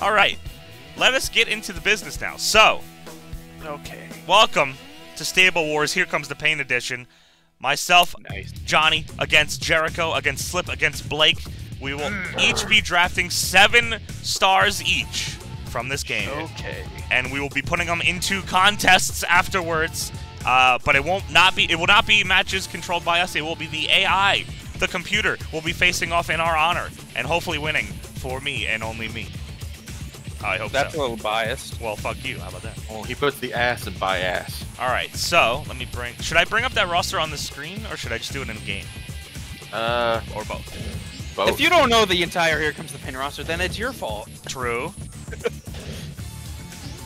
All right, let us get into the business now. So, Okay. welcome to Stable Wars. Here comes the Pain Edition. Myself, Nice. Johnny against Jericho, against Slip, against Blake. We will each be drafting seven stars each from this game, Okay. and we will be putting them into contests afterwards. Uh, but it won't not be it will not be matches controlled by us. It will be the AI, the computer, will be facing off in our honor and hopefully winning for me and only me. I hope That's a little biased. Well, fuck you. How about that? Well, he puts the ass in by ass. All right. So let me bring. Should I bring up that roster on the screen or should I just do it in game Uh, or both? both. If you don't know the entire Here Comes the Pain roster, then it's your fault. True.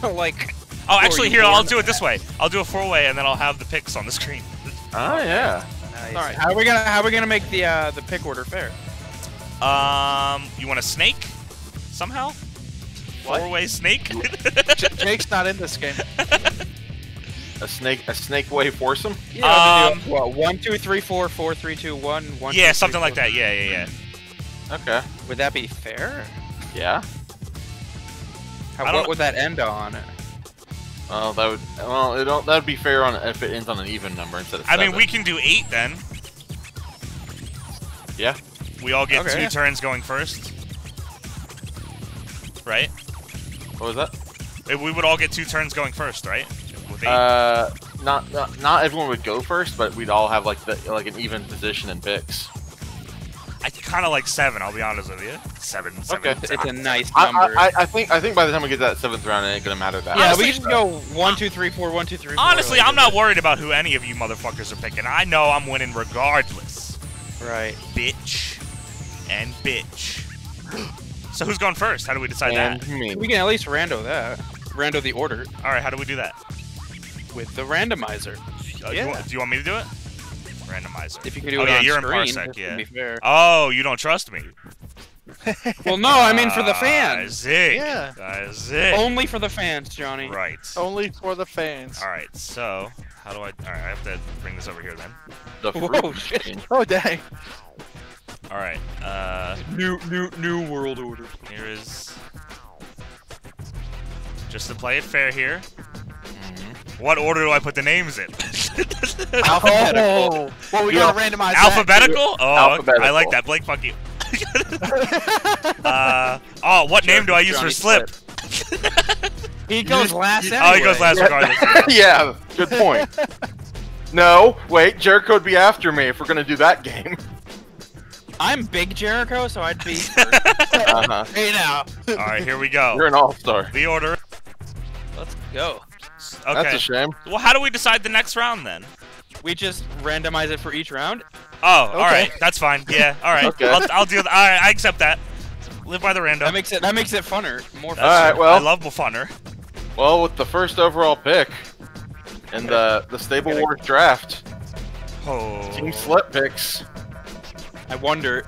like, Oh, actually, here I'll do it this way. I'll do a four-way, and then I'll have the picks on the screen. oh yeah. Nice. all right, how are we gonna how are we gonna make the uh, the pick order fair? Um, you want a snake? Somehow? What? Four-way snake? J- Jake's not in this game. A snake, a snake way foursome. Yeah, Um, we do, what, one, two, three, four, four, three, two, one, one. yeah, two, something three, like four. that. Yeah, yeah, yeah. Okay. Would that be fair? Yeah. How, what would that end on? Well, that would. Well, it don't. That'd be fair on if it ends on an even number instead of. I mean, we can do eight then. Yeah. We all get Okay. two turns going first. Right? What was that? We would all get two turns going first, right? Uh, not, not not everyone would go first, but we'd all have like the like an even position in picks. I kind of like seven. I'll be honest with you. Seven. seven Okay. seven. It's a nice number. I, I- I think I think by the time we get to that seventh round, it ain't gonna matter that. yeah, Honestly- we can just go one, two, three, four, one, two, three, four. Honestly, like I'm not worried about who any of you motherfuckers are picking. I know I'm winning regardless. Right. bitch and bitch. So who's going first? How do we decide and that? me. We can at least rando that. Rando the order All right, how do we do that? with the randomizer. Uh, do, you Yeah. want, do you want me to do it? Randomizer. If you can do oh it yeah, on you're screen, in Parsec, this yeah. be fair. Oh, you don't trust me? Well, no, I mean for the I fans. see. Yeah. I see. Only for the fans, Johnny. Right. Only for the fans. All right. So how do I? All right, I have to bring this over here then. The Whoa, shit. Oh dang. All right. Uh, New, new, new world order. here is just to play it fair here. Mm-hmm. What order do I put the names in? Alphabetical. Oh, well, we gotta randomize that. Alphabetical? Oh, Alphabetical. I like that. Blake, fuck you. uh, oh, what name do I use for Johnny Slip? He goes last anyway. Oh, he goes last regardless. yeah, good point. no, wait, Jericho would be after me if we're gonna do that game. I'm Big Jericho, so I'd be. Uh-huh. Hey now. All right, here we go. You're an all-star. The order. Let's go. Okay. That's a shame. well, how do we decide the next round then? We just randomize it for each round. Oh, all Okay. right. That's fine. Yeah, all right. Okay. I'll, I'll deal. All right, I accept that. Live by the random. That makes it. That makes it funner. More. That's Fun. All right, well- I love the funner. Well, with the first overall pick in the the Stable Wars draft, Oh. Team Slip picks I wonder.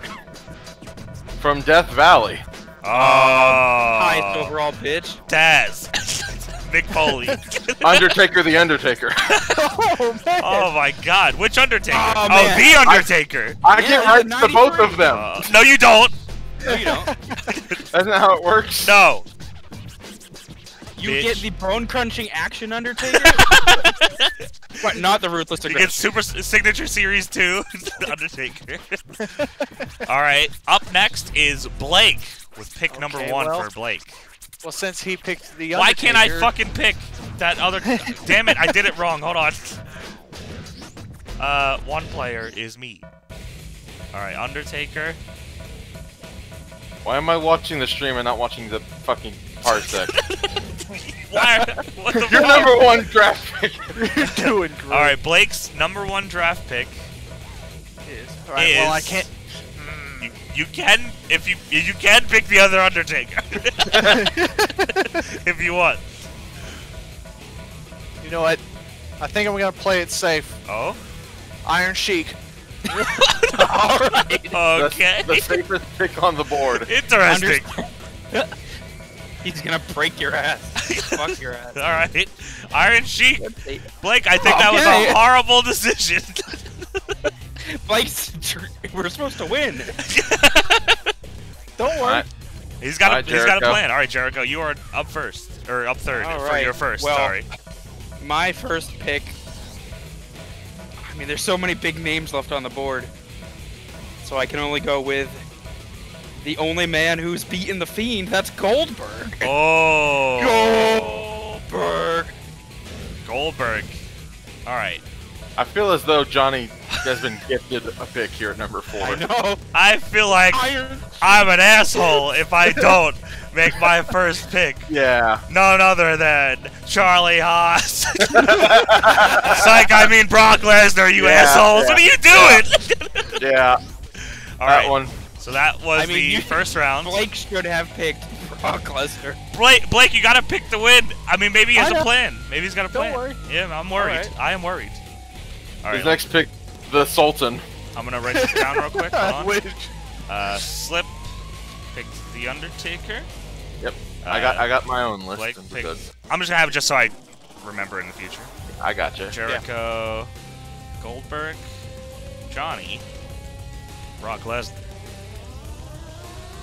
from Death Valley. Oh. Highest overall pitch. Taz. Mick Foley. Undertaker the Undertaker. oh man. oh my God! Which Undertaker? Oh, Oh, the Undertaker. I Yeah, get the rights to both of them. Uh, no, you don't. No, you don't. Isn't how it works? No. You Bitch. get the bone crunching action Undertaker. what? Not the ruthless You get. Super Signature Series 2 Undertaker. All right. Up next is Blake with pick number one well. for Blake. Well, since he picked the Why can't I fucking pick that other? Damn it! I did it wrong. Hold on. Uh, one player is me. All right, Undertaker. Why am I watching the stream and not watching the fucking parsec? Why? What the Your fuck? number one draft pick. You're doing great. All right, Blake's number one draft pick. All right. Well, I is- can't. You, you can if you you can pick the other Undertaker if you want. You know what? I think I'm gonna play it safe. Oh. Iron Sheik. All right. Okay. The safest pick on the board. Interesting. He's gonna break your ass. Fuck your ass. All right, Iron Sheik. Blake, I think that was a horrible decision. Blake's. We're supposed to win. Don't worry. Alright. He's got a, Alright, he's got a plan. All right, Jericho, you are up first or up third All for right, your first. well- Sorry. My first pick. I mean, there's so many big names left on the board, so I can only go with the only man who's beaten the Fiend. That's Goldberg. Oh. Goldberg. Goldberg. All right. I feel as though Johnny has been gifted a pick here at number four. I know. I feel like Iron. I'm an asshole if I don't make my first pick. Yeah. None other than Charlie Haas. Psych, I mean Brock Lesnar, you Yeah, assholes. yeah, What are you doing? Yeah. All that right. one. So that was I mean, the you- first round. Blake should have picked Brock Lesnar. Blake, Blake, you gotta pick the win. I mean, maybe he has I a know. plan. Maybe he's got a Don't plan. worry. Yeah, I'm worried. right. I am worried. All right, His next pick, the Sultan. I'm gonna write this down real quick. Hold on. Which- Uh, Slip picked the Undertaker. Yep. I got Uh, I got my own list. Blake picked. I'm just gonna have it just so I remember in the future. I got you. Jericho, Goldberg, Johnny, Brock Lesnar.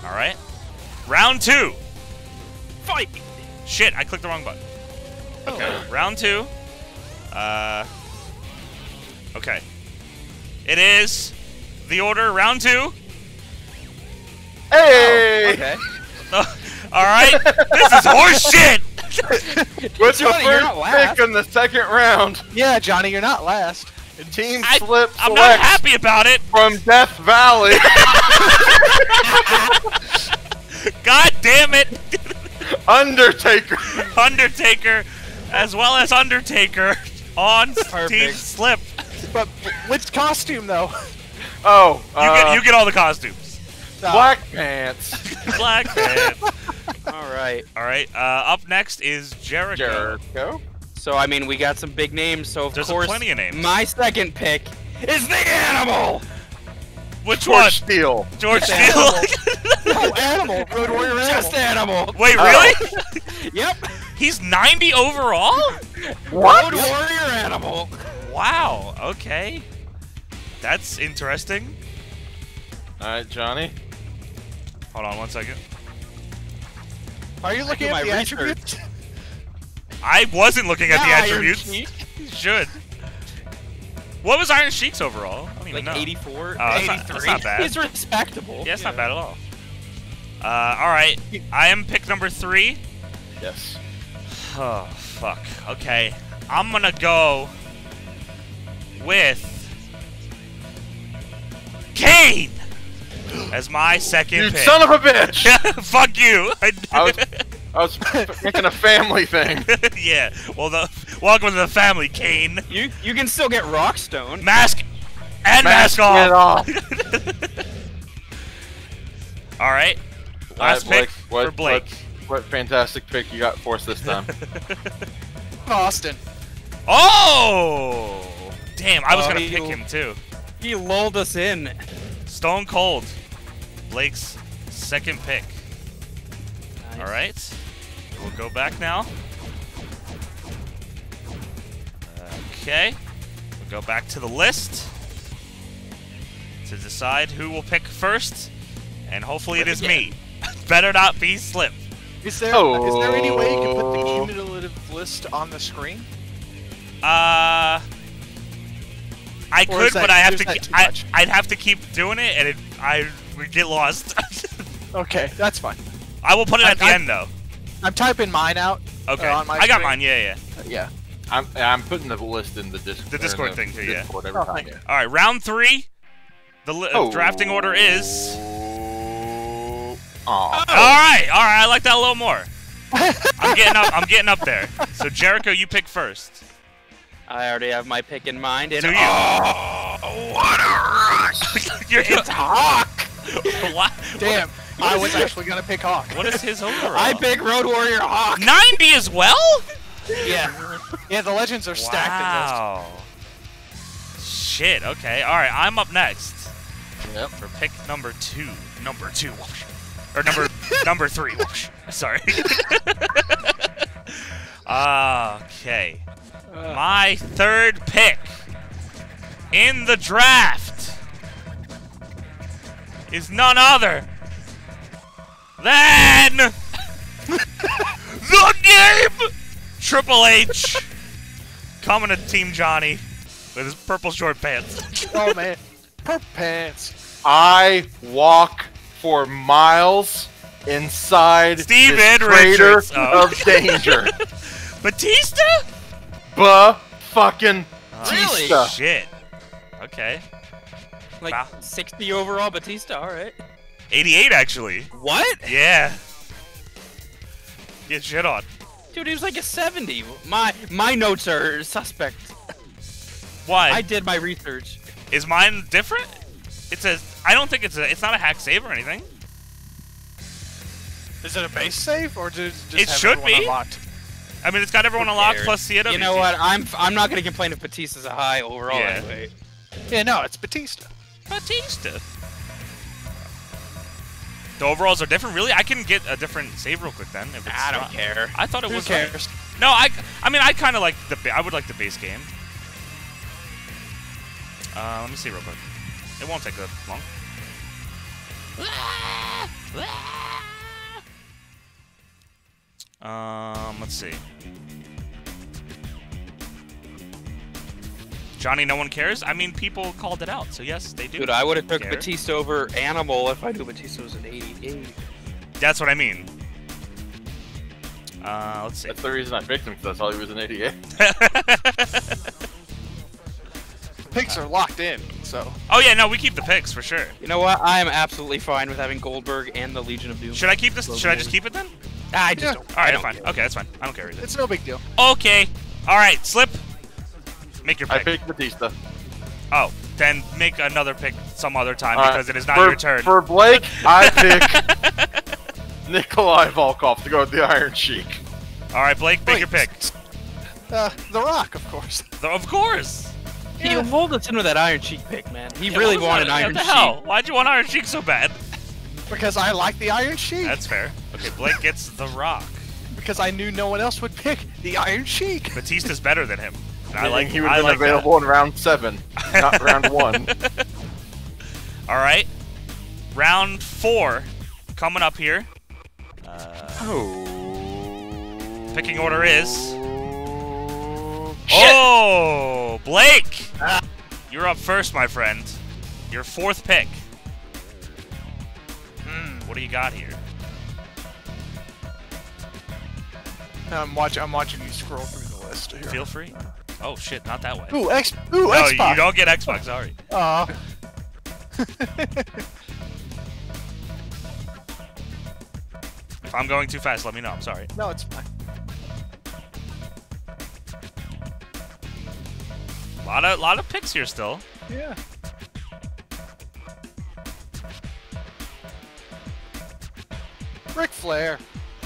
All right. Round two. Fight. Shit, I clicked the wrong button. Okay, round two. Uh. Okay. It is the order round two. Hey! Okay. All right. this is horse shit. With the Johnny, you're first not last. pick in the second round, yeah, Johnny, you're not last. Team I, Slip I'm not happy about it. from Death Valley, God damn it. Undertaker. Undertaker, as well as Undertaker on Team Slip. But which costume though? Oh, You uh, get you get all the costumes. Uh, Black Pants. Black pants. All right. All right. Uh, up next is Jericho. Jericho. So I mean, we got some big names. So of There's course, plenty of names. my second pick is the Animal. Which one? George one? Steele. George Just Steele. No, animal. Road Warrior animal. Just Animal. Oh. Wait, Oh. really? Yep. He's 90 overall? What? Road Warrior Animal. Wow. Okay. That's interesting. All right, Johnny. Hold on one second. Are you looking at my the research. attributes? I wasn't looking at the Yeah, Iron attributes. Sheik. You should. What was Iron Sheik's overall? I don't even Like know. 84, Oh, that's not- 83. that's not bad. He's respectable. Yeah, it's not bad at all. Uh, all right. I am pick number three. Yes. Oh, fuck. Okay. I'm gonna go with Kane as my second You pick. son of a bitch! fuck you. I was, I was f- making a family thing. yeah. Well, the welcome to the family, Kane. You you can still get Rockstone. Mask and mask, it off. off. All right. Last All right, pick what, for Blake. What, what fantastic pick you got for us this time? Austin. Oh! Damn, I was Oh, gonna pick him too. He lulled us in. Stone Cold. Blake's second pick. All right. We'll go back now. Okay. We'll go back to the list to decide who will pick first, and hopefully it is me. Better not be Slip. Is there is there any way you can put the Oh. cumulative list on the screen? Uh, I Or could, that- but I have to. that I, I'd have to keep doing it, and it, I would get lost. Okay, that's fine. I will put it I- at the I- end, though. I'm typing mine out. Okay, on my I got screen. mine. Yeah, yeah. Uh, yeah. I'm I'm putting the list in the Discord. The Discord thing too, yeah. Discord every Oh, time. thank. All right, round three. The li- Oh. drafting order is. Aw. All right, all right. I like that a little more. I'm getting up. I'm getting up there. So Jericho, you pick first. I already have my pick in mind. And Do you? Oh, what a rush! You're it's Hawk. what? Damn, I was actually gonna pick Hawk. What is his overall? I pick Road Warrior Hawk. 90 as well. Yeah. Yeah, the legends are stacked in this. Wow. Shit. Okay. All right. I'm up next Yep. for pick number two. Number two. Or number number three. Sorry. okay. Uh. My third pick in the draft is none other Then the game. Triple H coming to Team Johnny with his purple short pants. Oh man, purple pants. I walk for miles inside Steven this crater Oh. of danger. Batista? Buh fucking oh, Really? Batista. Shit. Okay. Like Wow. 60 overall Batista, alright. 88 actually. What? Yeah. Get shit on. Dude, he was like a 70. My my notes are suspect. Why? I did my research. Is mine different? It says I don't think it's a it's not a hack save or anything. Is it a base save or does it just It have should everyone be. unlocked? I mean it's got everyone Who unlocked cares? plus CW. You know what? I'm I'm not gonna complain if Batista's a high overall Yeah. anyway. Yeah, no, it's Batista. Batista. The overalls are different. Really? I can get a different save real quick then. If it's I don't not- care. I thought it Who was. cares? No, I. I mean, I kind of like the. ba- I would like the base game. Uh, let me see real quick. It won't take that long. Um, let's see. Johnny, no one cares. I mean, people called it out, so yes, they do. Dude, I would have took care. Batista over Animal if I knew Batista was an 88. That's what I mean. Uh, let's see. That's the reason I picked him, because I thought he was an 88. Picks are locked in, so oh yeah, no, we keep the picks for sure. You know what? I am absolutely fine with having Goldberg and the Legion of Doom. Should I keep this? Should I just keep it then? I just Yeah. don't. All right, I don't fine. care. Okay, that's fine. I don't care either. it's no big deal. Okay. All right, slip. Make your pick. I pick. picked Batista. Oh, then make another pick some other time All right, because it is not for, your turn. For Blake, I pick Nikolai Volkov to go with the Iron Sheik. All right, Blake, make your pick. Uh, The Rock, of course. The- Of course. He rolled us into that Iron Sheik pick, man. He Yeah, really wanted that? Iron What the Sheik. hell? Why'd you want Iron Sheik so bad? Because I like the Iron Sheik. That's fair. Okay, Blake gets the Rock. Because I knew no one else would pick the Iron Sheik. Batista's better than him. And I Meaning like. he would I have been like that. available in round seven, not round one. All right. Round four coming up here. Oh. Picking order is. Shit. Oh, Blake! You're up first, my friend. Your fourth pick. Hmm, what do you got here? I'm watching. I'm watching you scroll through the list here. Feel free. Oh shit, not that way. Ooh, X. Ooh, no, Xbox. you don't get Xbox. Sorry. Aw. If I'm going too fast, let me know. I'm sorry. no, it's fine. Lot of lot of picks here still. Yeah. Ric Flair.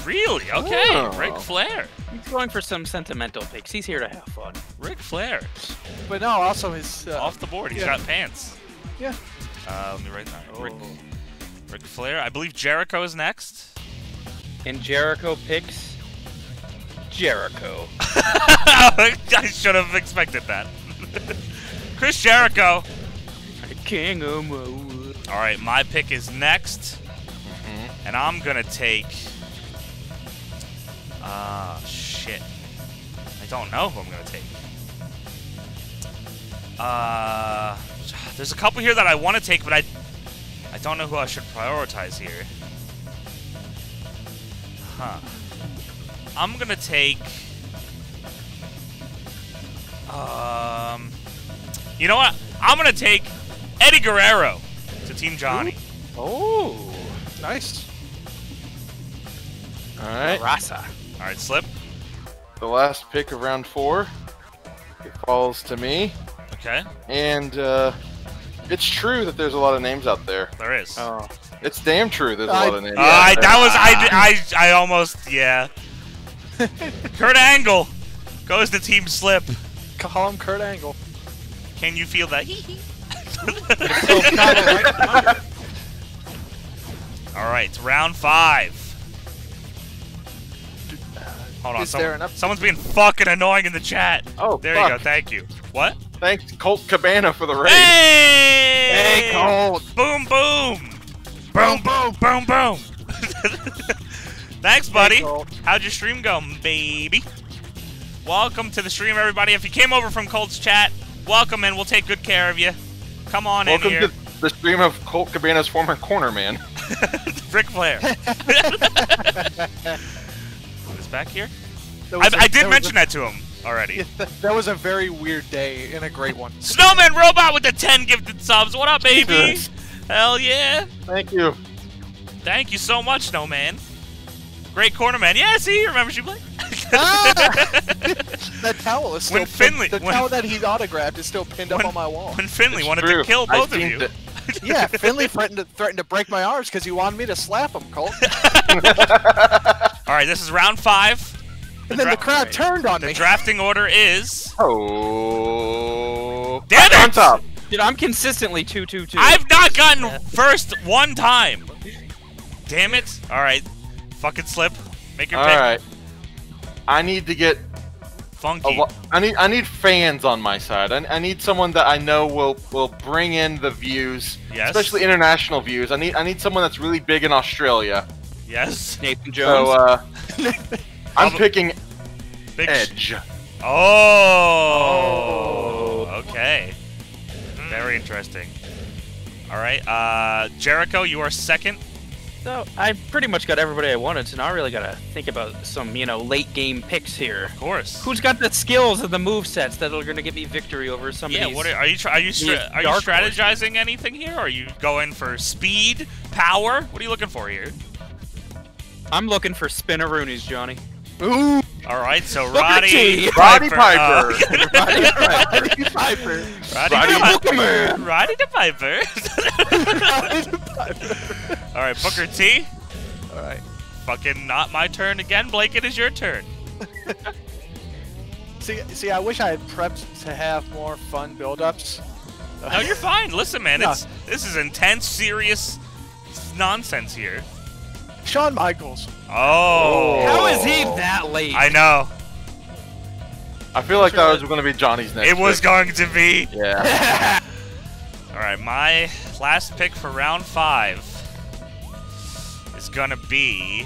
Really? Okay. Oh. Ric Flair. He's going for some sentimental picks. He's here to have fun. Ric Flair. But no, also his. Uh, Off the board. He's yeah. got pants. Yeah. Uh, let me write that. Ric, Oh. Ric Flair. I believe Jericho is next. And Jericho picks Jericho. I should have expected that. Chris Jericho. King of Mo- All right, my pick is next, Mm-hmm. and I'm gonna take. Ah, shit. I don't know who I'm gonna take. Uh, there's a couple here that I want to take, but I, I don't know who I should prioritize here. Huh. I'm gonna take. Um, you know what? I'm gonna take Eddie Guerrero to Team Johnny. Oh, Nice. All right. Rasa. All right, slip. The last pick of round four. It falls to me, Okay, and uh, it's true that there's a lot of names out there. there is. Oh, It's damn true. There's a I- lot of names. Uh, out I, there. that was I, I I almost yeah. Kurt Angle goes to Team Slip. Call him Kurt Angle. Can you feel that? All right, round five. Hold on, Is someone, an up- someone's being fucking annoying in the chat. Oh, there you go. Thank you. What? Thanks, Colt Cabana, for the raid. Hey! Hey, Colt. Boom, boom. Boom, boom, boom, boom. Thanks, buddy. Colt. How'd your stream go, baby? Welcome to the stream, everybody. If you came over from Colt's chat, welcome and We'll take good care of you. Come on Welcome in here. Welcome to the stream of Colt Cabana's former corner man. Ric Flair. Who's back here? That I, was a- I did that mention a- that to him already. Yeah, that, that was a very weird day and a great one. Snowman Robot with the 10 gifted subs. What up, baby? Hell yeah. Thank you. Thank you so much, Snowman. Great corner man. Yeah, see, he remembers you play. Ah! that towel is still When pinned- Finlay- the when- towel that he autographed is still pinned When- up on my wall. when Finlay It's wanted true. to kill I both of you. it. yeah, Finlay threatened to, threatened to break my arms because he wanted me to slap him, Colt. All right, this is round five. And then the dra- crowd turned on The me. drafting order is. Oh. Damn On it! top. Dude, I'm consistently 2-2-2. I've not gotten first one time. Damn it! All right, fucking slip. Make your All pick. right. I need to get a Funky. lo- I need I need fans on my side. I, I need someone that I know will will bring in the views, Yes. especially international views. I need I need someone that's really big in Australia. Yes. Nathan Jones. So uh, I'm picking Big. sh- Edge. Oh. Okay. Very interesting. All right. Uh, Jericho, you are second. So I pretty much got everybody I wanted, so now I really gotta think about some, you know, late game picks here. Of course. Who's got the skills and the move sets that are gonna get me victory over some yeah. of these? What are, are you? Try, are you? Stra- are you dark strategizing anything here? Are you going for speed, power? What are you looking for here? I'm looking for spinneroonies, Johnny. Ooh, All right. So Booker Roddy. T. Oh, Roddy Piper. Piper. Roddy Piper. Roddy, Roddy the Pi- Booker Man. Roddy the Piper. All right, Booker T. All right. Fucking not my turn again. Blake, it is your turn. See, see, I wish I had prepped to have more fun build-ups. No, you're fine. Listen, man, No. it's this is intense, serious nonsense here. Shawn Michaels. Oh. How is he that late? I know. I feel like that was going to be Johnny's next. It was pick. going to be. Yeah. All right, my last pick for round five is gonna be.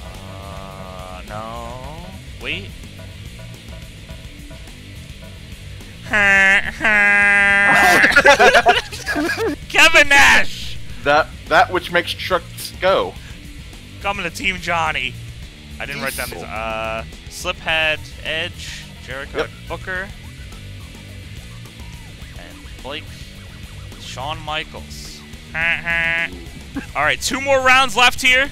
Uh, no. Wait. Kevin Nash that that which makes trucks go. coming to Team Johnny. I didn't write down these. Uh, Sliphead, Edge, Jericho, Yep. Booker, and Blake, Shawn Michaels. All right, two more rounds left here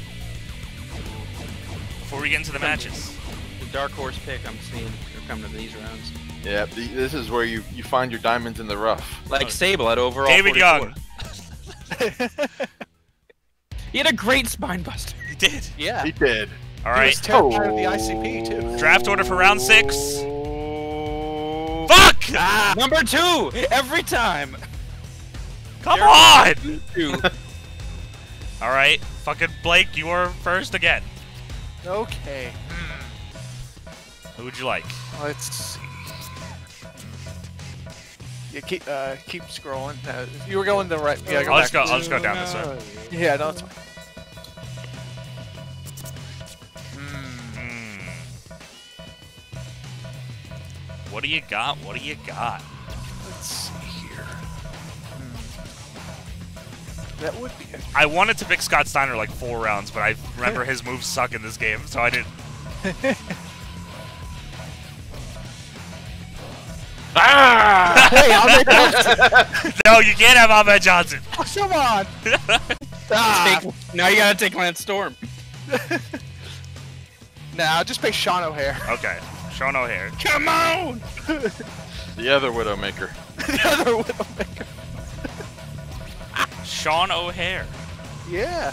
before we get into the matches. the dark horse pick I'm seeing. They're coming to these rounds. Yeah, the, this is where you, you find your diamonds in the rough. Like Sable at overall. David 44. Young. He had a great spine buster. He did. yeah. He did. All right. He right, was terrified of the ICP too. Draft order for round six. Oh. fuck! Ah, number two every time. Come on! Two. All right, fucking Blake, you are first again. Okay. Who would you like? Let's see. Yeah, keep uh, keep scrolling. Uh, you were going the right. Yeah, go I'll just go. I'll just go down this way. Yeah, no, it's fine. Hmm. Hmm. What do you got? What do you got? That would be. A, I wanted to pick Scott Steiner like four rounds, but I remember his moves suck in this game, so I didn't. Ah! hey, I'll make that. No, you can't have Ahmed Johnson. Oh, come on. ah, Take- now you gotta take Lance Storm. nah, just pick Sean O'Haire. Okay, Sean O'Haire. Come on! the other Widowmaker. the other Widowmaker. Sean O'Haire. Yeah.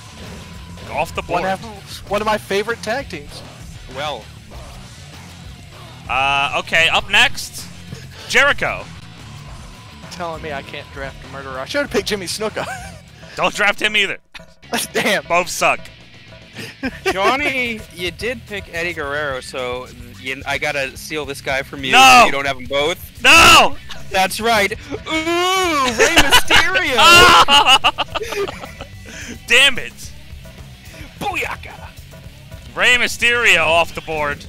Off the One, board. half, one of my favorite tag teams. Well, Uh, okay, up next, Jericho. Telling me I can't draft a murderer. I should have picked Jimmy Snuka. Don't draft him either. Damn. Both suck. Johnny, you did pick Eddie Guerrero, so you, I gotta seal this guy from you. No! You don't have them both. No! That's right. Ooh, Rey Mysterio. Damn it. Booyaka! Rey Mysterio off the board.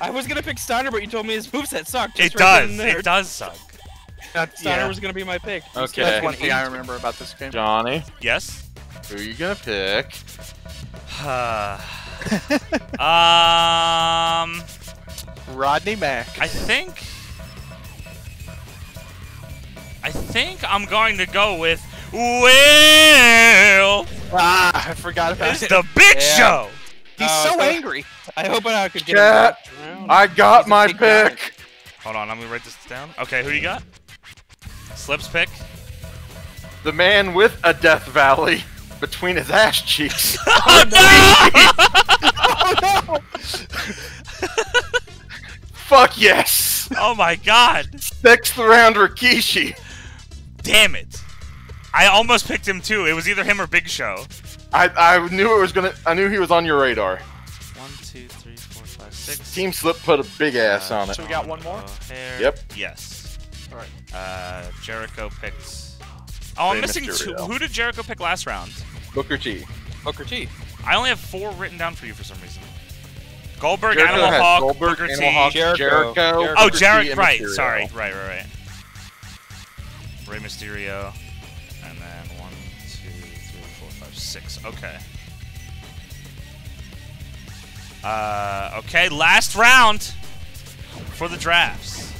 I was gonna pick Steiner, but you told me his moveset sucked. It right does. It does suck. That's, Steiner yeah. was gonna be my pick. Okay. That's one thing I remember about this game. Johnny, Yes. who are you gonna pick? um, Rodney Mack. I think. I think I'm going to go with Will. Ah, I forgot about It's it. the Big Yeah. Show. He's Oh, so so- angry. I hope I could get Chat, him. I got He's my big guy. pick. Hold on, let me write this down. Okay, who you got? Slips pick. The man with a Death Valley between his ass cheeks. Oh no! Fuck yes. oh my god! Sixth round Rikishi. Damn it! I almost picked him too. It was either him or Big Show. I I knew it was gonna. I knew he was on your radar. One, two, three, four, five, six. Team Slip put a big ass Uh, on it. So we got one more? Hair. Yep. Yes. All right. Uh, Jericho picks. Oh, I'm Rey missing two. Who did Jericho pick last round? Booker T. Booker T. I only have four written down for you for some reason. Goldberg, Jericho Animal has Hawk, Goldberg, Booker Animal T. Hawk, Jericho. Jericho. Jericho. oh, Booker T, Jarek. and Right. Sorry. Right. Right. Right. Rey Mysterio, and then one, two, three, four, five, six. Okay. Uh, okay, last round for the drafts.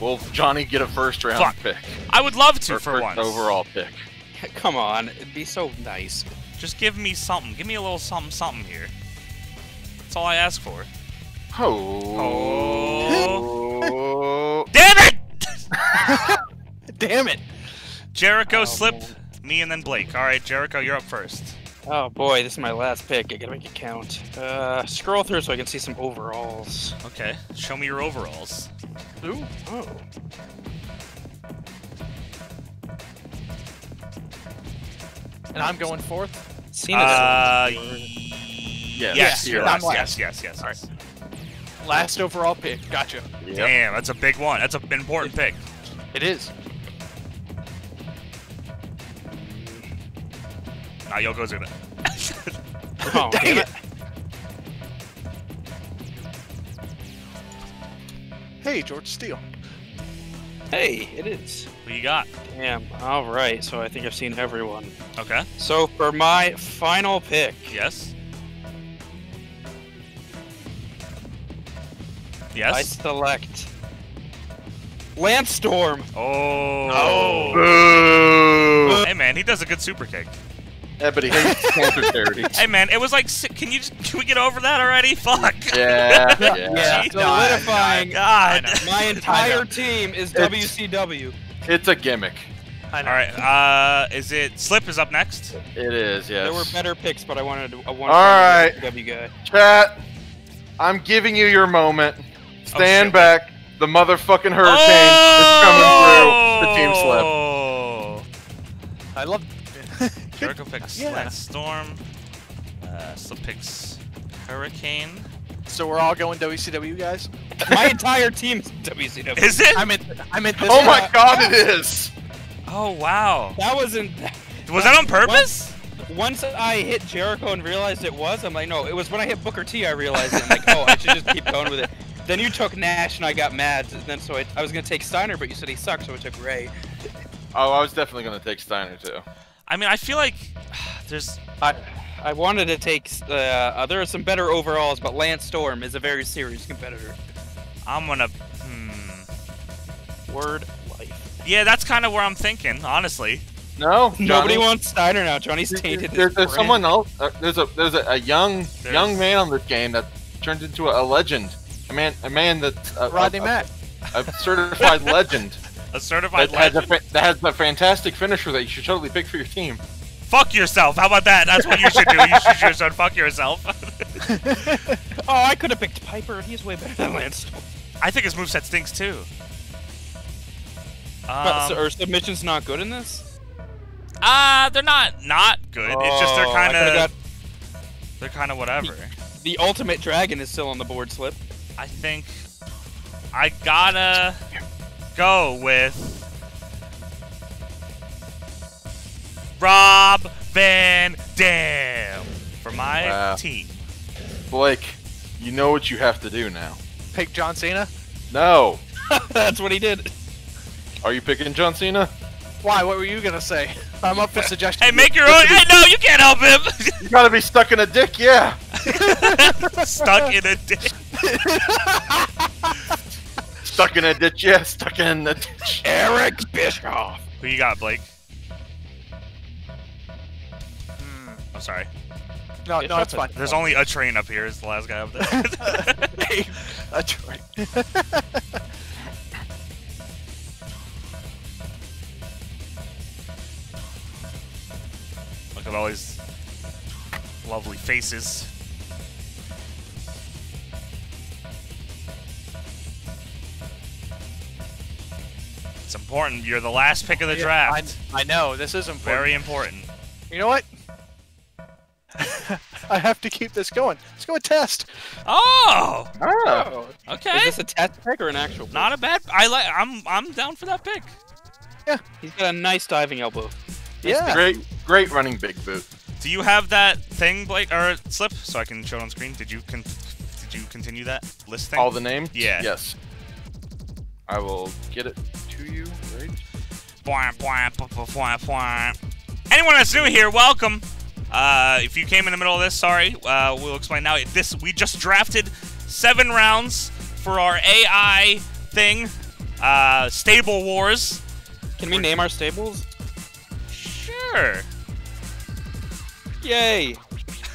Will Johnny get a first round Fuck. pick? I would love to Or for first once. overall pick. Come on, it'd be so nice. Just give me something. Give me a little something, something here. That's all I ask for. Oh. Damn it! Damn it. Jericho, Oh, Slip, man. me, and then Blake. All right, Jericho, you're up first. Oh boy, this is my last pick. I gotta make it count. Uh, scroll through so I can see some overalls. Okay, show me your overalls. Ooh. Oh. And I'm going fourth. Cena's Uh, so- yes, Yes, you're last. last. Yes, yes, yes. All yes. Last overall pick. Gotcha. Yep. Damn, that's a big one. That's an important pick. It is. Nah, Yokozuna. Oh, Dang damn it. Hey, George Steele. Hey, it is. What you got? Damn. All right. So I think I've seen everyone. Okay. So for my final pick, Yes. Yes. I select Lance Storm. Oh. Boo. Hey man, he does a good super kick. Yeah, but he hates cancer charities. Hey man, it was like, can you just, can we get over that already? Fuck. Yeah, yeah. Yeah. Solidifying God. my entire team is It's- WCW. It's a gimmick. I know. All right. Uh, is it Slip is up next? It is, yes. There were better picks, but I wanted to. I wanted All right. to be a WCW guy. Chat, I'm giving you your moment. Stand shit. back. The motherfucking hurricane is coming through the team slip. Oh! I love. Jericho picks Yeah. Lance Storm. Uh, Slip picks Hurricane. So we're all going WCW guys. My entire team is WCW. Is it? I meant. I meant this. Oh my round. god, it is! oh wow. that wasn't. Was that on purpose? Once I hit Jericho and realized it was, I'm like, no. It was when I hit Booker T. I realized it. I'm like, oh, I should just keep going with it. Then you took Nash and I got mad. And then so I, I was gonna take Steiner, but you said he sucks, so I took Rey. Oh, I was definitely gonna take Steiner too. I mean, I feel like there's. I I wanted to take. Uh, uh, there are some better overalls, but Lance Storm is a very serious competitor. I'm gonna. Hmm. Word life. Yeah, that's kind of where I'm thinking, honestly. No, Nobody wants Steiner now. Johnny's tainted. There, this there's brand. someone else. Uh, there's a there's a, a young There's- young man on this game that turned into a, a legend. A man a man that a, Rodney a, Mack. a, a certified legend A certified that has, a, fa- that has a fantastic finisher that you should totally pick for your team. Fuck yourself. How about that? That's what you should do. You should just fuck yourself. Oh, I could have picked Piper. He's way better than Lance I think his moveset stinks too. But, so, Um, are submissions not good in this? uh, they're not not good. it's just they're Oh, kind coulda of they're kind of whatever. got- The Ultimo Dragon is still on the board slip. I think I gotta go with Rob Van Dam. For my Wow. team. Blake, you know what you have to do now. Pick John Cena. No. That's what he did. Are you picking John Cena? Why? What were you gonna say? I'm up for suggestions. Hey, make your own. Hey, no, you can't help him. You gotta be stuck in a dick, yeah. Stuck in a ditch. Stuck in a ditch, yeah. Stuck in a ditch. Eric Bischoff. Who you got, Blake? I'm sorry. No, no, it's fine. There's only a train up here. Is the last guy up there. Hey, That's right. Look at all these lovely faces. It's important. You're the last pick of the Yeah, draft. I, I know this is important. Very important. You know what? I have to keep this going. Let's go with Test. Oh, Oh. okay. Is this a test pick or an actual? pick? Not a bad. I like. I'm. I'm down for that pick. Yeah. He's got a nice diving elbow. Yeah. Great, great running big boot. Do you have that thing, Blake, or slip, so I can show it on screen? Did you con- Did you continue that list thing? All the names? Yeah. Yes. I will get it to you, right? Anyone that's new here, welcome. Uh, if you came in the middle of this, sorry. Uh, we'll explain now. This we just drafted seven rounds for our AI thing, uh, Stable Wars. Can we name our stables? Sure. Yay!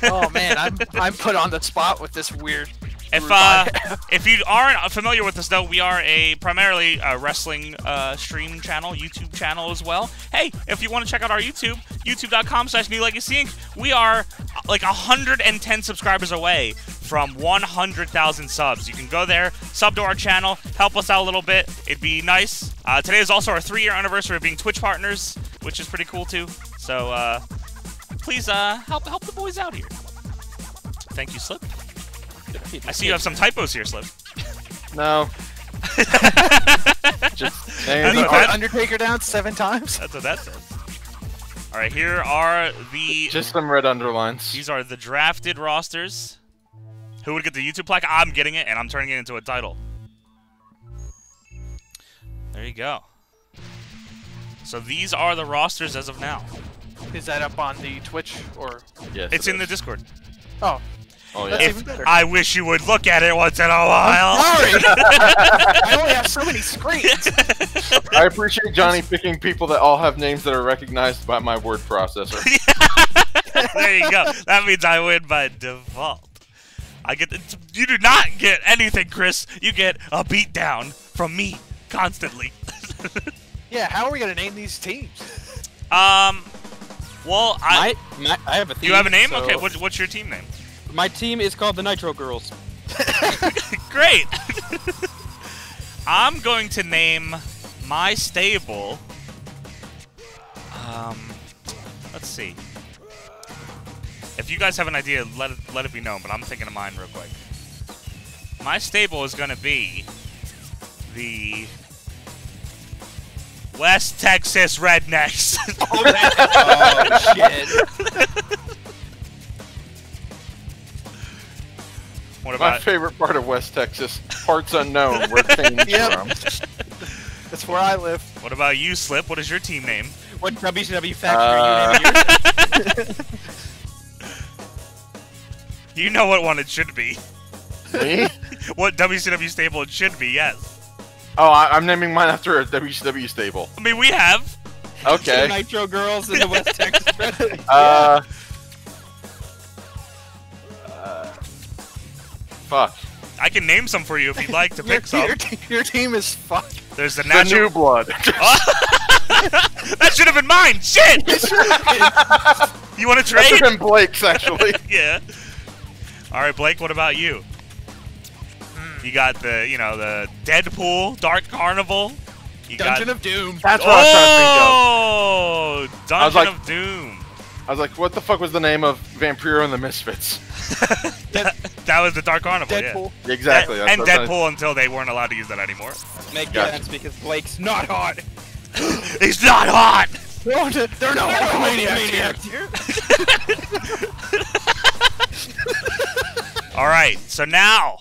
Oh man, I'm I'm put on the spot with this weird. If uh, if you aren't familiar with us, though, we are a primarily a wrestling uh, stream channel, YouTube channel as well. Hey, if you want to check out our YouTube, YouTube.com/slash New Legacy Inc. We are uh, like 110 subscribers away from 100,000 subs. You can go there, sub to our channel, help us out a little bit. It'd be nice. Uh, today is also our three-year anniversary of being Twitch partners, which is pretty cool too. So uh, please uh, help help the boys out here. Thank you, Slip. I see you have some typos here, Slip. No. Just That's names what Put Undertaker down seven times. That's what that says. All right, here are the just some red underlines. these are the drafted rosters. Who would get the YouTube plaque? I'm getting it, and I'm turning it into a title. There you go. So these are the rosters as of now. Is that up on the Twitch or? Yes, It's it in the. Discord. Oh, Oh yeah. If. I wish you would look at it once in a while. sorry. I only have so many screens. I appreciate Johnny picking people that all have names that are recognized by my word processor. there you go. That means I win by default. I get the, you do not get anything, Chris. You get a beat down from me constantly. Yeah, how are we gonna name these teams? um, well, I My, my, I have a. Theme, you have a name? so- Okay, what, what's your team name? My team is called the Nitro Girls. Great. I'm going to name my stable. Um, let's see. If you guys have an idea, let it, let it be known. But I'm thinking of mine real quick. My stable is going to be the West Texas Rednecks. oh shit! What My favorite part of West Texas, parts unknown, where teams Yep. from. That's where I live. What about you, Slip? What is your team name? What WCW factory Uh, you name yours? You know what one it should be. Me? What WCW stable it should be? Yes. Oh, I, I'm naming mine after a WCW stable. I mean, we have. The Okay. Nitro Girls in the West Texas Uh. uh, Fuck. I can name some for you if you'd like to Your, pick some. your, your team is fucked. There's the The new blood. that should have been mine. Shit. you want to That should trade? have been Blake's, actually. yeah. All right, Blake. What about you? Hmm. You got the, you know, the Deadpool Dark Carnival. You Dungeon got. of Doom. That's what I was trying to think oh, Dungeon was like- of Doom. I was like, what the fuck was the name of Vampiro and the Misfits? that, that was the Dark Carnival. Deadpool. Exactly. Yeah. that's And what I was trying Deadpool until they weren't allowed to use that anymore. Make Gotcha. sense because Blake's not hot. He's not hot. They're no They're no Hulkamaniacs Hulkamaniacs here. All right, so now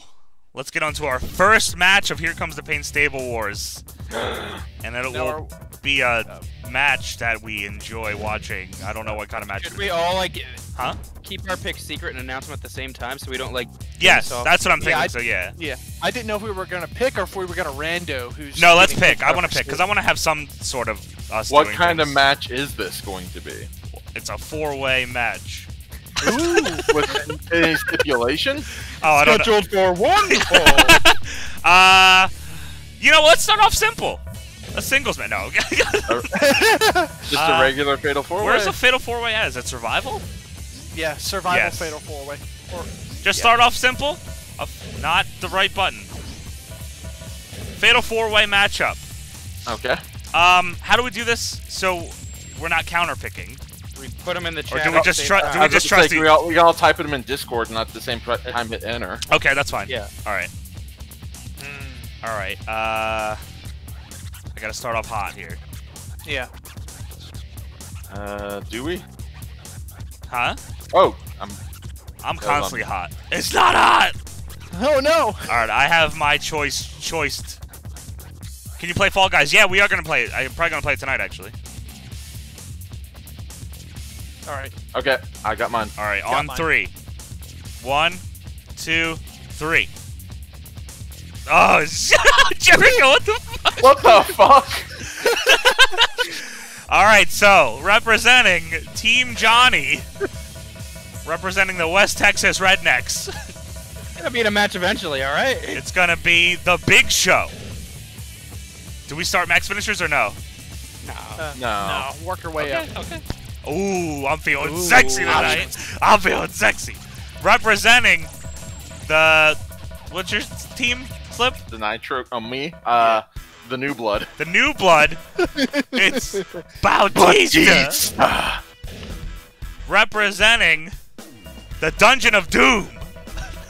let's get on to our first match of Here Comes the Pain Stable Wars, and it Now will be a match that we enjoy watching. I don't know what kind of match. Should we all like Huh? keep our picks secret and announce them at the same time so we don't like? Yes, so- that's what I'm thinking. Yeah, I- so yeah. Yeah, I didn't know if we were gonna pick or if we were gonna rando. Who's No, let's pick. I want to pick because I want to have some sort of us. What doing kind of match is this going to be? It's a four-way match. Ooh, With any stipulation? Oh, I don't know. Scheduled for one. Uh, you know, let's start off simple. A singles match. No. Just Uh, a regular fatal four-way. Where's the fatal four-way at? Is it survival? yeah, survival Yes. fatal four way. Or Just Yeah. start off simple. Uh, not the right button. Fatal four-way matchup. Okay. Um, how do we do this so we're not counter picking? We put them in the chat. Or chat. do we just same try- do we just gonna trust say, the- we all we all type them in Discord and at the same time hit enter. Okay, that's fine. Yeah. All right. mm, All right. Uh, I gotta start off hot here. yeah, Uh, do we? Huh? Oh, I'm I'm constantly hot. It's not hot. Oh no! All right, I have my choice choiced. Can you play Fall Guys? Yeah, we are gonna play it. I'm probably gonna play it tonight, actually. All right, okay. I got mine. All right, Got on mine. three. One, two, three. Oh, Jericho! What the fuck? What the fuck? All right, so representing Team Johnny, representing the West Texas Rednecks, It's gonna be in a match eventually. All right. it's gonna be the Big Show. Do we start max finishers or no? uh, No. no, work your way up. Okay. Ooh, I'm feeling Ooh, sexy tonight. options. I'm feeling sexy. Representing the what's your team? Slip The nitro on me. Uh, the new blood. the New Blood. it's Bautista representing the Dungeon of Doom.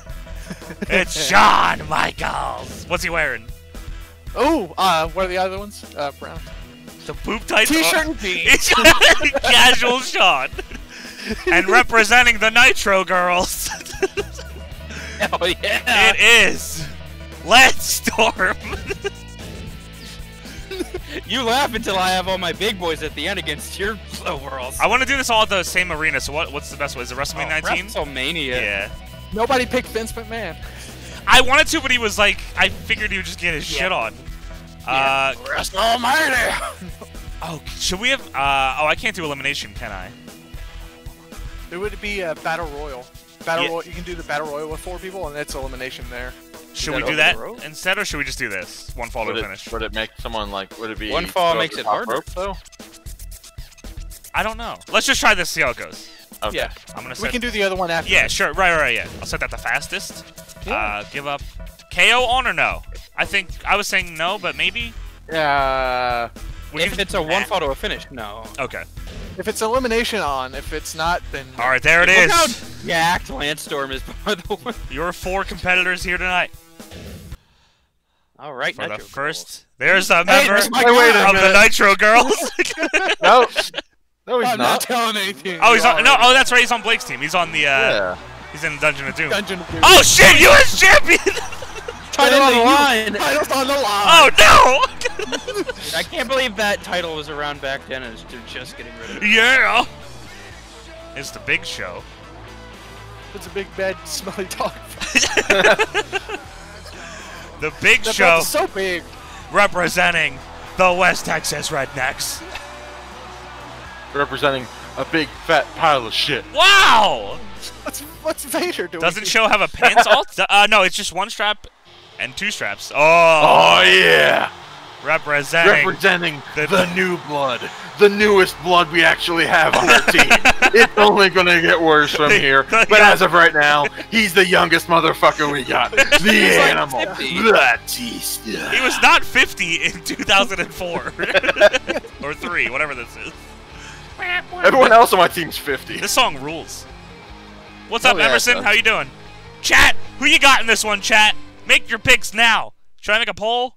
it's Shawn Michaels. What's he wearing? Oh, uh, what are the other ones? Uh, brown. The poop tights. T-shirt Oh, and jeans. casual shot. And representing the Nitro Girls. Oh yeah. It is Let's Storm. You laugh until I have all my big boys at the end against your slow worlds. I want to do this all at the same arena. So what? What's the best way? Is it Oh, WrestleMania 19? WrestleMania. Yeah. Nobody picked Vince McMahon. I wanted to, but he was like, I figured he would just get his shit on. Uh, WrestleMania. oh, should we have? Uh, oh, I can't do elimination, can I? There would be a battle royal. Battle Yeah. royal. You can do the battle royal with four people, and it's elimination there. Should we do that instead, or should we just do this? One fall Would to it, finish. would it make someone like? Would it be One fall makes it top harder. Rope, though. I don't know. Let's just try this. See how it goes. Okay. Yeah, I'm gonna we can do the other one after. yeah, sure. Right, right, right. Yeah. I'll set that the fastest. Yeah. Uh, give up. KO on or no? I think I was saying no, but maybe Yeah. we If can- it's a one fall to a finish, no. Okay. If it's elimination on, if it's not, then All right, there it Look is. how jacked Lance Storm is by the way. Your four competitors here tonight All right, for the Nitro first. There's a Hey, member there's Hey, wait a of the. Nitro Girls. No. No, he's I'm not not. telling anything. oh, he's You on. No, oh, that's right. He's on Blake's team. He's on the. Uh, Yeah. He's in Dungeon of Doom. Dungeon of Doom. Oh shit! U.S. champion. Title on the line. Title's on the line. oh no! I can't believe that title was around back then and they're just getting rid of it. yeah. It's the big show. It's a big bad smelly dog. The big That show so big. representing the West Texas Rednecks. Representing a big fat pile of shit. Wow! What's what's Vader doing? Doesn't show have a pants alt? Uh, no, it's just one strap and two straps. Oh, Oh yeah. representing. Representing the- the, new blood. The newest blood we actually have on our team. it's only gonna get worse from here. But as of right now, he's the youngest motherfucker we got. The like animal. 50. Batista. he was not 50 in 2004 or three, whatever this is. Everyone else on my team's 50. This song rules. What's Oh, up, yeah, Emerson? How you doing? Chat, who you got in this one? Chat, make your picks now. Should I make a poll?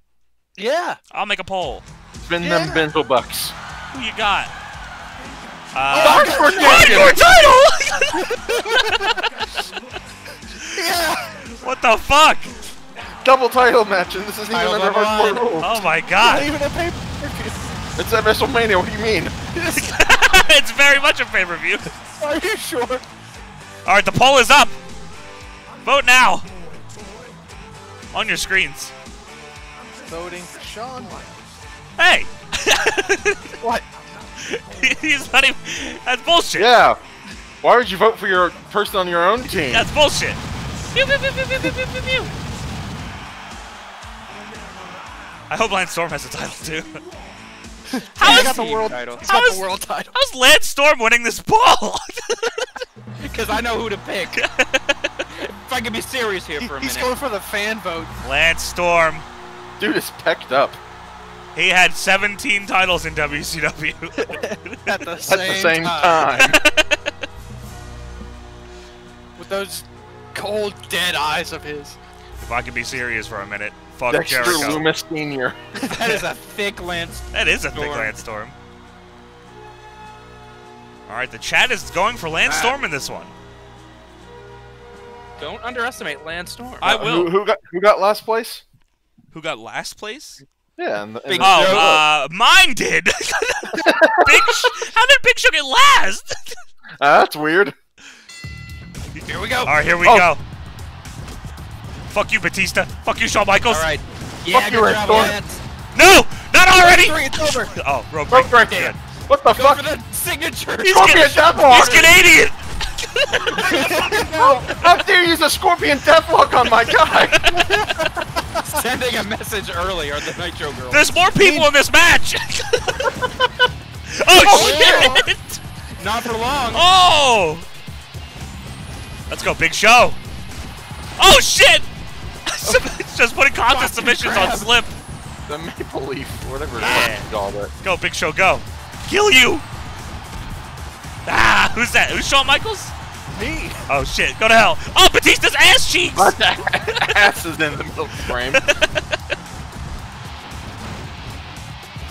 Yeah. I'll make a poll. Spin Yeah. them bindle bucks. Who you got? Uh, Hardcore Hardcore champion. title! Yeah. What the fuck? Double title match, and this isn't even Title under number hardcore one. rules. Oh my god! Not god. even a pay-per-view. It's at WrestleMania. What do you mean? it's very much a pay per view. Are you sure? All right, the poll is up. Vote now on your screens. I'm voting for Shawn Hey! what? He's not even. That's bullshit. Yeah. Why would you vote for your person on your own team? That's bullshit. Pew, pew, pew, I hope Lance Storm has a title too. How got the world title? He's got the world title. How's Lance Storm winning this ball? Because I know who to pick if I can be serious here for a He's minute. He's going for the fan vote. Lance Storm. Dude is pecked up He had 17 titles in WCW. At the at same, the same time. time. With those cold, dead eyes of his. if I could be serious for a minute, fuck Dexter Jericho. Loomis Sr. that is a thick Lance. That is a big Storm. Lance Storm. All right, the chat is going for Lance Storm in this one. Don't underestimate Lance Storm. I Uh, will. Who, who got who got last place? Who got last place? Yeah. In the, in Big the- Oh, uh, mine did. Big. Sh- How did Big Show get last? Ah, that's weird. Here we go. All right, here we Oh. go. Fuck you, Batista. Fuck you, Shawn Michaels. All right. Yeah, Fuck good you, Lance job, Storm. Lance. No, not already. Three, it's over. Oh, rope Rope break. break. Good. What the Go fuck? for the signature. He's, Scorpion Can- Deathlock. he's Canadian. How, how dare you use a Scorpion Deathlock on my guy? Sending a message early on the Nitro Girl. There's more people in this match. oh, Oh, shit. Not for long. Oh! Let's go, Big Show. Oh shit! Just putting contest submissions on slip. the Maple Leaf, whatever Yeah. yeah. you called it. Go, Big Show, go. Kill you! Ah, who's that? Who's Shawn Michaels? Me. Oh shit, go to hell. Oh, Batista's ass cheeks! But the ass is in the milk frame.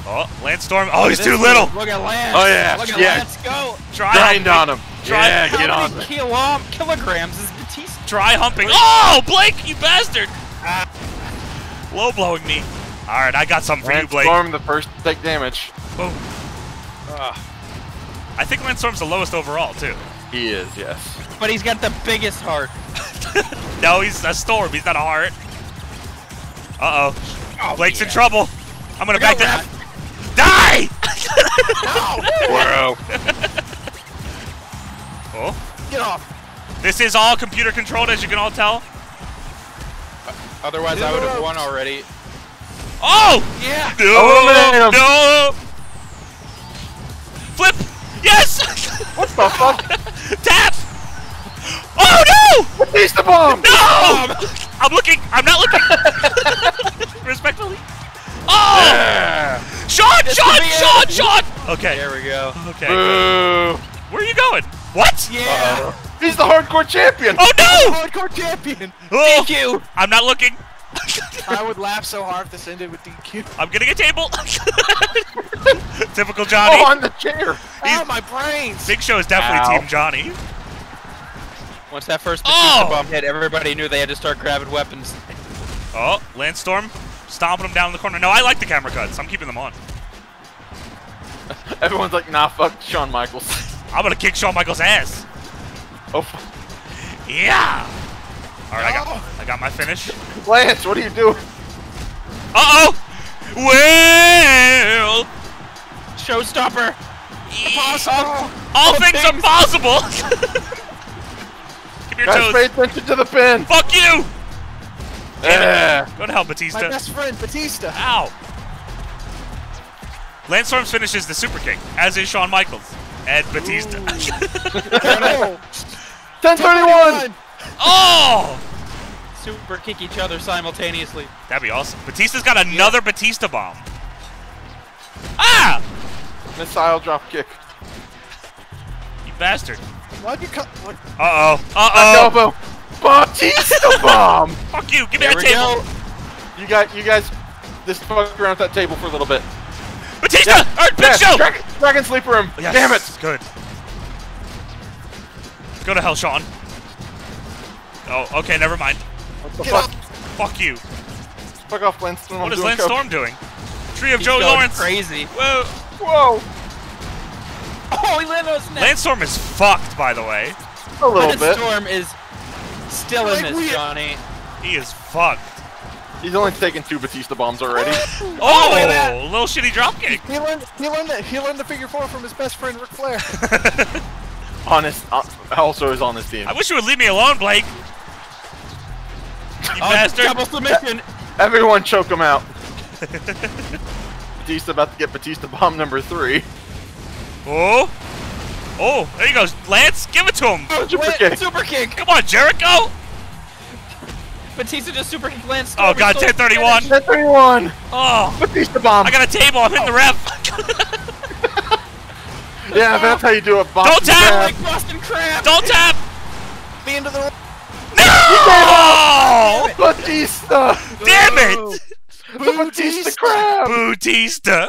Oh, Lance Storm. Oh, he's too little. Look at Lance. Oh, yeah, Look at yeah. Lance go. Dry Grind on him. Try- yeah, How get on many it. kilo- kilograms is Batista? Dry humping. Oh, Blake, you bastard! Low blowing me. All right, I got something for you, Blake. Storm the first to take damage. Boom. Ugh. I think Lance Storm's the lowest overall too. He is, yes. But he's got the biggest heart. No, he's a storm. He's not a heart. Uh oh. Oh, Blake's in trouble. I'm gonna Look out, back that. Die! Bro. oh. Get off. This is all computer controlled, as you can all tell. Otherwise, I would have won already. Oh! Yeah. No! Eliminate. No! Flip! Yes! What the fuck? Tap! Oh no! Batista bomb! No! I'm looking. I'm not looking. Respectfully. Oh! Yeah. Shot! This Shot! could be Shot! it. Shot! Okay. There we go. Okay. Boo. Where are you going? What? Yeah. He's the hardcore champion. Oh no! Hardcore champion. Oh, you. I'm not looking. I would laugh so hard if this ended with DQ. I'm getting a table. Typical Johnny. Oh, on the chair. Oh, my brains. Big Show is definitely Ow. Team Johnny. Once that first Oh. Batista bomb hit, everybody knew they had to start grabbing weapons. Oh, Lance Storm stomping him down in the corner. No, I like the camera cuts. I'm keeping them on. Everyone's like, nah, fuck Shawn Michaels. I'm gonna kick Shawn Michaels' ass. Oh, f- Yeah. All right, I got I got my finish. Lance, what are you doing? Uh oh. Well, Showstopper. Impossible. all things are possible. Keep your Guys, pay attention to the pin. Fuck you. Yeah. Go to hell, Batista. My Batista. best friend, Batista. Ow. Lance Storm finishes the Super King, as is Shawn Michaels and Batista. Oh, 1031. oh, Super kick each other simultaneously. that'd be awesome. Batista's got another Batista bomb. Ah, Missile drop kick. you bastard. Why'd you cut? What? Uh oh. Uh Back oh. elbow. Batista bomb. Fuck you. Give me There that we table. go. You got, you guys, just fuck around with that table for a little bit. Batista. All right, Big Yeah, Show. Dragon, Dragon sleeper him. Yes, Damn it. Good. Go to hell, Sean. Oh, okay, never mind. What the Get fuck? up. Fuck you. Fuck off, Lance Storm. I'm What is doing Lance coke. Storm doing? Tree of He's Joey going Lawrence. crazy. Whoa. Whoa! Oh, he landed on his neck. Lance Storm is fucked, by the way. A little Lance bit. Storm is still in this, Johnny. He is fucked. He's only taken two Batista bombs already. Oh, look at that. little shitty dropkick. He learned. He learned that. He learned the figure four from his best friend Ric Flair. Honest, uh, also is on this team. I wish you would leave me alone, Blake. You Oh, bastard. double submission. Everyone choke him out. Batista about to get Batista bomb number three. Oh. Oh, there you go. Lance, give it to him. Super Wait, kick. Super kick. Come on, Jericho. Batista just super kick Lance Oh, God, He's still 1031. Oh, Batista bomb. I got a table. I'm hitting the ref. yeah, that's how you do it. Bomb Don't tap! Like Boston Crab. Don't tap. the end of the. No! Batista. Damn it! The Batista crab. Bautista.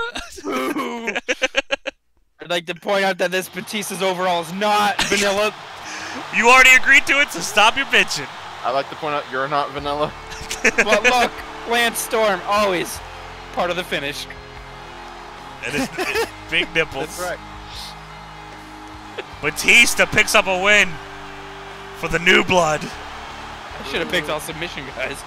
I'd like to point out that this Batista's overall is not vanilla. You already agreed to it, so stop your bitching. I'd like to point out you're not vanilla. but look, Lance Storm always part of the finish. And it's, it's big nipples. That's right. Batista picks up a win for the new blood. I should have picked all submission guys.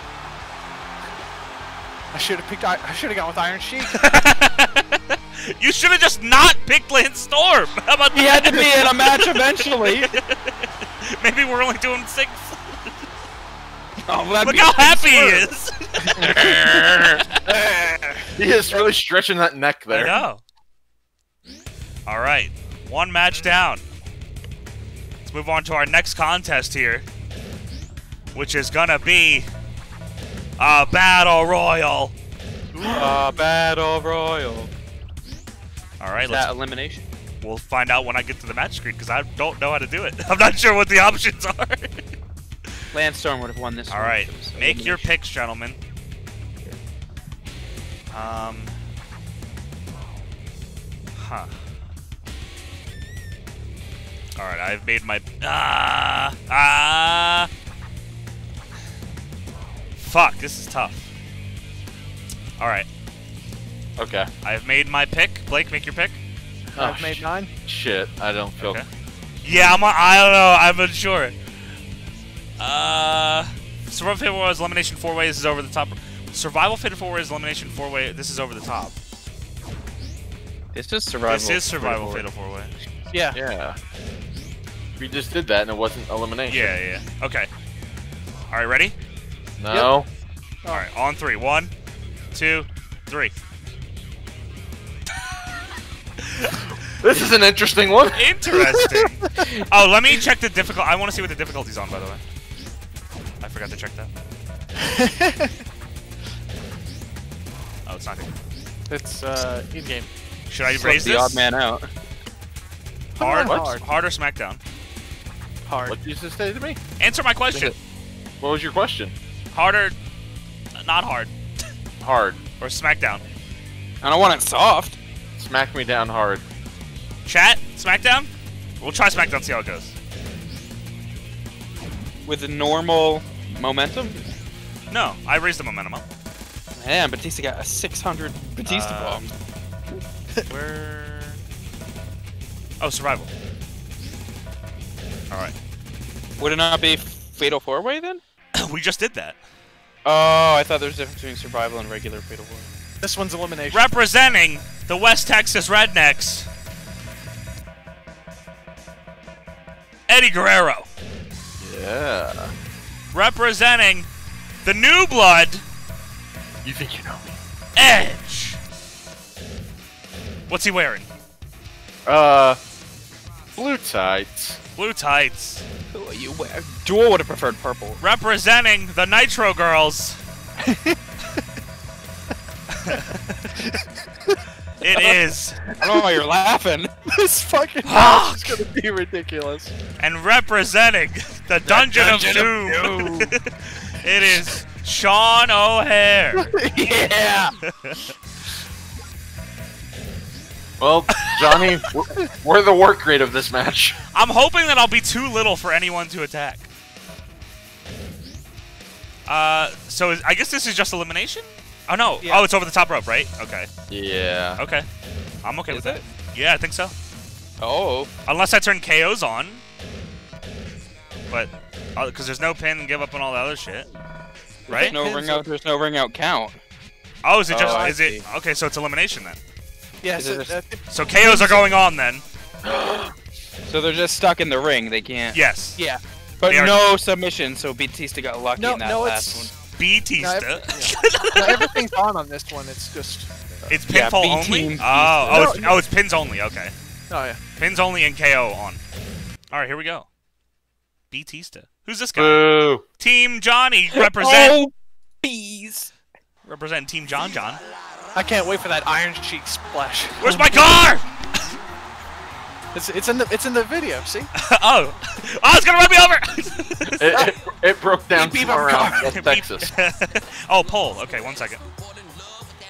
I should have picked. I, I should have gone with Iron Sheik. You should have just not picked Lance Storm. How about He had to be in a match eventually. Maybe we're only doing six. Oh, well, Look how a big happy he is. He is really stretching that neck I there. know. All right, one match down. Let's move on to our next contest here, which is gonna be a battle royal. Uh, battle royal. All right, Is that let's, elimination? we'll find out when I get to the match screen because I don't know how to do it. I'm not sure what the options are. Lance Storm would have won this All one. right, if it was make your picks, gentlemen. Um. Huh. All right, I've made my ah ah. Fuck, this is tough. All right, Okay. I've made my pick. Blake, make your pick. I've Oh, made sh- nine. Shit, I don't feel. Okay. Yeah, I'm. I don't know. I'm unsure. Uh, survival fatal four ways elimination four ways is over the top. Survival fatal four ways elimination four way. This is over the top. This is survival. This is survival fatal four way. Yeah. Yeah. We just did that and it wasn't elimination. Yeah, yeah. yeah. Okay. All right, ready? No. All right, on three. One, two, three. This is an interesting one. Interesting. oh, let me check the difficult. I want to see what the difficulty's on, by the way. I forgot to check that. Oh, it's not good. It's uh in game. Should I Just raise the this? odd man out. Hard, What? Hard. hard or SmackDown? Hard. What did you just say to me? Answer my question. What was your question? Harder, not hard, Hard. or SmackDown. I don't want it soft. Smack me down hard. Chat, SmackDown. We'll try SmackDown. See how it goes. With the normal momentum. No, I raised the momentum up. Man, Batista got a 600 Batista Uh, bomb. Where? Oh, survival. All right. Would it not be Fatal 4 Way then? we just did that. Oh, I thought there was a difference between survival and regular Fatal 4 This one's elimination. Representing the West Texas Rednecks, Eddie Guerrero. Yeah. Representing the New Blood, You think you know me? Edge. What's he wearing? Uh, blue tights. Blue tights. Who are you wear? Jewel would have preferred purple. Representing the Nitro Girls. it is. I don't know why you're laughing. this fucking Fuck. is gonna be ridiculous. And representing the Dungeon, of Dungeon Doom. it is Sean O'Haire. yeah! Well, Johnny, we're, we're the work rate of this match. I'm hoping that I'll be too little for anyone to attack. Uh, so is, I guess this is just elimination. Oh no! Yeah. Oh, it's over the top rope, right? Okay. Yeah. Okay. I'm okay Is with it? that. Yeah, I think so. Oh. Unless I turn KOs on. But because there's no pin and give up on all the other shit, right? There's no Pins ring out. There's no ring out count. Oh, is it just? Oh, I is it okay? So it's elimination then. Yeah, so, uh, So KOs are going on then. So they're just stuck in the ring. They can't. Yes. yeah. But They are- no submission. So Batista got lucky No, in that no, last it's one. Batista. No, No, everything's on on this one. It's just. It's pinfall B only. team Oh, oh, No, it's, no. oh, it's pins only. Okay, Oh yeah. pins only and KO on. All right, here we go. Batista. Who's this guy? Boo. Team Johnny represent Oh, bees. represent Team John John. I can't wait for that Iron Sheik splash. Where's my car? It's it's in the it's in the video. See? oh, oh, it's gonna run me over. It, it, it broke down Beep, beep, somewhere I'm around Texas. oh, poll. Okay, one second.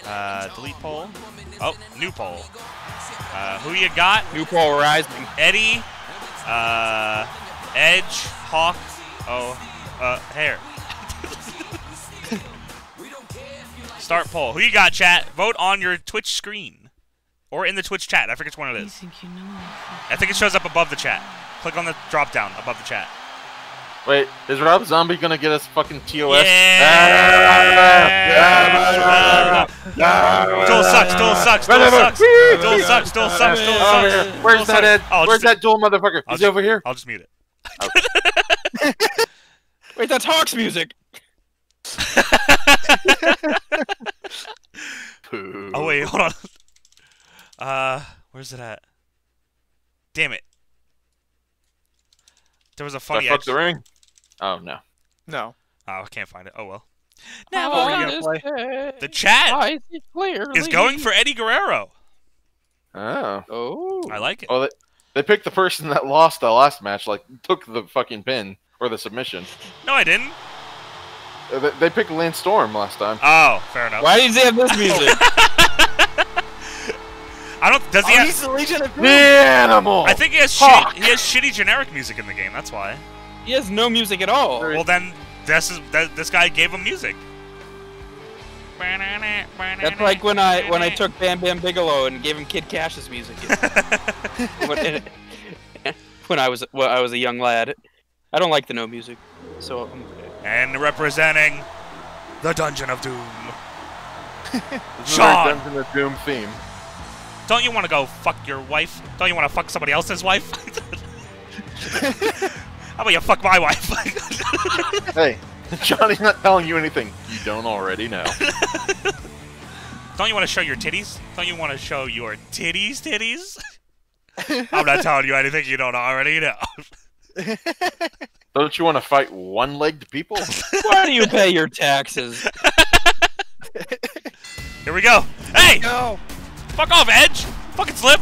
Uh, delete poll. Oh, new poll. Uh, who you got? New poll Rising. Eddie, uh, Edge, Hawk, oh, uh, Hair. Start poll. Who you got, chat? Vote on your Twitch screen. Or in the Twitch chat. I forget which one it You think you know? I think it shows up above the chat. Click on the drop down above the chat. Wait, is Rob Zombie gonna get us fucking TOS? Yeah! Duel sucks, duel sucks, duel sucks, duel sucks, duel sucks, duel Over sucks. here. Where's Duel that sucks. Ed? Oh, Where's that duel motherfucker? I'll just- over here. I'll just mute it. Oh. Wait, that's Hawk's music. Poo. Oh wait, hold on. Uh, where's it at? Damn it. There was a Did funny I fuck the ring? Oh no. No. Oh, I can't find it. Oh well. Now what were you gonna play? The chat I see clearly. is going for Eddie Guerrero. Oh. Oh. I like it. Oh, they, they picked the person that lost the last match, like took the fucking pin or the submission. No, I didn't. Uh, They, they picked Lance Storm last time. Oh, fair enough. Why did he have this music? I don't. Does he Oh, have? he's the Legion of The animal. I think he has shitty, he has shitty generic music in the game. That's why. he has no music at all. Well, then this is this guy gave him music. That's like when I when I took Bam Bam Bigelow and gave him Kid Kash's music. when, when I was when I was a young lad. I don't like the no music, so I'm okay. And representing the Dungeon of Doom. This is a Sean. Dungeon of Doom theme. Don't you want to go fuck your wife? Don't you want to fuck somebody else's wife? How about you fuck my wife? Hey, Johnny's not telling you anything you don't already know. Don't you want to show your titties? Don't you want to show your titties, titties? I'm not telling you anything you don't already know. Don't you want to fight one-legged people? Why do you pay your taxes? Here we go. Hey, No. fuck off, Edge. Fucking slip.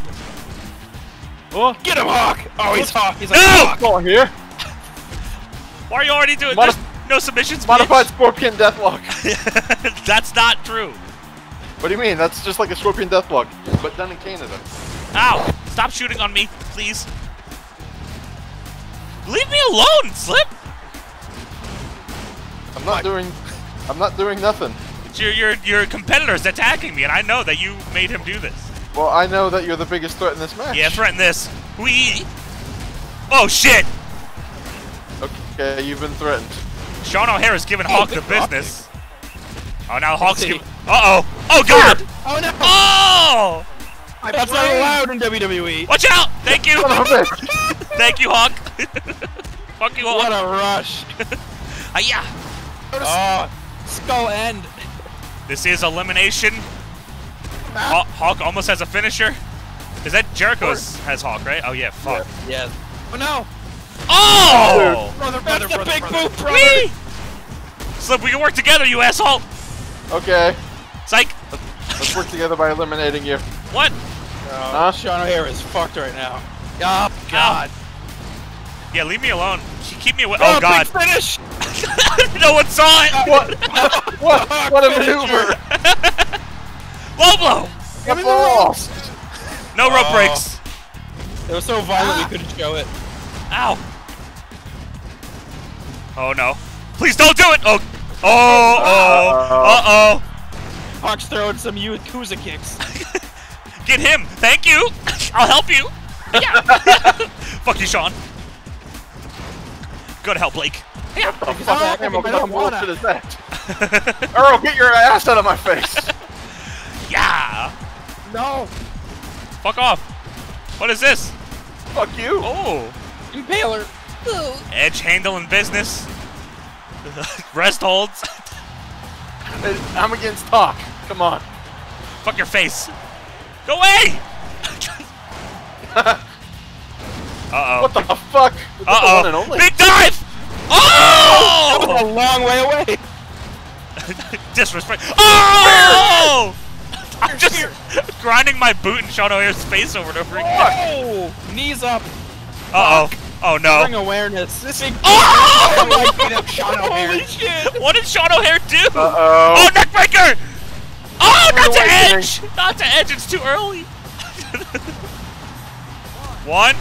oh, Get him, Hawk! Oh, he's oh. Hawk. He's like No! Hawk. oh, here. Why are you already doing Modif- There's no submissions? Modified Scorpion Deathlock. That's not true. What do you mean? That's just like a Scorpion Deathlock, but done in Canada. Ow! Stop shooting on me, please. Leave me alone, Slip. I'm not doing. I'm not doing nothing. It's your your your competitor's attacking me, and I know that you made him do this. Well, I know that you're the biggest threat in this match. Yeah, threaten this. We. Oh shit! Okay, you've been threatened. Sean O'Haire is giving Oh, Hawk good the block. business. Oh, now Hawk's see. giving. Uh oh! Oh god! Oh no. Oh! My That's not allowed in WWE. Watch out! Thank you! Son of a bitch. Thank you, Hawk. Fuck you, Hawk. What a rush! Hiya! Oh, skull end. This is elimination. Ah. Haw- Hawk almost has a finisher. Is that Jericho's has Hawk, right? Oh yeah, fuck. Yes. Oh no. Oh! Brother, That's brother, the brother, big brother. boot, brother. Whee! Slip, we can work together, you asshole! Okay, Psych! let's work together by eliminating you. What? Huh? Sean O'Haire is fucked right now. Oh God. Yeah, leave me alone. Keep keep me away. Oh, big god. finish! no one saw it! What? what? What a maneuver! Low blow! Get lost! No rope Oh. breaks. It was so violent we couldn't show it. Ow. Oh no. Please don't do it! Oh, Oh, oh, uh oh. Hawk's throwing some Yakuza kicks. Get him. Thank you. I'll help you. Yeah. Fuck you, Sean. Good help, Blake. What the fuck I ammo dumb wanna. bullshit is that? Earl, get your ass out of my face! Yeah. No. Fuck off. What is this? Fuck you! Oh. Impaler. Edge handling business. Rest holds. I'm against talk. Come on. Fuck your face. Go away. Uh oh. What oh. the fuck? Is this the Uh one and oh. only? Big dive. That was Oh! a long way away. Disrespect. Oh! I'm just grinding my boot in Sean O'Haire's face over and over again. Oh! Knees up. Uh oh. Oh no. Bring no. awareness. This big. Oh! like beat up Sean O'Haire. Holy shit! What did Sean O'Haire do? Uh-oh. Oh, neckbreaker! Oh, not to Awakening. edge! Not to edge, it's too early. One,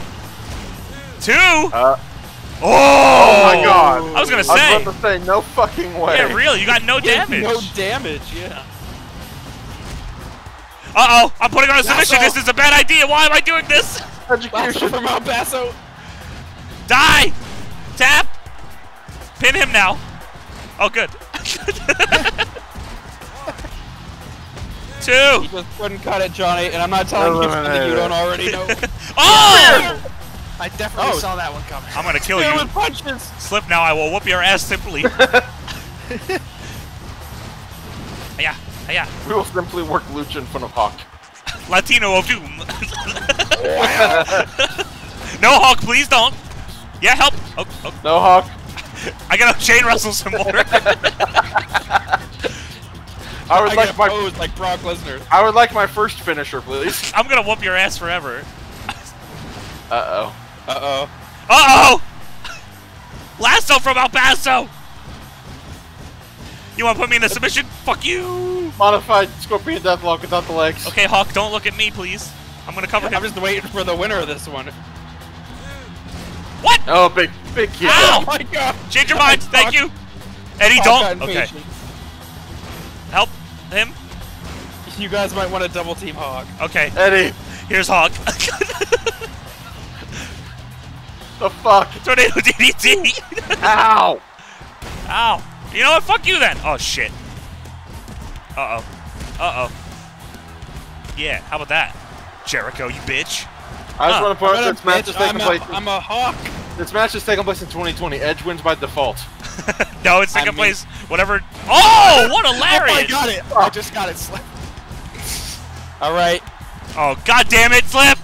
two. Uh, oh! oh my god. I was gonna say. I say. was about to say, no fucking way. Yeah, real. You got no damage. No damage, yeah. Uh oh, I'm putting on a submission. Lasso. This is a bad idea. Why am I doing this? Lasso Execution. from El Paso. Die! Tap! Pin him now. Oh, good. He Two. just couldn't cut it, Johnny, and I'm not telling you something you don't already know. Oh! I definitely Oh. saw that one coming. I'm gonna kill you. with punches. Slip now, I will whoop your ass simply. yeah, yeah. We will simply work Lucha in front of Hawk. Latino of Doom. no, Hawk, please don't. Yeah, help. Oh, oh. No, Hawk. I gotta chain wrestle some more. I would I like my posed like Brock Lesnar. I would like my first finisher, please. I'm gonna whoop your ass forever. Uh oh. Uh-oh. Uh oh! Lasso from El Paso! You wanna put me in a submission? Fuck you! Modified Scorpion Deathlock without the legs. Okay, Hawk, don't look at me, please. I'm gonna cover him. I'm just waiting for the winner of this one. What? Oh, big, big kick. Ow! Oh my god! Change your mind, thank you! Eddie, Hawk don't! Okay, impatient. Help him. You guys might want to double team Hawk. Okay, Eddie, here's Hawk. the fuck? Tornado DDT! Ow! Ow! You know what? Fuck you then! Oh, shit. Uh oh. Uh oh. Yeah, how about that? Jericho, you bitch. I just Huh. want to point out this match is bitch, taking I'm, place. a, I'm a Hawk. This match is taking place in 2020. Edge wins by default. no, it's I mean- place. Whatever. Oh, what a Oh, I got it. I just got it. Slip. All right. Oh, god damn it, Slip!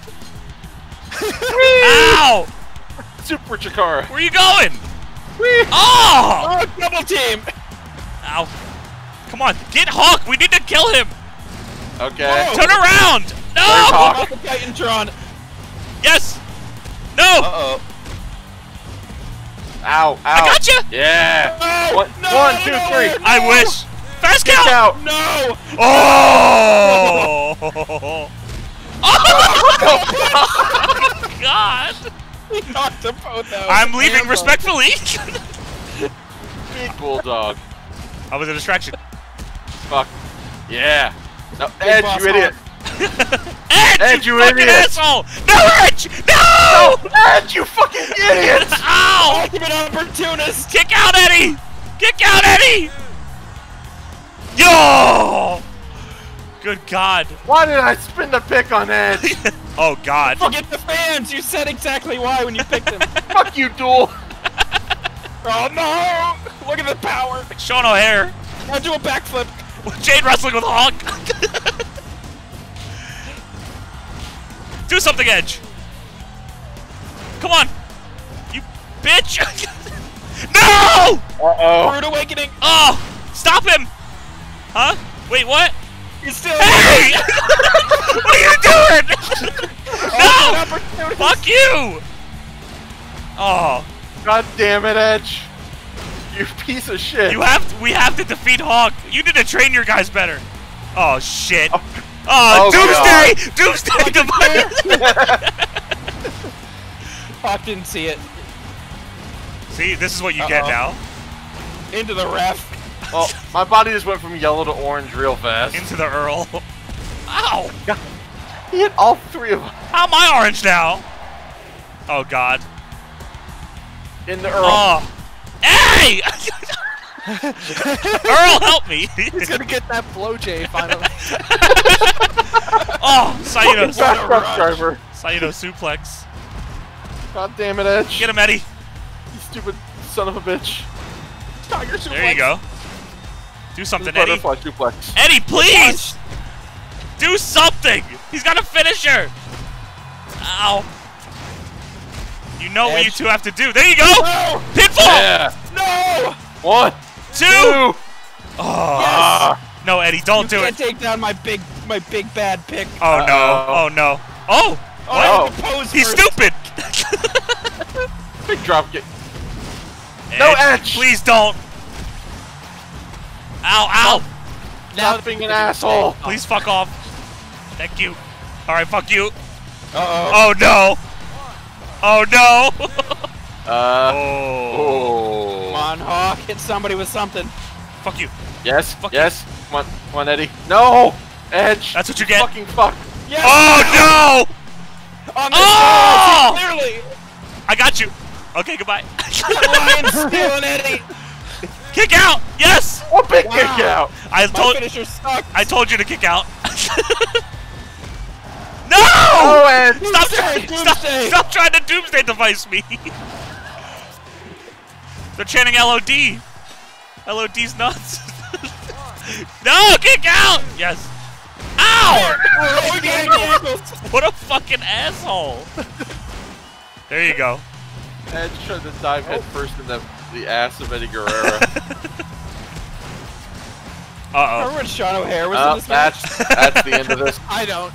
Ow! Super Chikara. Where are you going? Whee! Oh! Oh, double team! Ow. Come on, get Hawk! We need to kill him! Okay. Whoa. Turn around! No! Hawk. Off the Titantron. Yes! No! Uh-oh. Ow! Ow! I gotcha! Yeah. No! One, no, one, no, two, three. no. I wish! Fast Kick count! out. No! Oh! oh! God! He knocked them both out. I'm leaving Damn, respectfully! Big bulldog. I was a distraction. Fuck. Yeah. No, Edge, you idiot. Edge, Edge, you you fucking idiot. asshole! No, Edge! No! Edge, you fucking idiot! Ow! Ultimate opportunist! Kick out, Eddie! Kick out, Eddie! Yo! Good God. Why did I spin the pick on Edge? Oh, God. Forget the fans! You said exactly why when you picked him. Fuck you, Duel. oh no! Look at the power! Sean O'Haire. Now do a backflip! Jade wrestling with Hawk. Do something, Edge. Come on. You bitch. no! Uh-oh. Rude awakening! Oh! Stop him! Huh? Wait, what? He's still Hey! what are you doing? No! Fuck you! Oh, God damn it, Edge. You piece of shit. you have to, we have to defeat Hawk. You need to train your guys better. Oh shit. Oh. Oh, Oh, Doomsday! Doomsday device! Hawk didn't see it. See, this is what you get Uh-oh. now. Into the ref. Well, my body just went from yellow to orange real fast. Into the Earl. Ow! He hit all three of them How am I orange now? Oh god. in the Earl. Oh. Hey! Earl, help me! He's gonna get that blow J finally. oh, Saito, Back truck driver. Saito suplex. God damn it, Edge. Get him, Eddie. You stupid son of a bitch. Tiger suplex. There you go. Do something, Butterfly Eddie. suplex. Eddie, please! Do something! He's got a finisher! Ow. You know what you two have to do. There you go! No! Pinfall! Yeah. No! One, Two! two. Oh. Ah. No, Eddie, don't you do can't it. take down my big, my big bad pick. Oh, no. Uh-oh. Oh, no. Oh! Oh, I Oh. pose He's first. stupid! Big drop kick. No, Edge. Please don't. Ow, ow! now Stop being an asshole. Please fuck off. Thank you. Alright, fuck you. Uh-oh. Oh no! Oh no! Uh. oh. Oh. Come on, Hawk. Hit somebody with something. Fuck you. Yes. Fuck yes. Come on. Come on, Eddie. No. Edge. That's what you get. Fucking fuck. Yes! Oh On this Oh! side, clearly! no! I got you. Okay, goodbye. Lion stealing Eddie! kick out! Yes! Oh, big Wow. kick out. I My told finisher sucks. I told you to kick out. no! Oh, Edge. Stop, Doomsday, trying, stop, Doomsday. stop trying to doomsday device me. They're chanting LOD. LOD's nuts. no, kick out! Yes. Ow! We're all getting ankles. What a fucking asshole. There you go. Edge tried to dive head first in the, the ass of Eddie Guerrero. Uh Remember when Sean O'Haire was in oh, this match? that's, that's the end of this. I don't.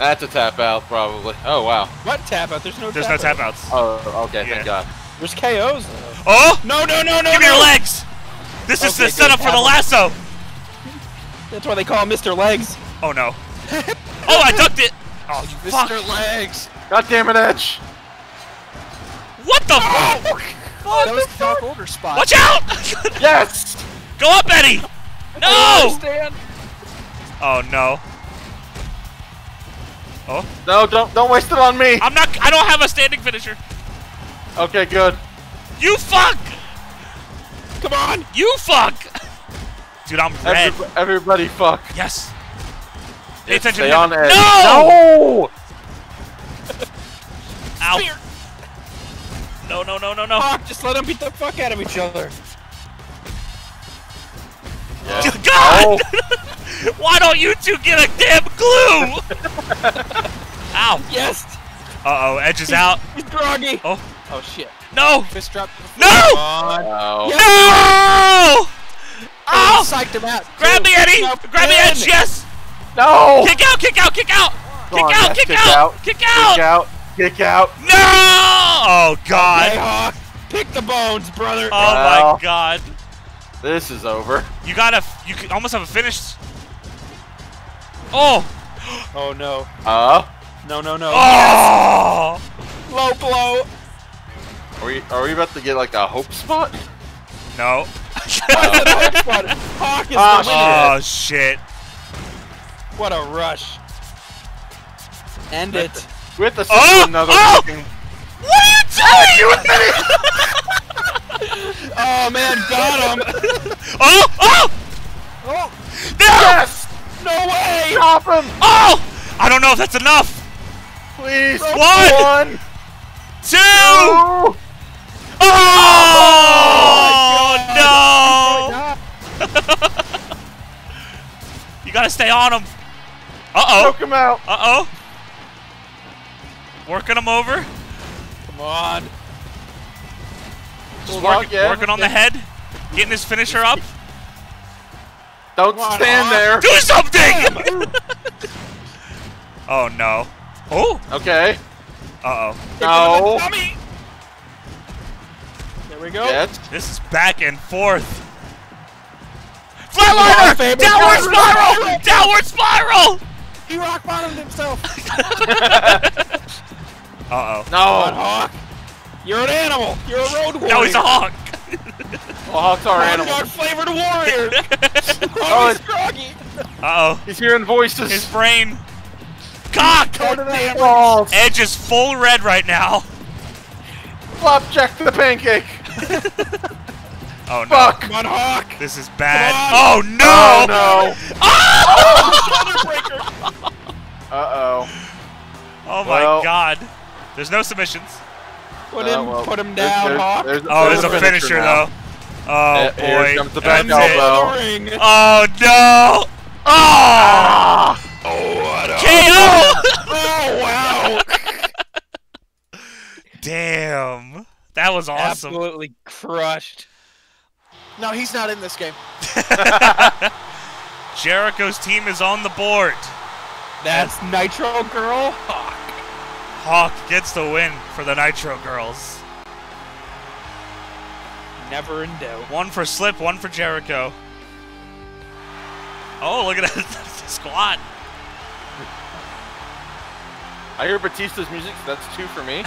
That's a tap out, probably. Oh, wow. What tap out? There's no oh. There's tap no out. tap outs. Oh, okay, Yeah. thank God. There's KOs. Oh! No, no, no, no, Give me no. your legs! This is the good. setup for the lasso! That's why they call him Mr. Legs. Oh no. Oh, I ducked it! Oh, you fuck! Mr. Legs. God damn it, Edge. What the oh! fuck? That was the Dark Order spot. Watch out! Yes! Go up, Eddie! No! Oh no. Oh, No, don't don't waste it on me. I'm not. I don't have a standing finisher. Okay, good. You fuck! Come on. You fuck! Dude, I'm red. Every, everybody, fuck. Yes. Pay Yes, attention stay to on edge. No! No! Ow. Spear. No, no, no, no, no. Fuck, just let them beat the fuck out of each other. Yes. God! Oh, Why don't you two get a damn glue? Ow. Yes. Uh oh, Edge is out. He's groggy. Oh, Oh shit. No! Fist drop. No! oh. No! Oh! Psyched him out. Grab too. me, Eddie! No, Grab me, win. Edge, yes! No! Kick out, kick out, kick out! Kick out, yes, kick kick out! out. Kick Kick out! out! Kick out! No! Oh, God. Hawk, pick the bones, brother. Oh, Wow. my God. This is over. You gotta, you almost have a finish. Oh! Oh no. Uh, No, no, no. Oh! Low blow. Are we are we about to get like a hope spot? No. What's ah, the hope spot? Hawk is the. Oh, shit. What a rush. End it. We have to see Oh! another Oh! fucking. What are you doing? Oh man, got him. oh! Oh! Oh, No! Yes! No way. Stop him! Oh! I don't know if that's enough. Please! One! One! Two! Two! Oh, no! You gotta stay on him. Uh Choke oh. him out! Uh oh. Working him over. Come on. Just Hold on, working, yeah. working on the head. Getting his finisher up. Don't on, stand Hawk. there! Do something! oh no. Oh. Okay. Uh oh. No. Tummy. There we go. Yes. This is back and forth. Flatliner! favorite Downward spiral! Downward spiral! he rock bottomed himself. Uh oh. Come on, No. Hawk. You're an animal. You're a road warrior. No, he's a hawk. Hawks are Hot animals. dog flavored warrior. Oh, oh, it's- he's groggy. Uh-oh. He's hearing voices. His brain. Cock! God damn balls. Edge is full red right now. Flapjack the pancake. Oh no. Fuck. Come on, Hawk. This is bad. Oh no! Oh no. Shoulder breaker. Uh oh. Oh my Well- god. There's no submissions. Put Uh, him, well, put him down, there's- Hawk. there's- Oh, there's a a finisher, now. though. Oh Yeah, here boy. comes the That's back elbow. The. Oh no! Oh! Ah! Oh, what a... KO! Oh, wow. Damn. That was awesome. Absolutely crushed. No, he's not in this game. Jericho's team is on the board. That's Nitro Girl Hawk. Hawk gets the win for the Nitro Girls. Never in doubt. One for Slip, one for Jericho. Oh, look at that squat. I hear Batista's music. So that's two for me.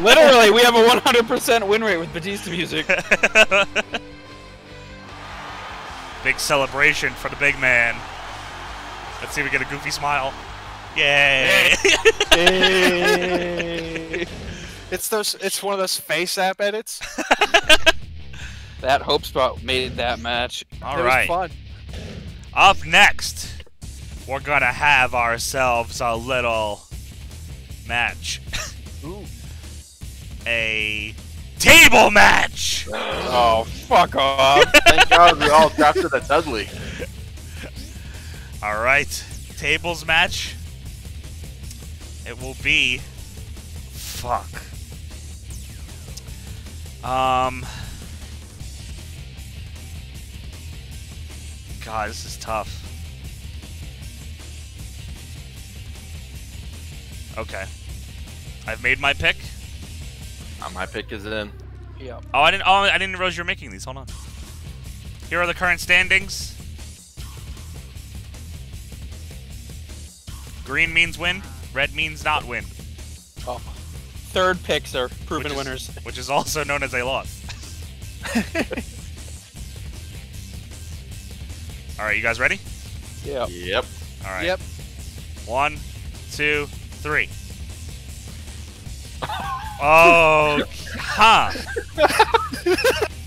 Literally, we have a 100% win rate with Batista music. Big celebration for the big man. Let's see if we get a goofy smile. Yay! It's those. It's one of those face app edits. that Hope Spot made that match. All it right. was fun. Up next, we're gonna have ourselves a little match. Ooh. a table match. Oh, fuck off. Thank God we all drafted a Dudley. All right, tables match. It will be. Fuck. Um. God, this is tough. Okay. I've made my pick. Uh, my pick is in. Yeah. Oh, I didn't. Oh, I didn't realize you're making these. Hold on. Here are the current standings. Green means win. Red means not win, Oh. Third picks are which proven is, winners. which is also known as a loss. All right, you guys ready? Yeah. Yep. All right. Yep. One, two, three. Oh, huh.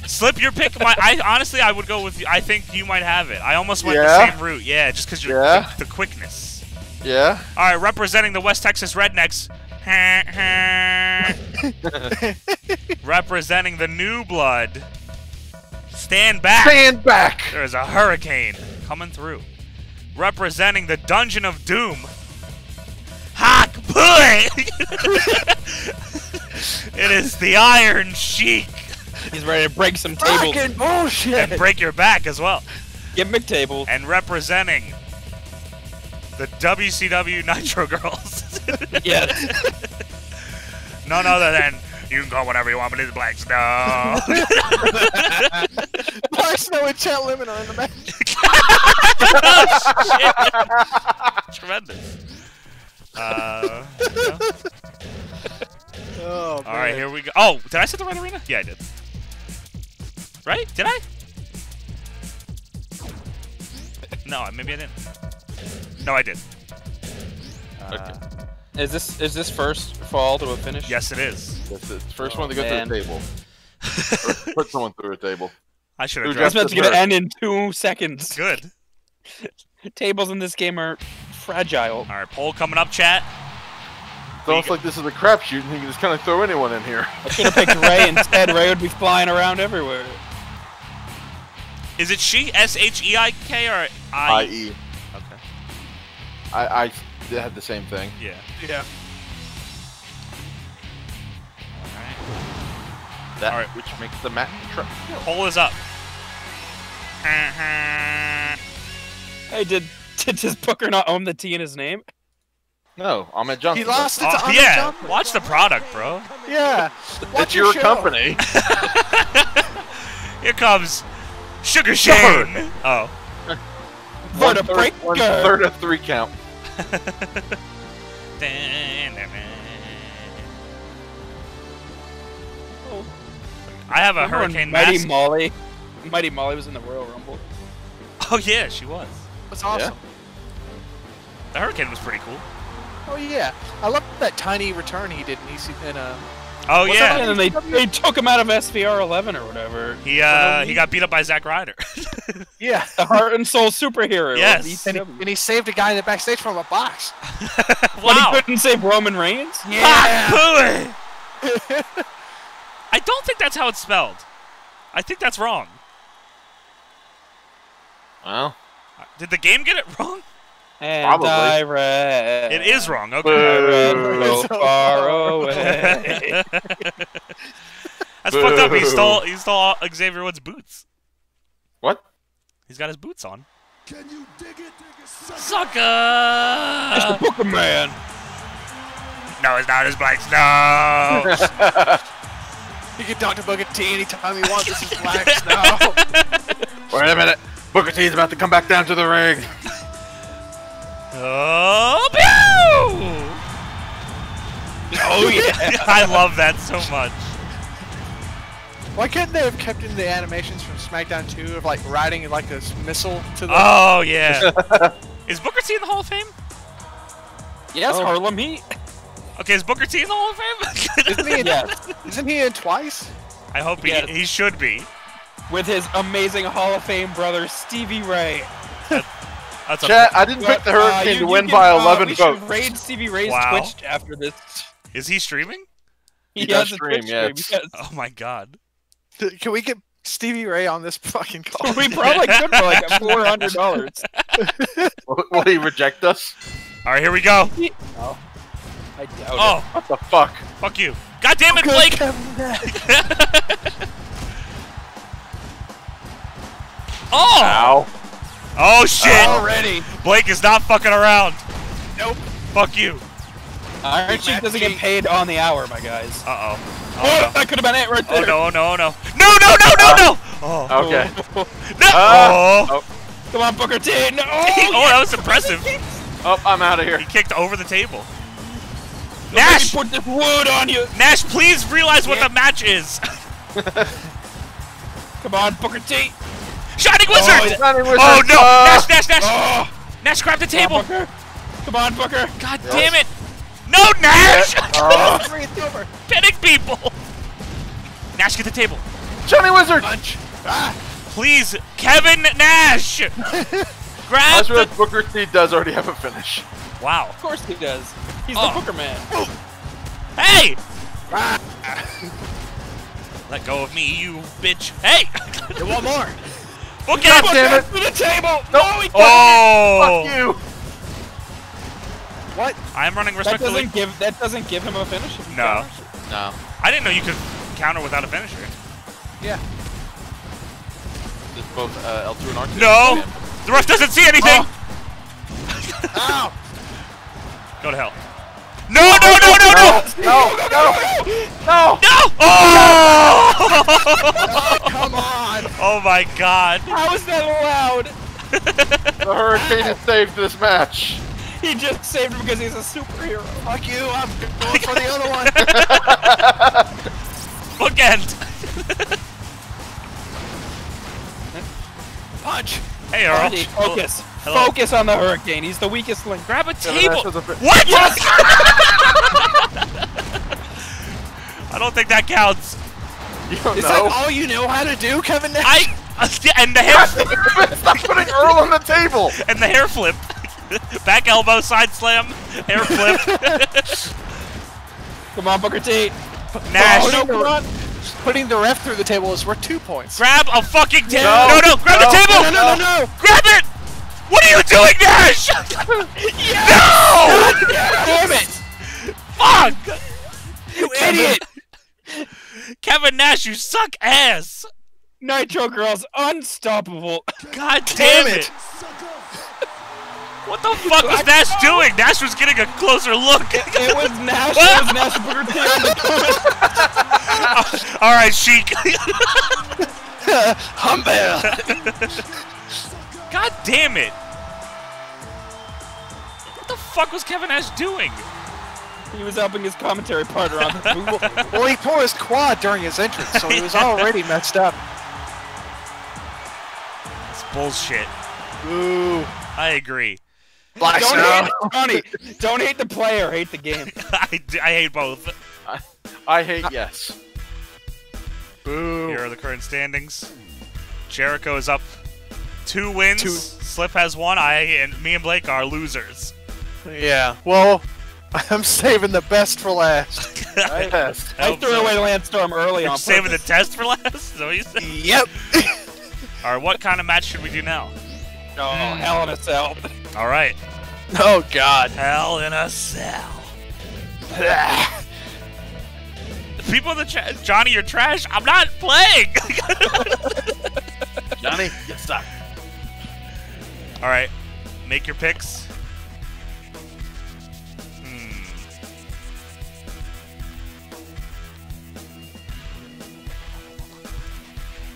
Slip your pick. My, I honestly, I would go with. I think you might have it. I almost went Yeah? the same route. Yeah, just because you're Yeah? the, the quickness. Yeah. All right, representing the West Texas Rednecks. representing the New Blood. Stand back. Stand back. There is a hurricane coming through. Representing the Dungeon of Doom. Hawk boy! it is the Iron Sheik. He's ready to break some tables. Fucking bullshit. And break your back as well. Get McTable. And representing the WCW Nitro Girls. Yes. None other than you can call whatever you want, but it's Black Snow. Black Snow and Chet Lemon are in the match. Oh, Tremendous. Uh, yeah. Oh, All right, here we go. Oh, did I set the right arena? Yeah, I did. Right? Did I? No, maybe I didn't. No, I did. Uh, Is this is this first fall to a finish? yes, it is. That's the first Oh, one to go man. through the table. Or put someone through a table. I should Who have This drafted. match is the gonna end in two seconds. Good. Tables in this game are fragile. All right, poll coming up, chat. It's almost like this is a crapshoot, and you can just kind of throw anyone in here. I should have picked Ray instead. Ray would be flying around everywhere. Is it she? S H E I K or I? I.e., Okay. I, I had the same thing. Yeah. Yeah. All right. That All right. which makes the mat. Tra- Poll is up. Hey, did did this Booker not own the T in his name? no, Ahmed Johnson. He lost it to Oh, Ahmed yeah. Johnson. Watch the product, bro. Yeah. Watch It's your show. company. Here comes Sugar Shane. Oh. For the One third- one third of three count. I have a Remember hurricane Mighty mask. Molly. Mighty Molly was in the Royal Rumble. Oh yeah, she was. That's awesome. The hurricane was pretty cool. Oh yeah, I love that tiny return he did in EC in uh, Oh What's yeah, that And then they, they took him out of SVR 11 or whatever. he uh he got beat up by Zack Ryder. yeah, The heart and soul superhero. of Yes. and he, and he saved a guy in the backstage from a box. But wow. he couldn't save Roman Reigns? Ah, pooey. I don't think that's how it's spelled. I think that's wrong. Well, Did the game get it wrong? And Probably. I read. It is wrong. I Okay. read Boo. so far away. That's fucked up. He stole he stole Xavier Woods' boots. what? He's got his boots on. Can you dig it? Sucker. Sucker! the Booker Man. No, it's not his bikes. No. He can talk to Booker T anytime he wants. This is black snow. Wait a minute. Booker T's about to come back down to the ring. oh, pew! Oh, yeah. I love that so much. Why couldn't they have kept in the animations from SmackDown 2 of like riding like a missile to the? Oh yeah. is Booker T in the Hall of Fame? Yes, Oh. Harlem Heat. Okay, is Booker T in the Hall of Fame? Isn't he in, Yes. Isn't he in twice? I hope he, Yes. he should be. With his amazing Hall of Fame brother, Stevie Ray. That's a, Chat, I didn't pick the But, uh, Hurricane you- to win can, by uh, 11 we votes. should raid Stevie Ray's Wow. Twitch after this. is he streaming? He, He has does stream, Twitch yes. stream. Oh my god. Can we get Stevie Ray on this fucking call? We probably could for like four hundred dollars. Will, will he reject us? All right, here we go. I doubt Oh, What the fuck? fuck you. God damn it, Blake. Oh. Ow. Oh shit. Already. Blake is not fucking around. Nope. Fuck you. Iron Sheik doesn't get paid on the hour, my guys. Uh oh. Oh, Oh that could have been it right no. Oh there. no, no, no. No, no, no, no, no. Oh. Okay. No. Ah. Oh. Come on, Booker T. No. Oh, that was impressive. Oh, I'm out of here. He kicked over the table. Let Nash, put this wood on you. Nash, please realize what Yeah. the match is. Come on, Booker T. Shining Oh, Wizard. yeah. Johnny Wizard, Oh no! uh, Nash, Nash, Nash! Oh, Nash, grab the come on, table! Booker. Come on, Booker. God damn it! No, Nash! uh, It's over. Pinning people! Nash, get the table. Johnny Wizard! Punch. Please, Kevin Nash! I Grab just the... realized Booker T does already have a finish. Wow. Of course he does. He's Oh. the Booker Man. Hey! Let go of me, you bitch. Hey! You want more? Book God it! damn it! To the table. Nope. No, he Oh! Fuck you! What? I'm running respectfully. That doesn't give that doesn't give him a finish. if No. counters. No. I didn't know you could counter without a finisher. Yeah. It's both uh, L2 and R2. No! The ref doesn't see anything! Ow! Go to hell. No, no, no, no, no! No! No! No! No! Oh! Come on! oh my god. How is that allowed? The Hurricane has saved this match. He just saved him because he's a superhero. Fuck you! I'm going for the other one. Bookend. Punch. Hey, Earl. Andy, focus. Hello. Focus on the hurricane. He's the weakest link. Grab a table. Nash has a fi- What? I don't think that counts. You don't Is know. that all you know how to do, Kevin Nash? I and the hair Stop putting Earl on the table! and the hair flip. Back elbow, side slam, hair flip. Come on, Booker T. Nash, Oh, no, come on. Putting the ref through the table is worth two points. grab a fucking table. No. No, no, grab No. the table. No, no, no, no! Grab it. What are you doing, Nash? No! Damn it! Fuck! You idiot! Kevin Nash, you suck ass. Nitro Girl's unstoppable. God Damn damn, it. it. What the fuck was Nash doing? Nash was getting a closer look. It was Nash. It was Nash Booker T on the comment. All right, Sheik. Humble! God damn it. What the fuck was Kevin Nash doing? He was helping his commentary partner on the move. Well, he tore his quad during his entrance, so he was already messed up. It's bullshit. Ooh. I agree. Black Don't Snow. hate, Johnny, don't hate the player, hate the game. I hate both. I hate yes. Ooh. Here are the current standings. Jericho is up two wins. Two. Slip has one. I and me and Blake are losers. Yeah. Well, I'm saving the best for last. Yes. I threw so. away Lance Storm early You're on saving the test for last. Is that what you said? yep. All right, what kind of match should we do now? Oh, hell in a cell. All right, oh God. Hell in a Cell. The people in the chat, Johnny, you're trash. I'm not playing. Johnny, you suck. All right, make your picks. Hmm.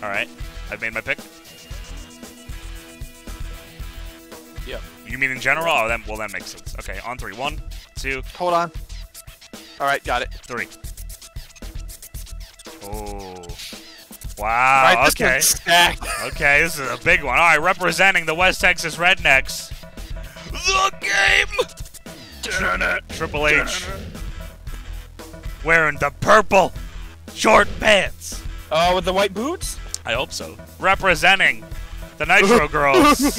All right, I've made my pick. Yep. You mean in general? Oh, then well, that makes sense. Okay, on three. One, two, Hold on. All right, got it. three. Oh. Wow. right, this okay. stacked. Okay, this is a big one. All right, representing the West Texas Rednecks, the game. Triple H wearing the purple short pants. Oh, with the white boots? I hope so. Representing the Nitro Girls,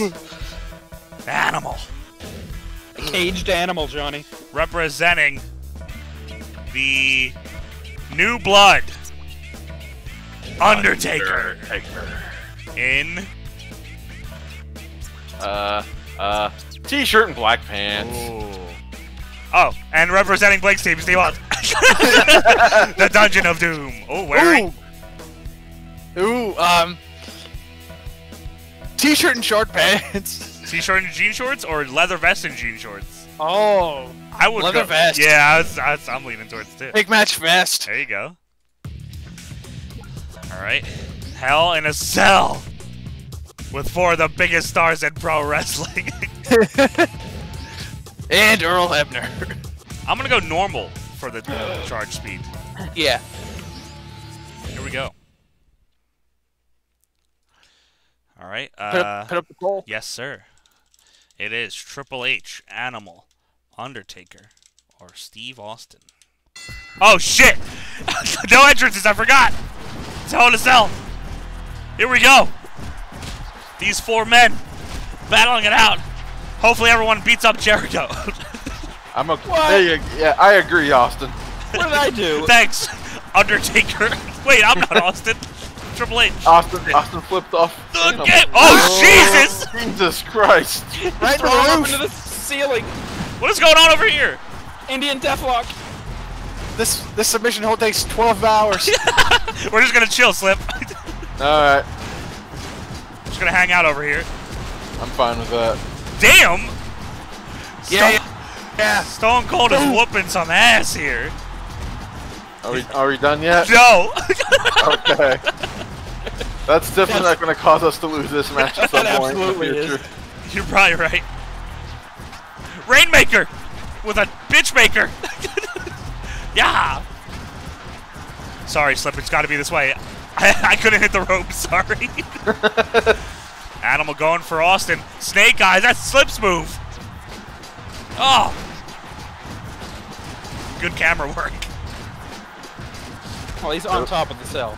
Animal. A caged animal, Johnny. Representing the New Blood, Undertaker. Undertaker. In Uh, uh, t-shirt and black pants. Ooh. Oh, and representing Blake's team, Steve Austin. the Dungeon of Doom. Oh, wearing. Ooh. Ooh. Um. T-shirt and short pants. T-shirt and jean shorts, or leather vest and jean shorts. Oh. I would Leather go- vest. Yeah, I was, I was, I'm leaning towards too. Big match vest. There you go. All right, Hell in a Cell with four of the biggest stars in pro wrestling. And Earl Hebner. I'm gonna go normal for the uh, charge speed. yeah. Here we go. All right. Put Uh, up, put up the poll. Yes, sir. It is Triple H, Animal, Undertaker, or Steve Austin. Oh shit! no entrances. I forgot. It's Hell in a Cell. Here we go. These four men battling it out. Hopefully, everyone beats up Jericho. I'm a. What? There you, yeah, I agree, Austin. What did I do? Thanks, Undertaker. Wait, I'm not Austin. Triple H. Austin, Austin flipped off. The game. Oh, oh Jesus! Jesus Christ! Right in Throw him up into the ceiling. What is going on over here? Indian Deathlock. This this submission hold takes 12 hours. We're just gonna chill, Slip. All right, just gonna hang out over here. I'm fine with that. Damn! yeah. Stone, Yeah. Stone Cold is whooping some ass here. Are we are we done yet? No! Okay. That's definitely not going to cause us to lose this match at some That point in the absolutely is. You're probably right. Rainmaker! With a bitch maker! Yeah! Sorry, Slip, it's gotta be this way. I, I couldn't hit the rope, sorry. Animal going for Austin. Snake Eyes, that's Slip's move! Oh! Good camera work. Well, he's on top of the cell.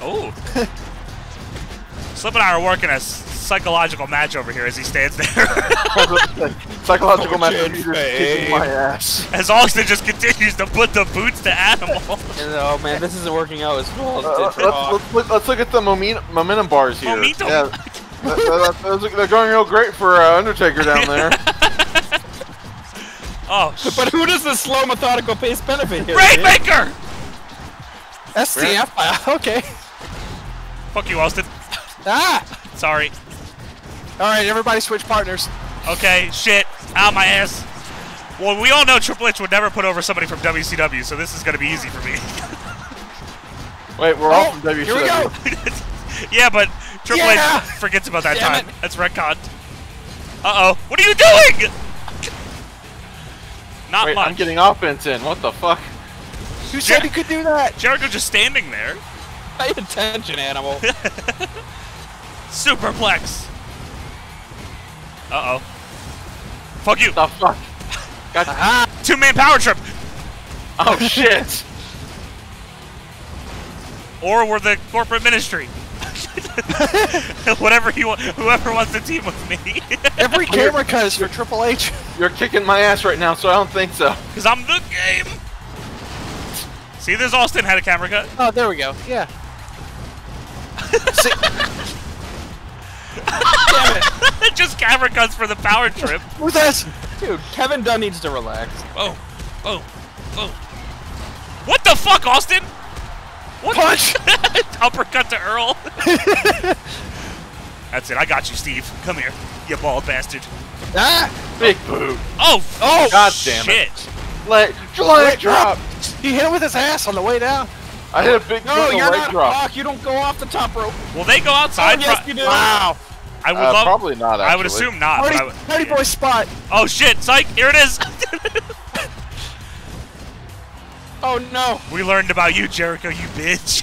Oh. Slip and I are working a s- psychological match over here as he stands there. Psychological Oh, match Jen of you just kicking Fame. my ass. as Austin just continues to put the boots to Animal. Oh man, this isn't working out as well Uh, let's, did for Hawk. let's, look, let's look at the momentum, momentum bars here. Momentum. Yeah, that- that- those they're going real great for uh, Undertaker down there. Oh, But who does the slow, methodical pace benefit here? Rainmaker! STF. Okay. Fuck you, Austin. Ah. Sorry. All right, everybody switch partners. Okay, shit. Out my ass. Well, we all know Triple H would never put over somebody from WCW, so this is gonna be easy for me. Wait, we're all Oh, from WCW. here we go. yeah, but Triple Yeah! H forgets about that Damn time. That's retconned. Uh-oh. What are you doing? Not Wait, much. I'm getting offense in. What the fuck? Who said he could do that? Jericho just standing there. Pay attention, animal. Superplex. Uh oh. Fuck you. The fuck? Got Two man power trip. Oh shit! Or we're the corporate ministry. Whatever you want, whoever wants to team with me. Every camera cut is for Triple H. You're kicking my ass right now, so I don't think so. Because I'm the game. See, this Austin had a camera cut. Oh, there we go. Yeah. See, Damn it. Just camera cuts for the power trip. who's this? Dude, Kevin Dunn needs to relax. Oh, oh, oh. What the fuck, Austin? What? Punch! Uppercut to Earl. That's it. I got you, Steve. Come here, you bald bastard. Ah! Big boot. Oh, Oh, God damn it. shit. Leg, leg drop. He hit him with his ass on the way down. I hit a big No, boot and a you're not drop. Hawk. You don't go off the top rope. Well, they go Oh, outside? yes, you do. Wow. I would Uh, love. probably not. Actually. I would assume not. Party, would, party boy spot. Oh shit! Psych! Here it is. Oh, no. we learned about you, Jericho. You bitch.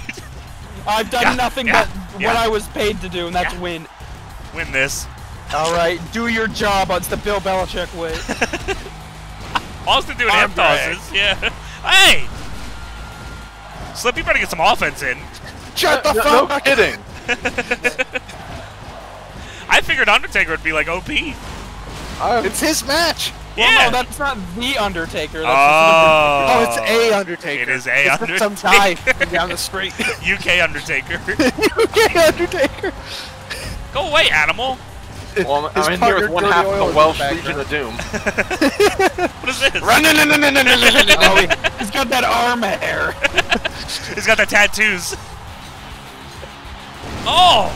I've done Yeah, nothing yeah, but yeah. what I was paid to do, and that's Yeah. win. Win this. All right, do your job. It's the Bill Belichick way. Austin doing Arm hip drag. tosses. Yeah. Hey. Slip, you better get some offense in. Shut the No, fuck no kidding. I figured Undertaker would be like OP. Uh, it's his match. Well, yeah. no, that's not the Undertaker. That's oh. Undertaker. oh, it's a Undertaker. It is a it's Undertaker. Some guy down the street. UK Undertaker. UK Undertaker. Go away, animal. Well, I'm, I'm in here with one half of the Welsh Legion of Doom. what is this? Run, run, run, run, run, run, oh, He's got that arm hair. He's got the tattoos. Oh!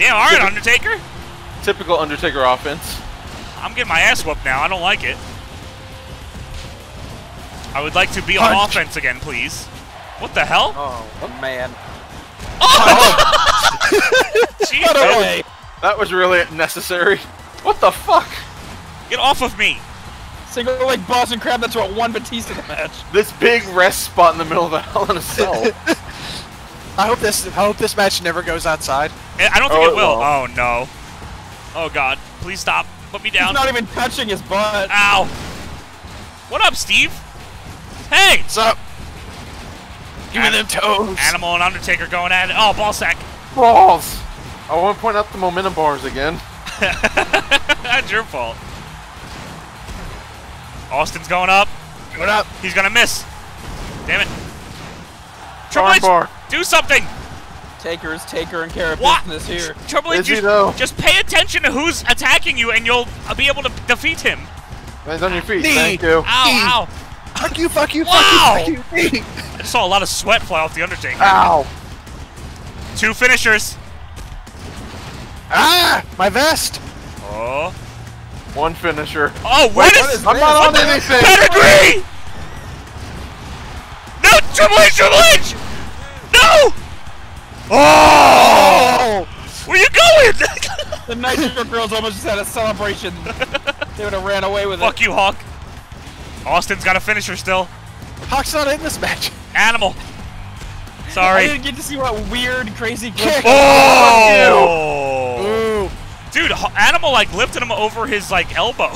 Damn, alright, Undertaker. Typical Undertaker offense. I'm getting my ass whooped now. I don't like it. I would like to be on offense again, please. What the hell? Oh, man. Jeez, What man. That was really necessary. What the fuck? Get off of me. Single leg Boston Crab, that's what won Batista the match. This big rest spot in the middle of the Hell in a Cell. I hope this. I hope this match never goes outside. I I don't think Oh, it it will. Oh, no. Oh, God. Please stop. Put me down. He's not even touching his butt. Ow. What up, Steve? Hey! What's up? Give me them toes. Animal and Undertaker going at it. Oh, ball sack. Balls. I want to point out the momentum bars again. That's your fault. Austin's going up. What up? He's gonna miss. Damn it. Triple Arm H, bar. Do something. Taker's taker and care of What? business here. Triple H, Is he, just, though? just pay attention to who's attacking you, and you'll be able to defeat him. Hands on your feet. Knee. Thank you. Ow, ow. Fuck you! Fuck you! Wow. Fuck you! Fuck you! I just saw a lot of sweat fly off the Undertaker. Ow. Two finishers. ah! My vest. Oh. One finisher. Oh, what what is, is I'm this? not on anything. pedigree? No, Triple H, Triple H! No! Oh! Oh! Where you going? The Nitro Girls almost just had a celebration. they would have ran away with Fuck it. Fuck you, Hawk. Austin's got a finisher still. Hawk's not in this match. Animal. Sorry. I didn't get to see what weird, crazy Kick. Oh! Dude, Animal like lifted him over his like elbow.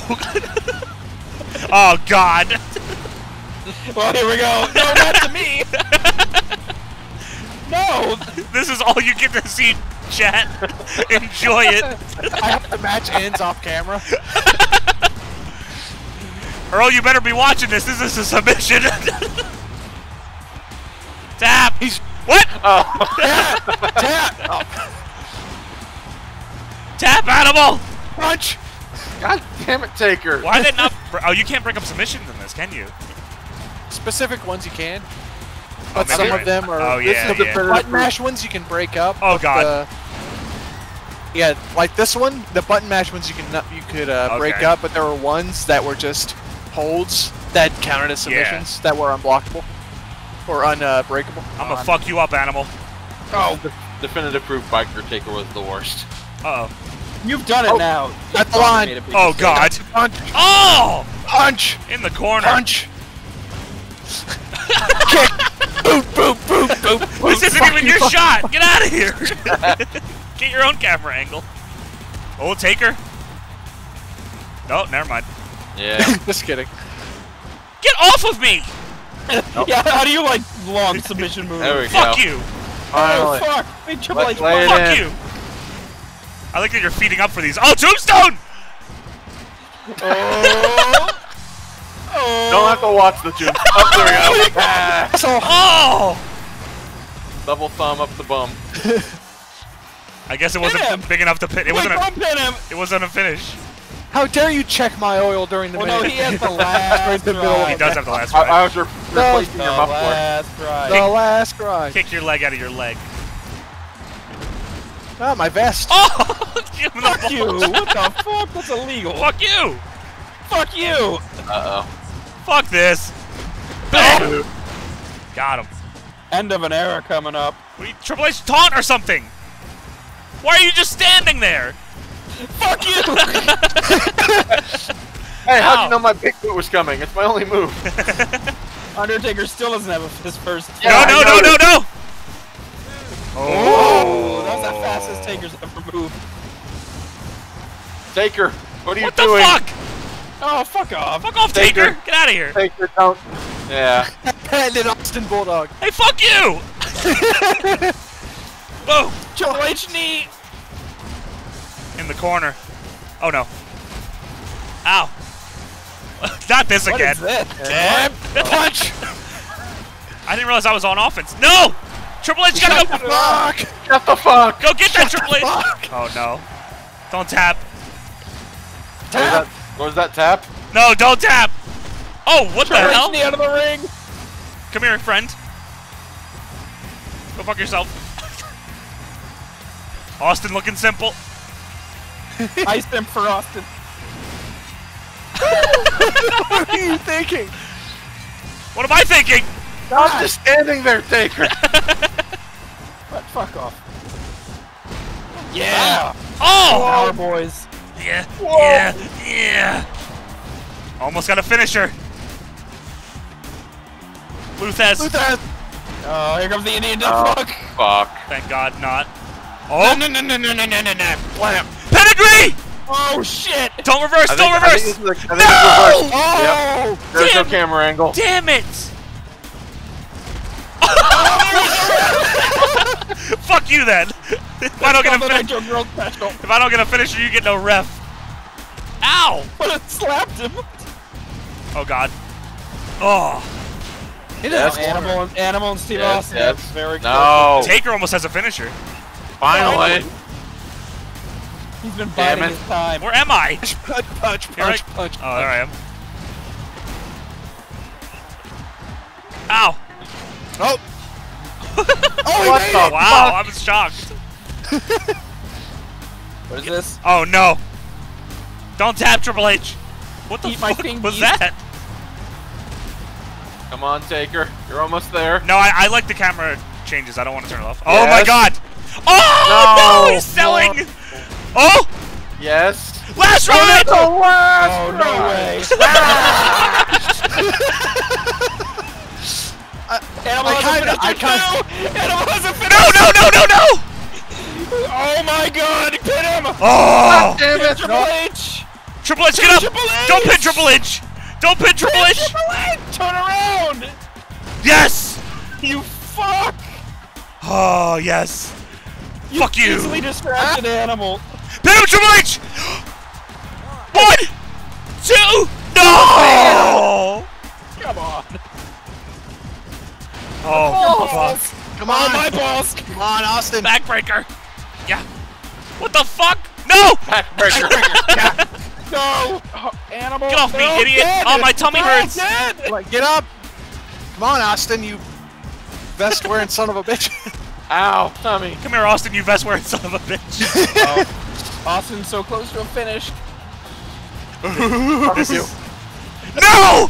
oh God! Well, here we go. No, not to me. No. This is all you get to see, chat. Enjoy it. I hope the match ends off camera. Earl, you better be watching this. This is a submission. Tap. He's What? Oh. tap, tap, oh, Tap Animal. punch. God damn it, Taker. Why did not? br- Oh, you can't break up submissions in this, can you? Specific ones you can, but maybe some of them are. Oh, this yeah, the yeah. button mash ones you can break up. Oh, God. the- yeah, like this one, the button mash ones you can you could uh, break up, but there were ones that were just holds that counted as Yeah. submissions that were unblockable or unbreakable. I'm gonna fuck you up, Animal. Oh, the definitive proof biker Taker was the worst. Uh oh. You've done it Oh, now. at the line. Made a big Oh. God. Punch. Oh! Punch! In the corner. Punch! Kick! Boop, boop, boop, boop, boop. This isn't even your fuck- shot. Get out of here. Get your own camera angle. Oh, Taker. No, never mind. Yeah. Just kidding. Get off of me! Yeah, how do you like long submission moves? There we Fuck go. you! Oh fuck! Hey, Triple Let- H, fuck Fuck in. you! I like that you're feeding up for these. Oh, Tombstone! Oh. Oh. Don't have to watch the tune. Up there we go. Ah, So, Oh! double thumb up the bum. I guess it wasn't him. big enough to pit. It Wait, wasn't. A, don't pin him. it wasn't a finish. how dare you check my oil during the Well, no, he has the last in the ride. He does have the last I, ride. I was re- replacing The your muffler. last ride. The last ride. Kick your leg out of your leg. Ah, my vest. Oh! Give him the Fuck you! What the fuck? That's illegal. Fuck you! Fuck you! Uh Fuck this! Bam! Got him. End of an era coming up. We Triple H taunt or something. Why are you just standing there? Fuck you! oh. Hey, how'd you know my big boot was coming? It's my only move. Undertaker still doesn't have his first. Yeah, no, I no, no, no, no! Oh, that was the fastest oh. Taker's ever moved. Taker, what are you What the doing? fuck? Oh, fuck off. Fuck off, Taker. Taker! Get out of here! Taker, don't. Yeah. Handed Austin Bulldog. Hey, fuck you! Whoa! Triple H knee. In the corner. Oh no. Ow. Not this What again. is this? Damn! Punch! I didn't realize I was on offense. No! Triple H gotta go. Fuck! Shut the fuck. Go get that Triple H. Fuck! Oh no. Don't tap. What was that, that tap? No, don't tap. Oh, what the hell? knee out of the ring. Come here, friend. Go fuck yourself. Austin looking simple. I stem for Austin. What are you thinking? What am I thinking? I'm just standing there, Taker. But fuck off. Yeah. Oh! Power boys. Yeah, yeah, yeah. Almost got a finisher. Lou Thesz. Luther! Oh, here comes the Indian death Oh. fuck. Fuck. Thank God not. Oh, No, no, no, no, no, no, no, no. Blam. pedigree! Oh shit. Don't reverse, I don't think, I reverse! think this is a, I think No! it's reversed. Oh. Yep. There's Damn. no camera angle. Damn it! Fuck you then. If I don't get a Double fin- Girl special. if I don't get a finisher, you get no ref. Ow! But it slapped him. Oh God. Oh. Hit Yes. it. Animal, and, Animal and Steve Yes, Austin. yes. That's very No. Taker almost has a finisher. Finally. close. He's been Damn biding it. his time. Where am I? Punch, punch, punch, Here I- punch, punch. Oh, there I am. Ow! Oh! oh, What the made it! Wow, I was shocked. What is this? Oh no! Don't tap Triple H. What the Eat fuck fingies. was that? Come on, Taker. You're almost there. No, I, I like the camera changes. I don't want to turn it off. Oh my god! Oh no! No. He's selling. Oh! Yes. Last ride! Oh, no way. Animal ah! I has a kinda- I finisher kinda- too! Animal has a No! No! No! No! No! Oh my god, he pit him! Oh! Damn it. Triple H! Triple H, get up! Triple H! Don't pin Triple H! Don't pin Triple H! Triple H! Turn around! Yes! You fuck! Oh yes! You Fuck you. Easily distracted animal. Pin him, Triple H! One, two, no! Come on. Oh, fuck. Come Oh, on! my balls! Come on, Austin! Backbreaker. Yeah. What the fuck? No! Backbreaker. No! Oh, animal! Get off me, idiot. dead. Oh, my tummy No, hurts. dead. Like, get up! Come on, Austin, you vest wearing son of a bitch. Ow, Tommy. Come here, Austin, you vest wearing son of a bitch. Oh, Austin's so close to a finish. You. no!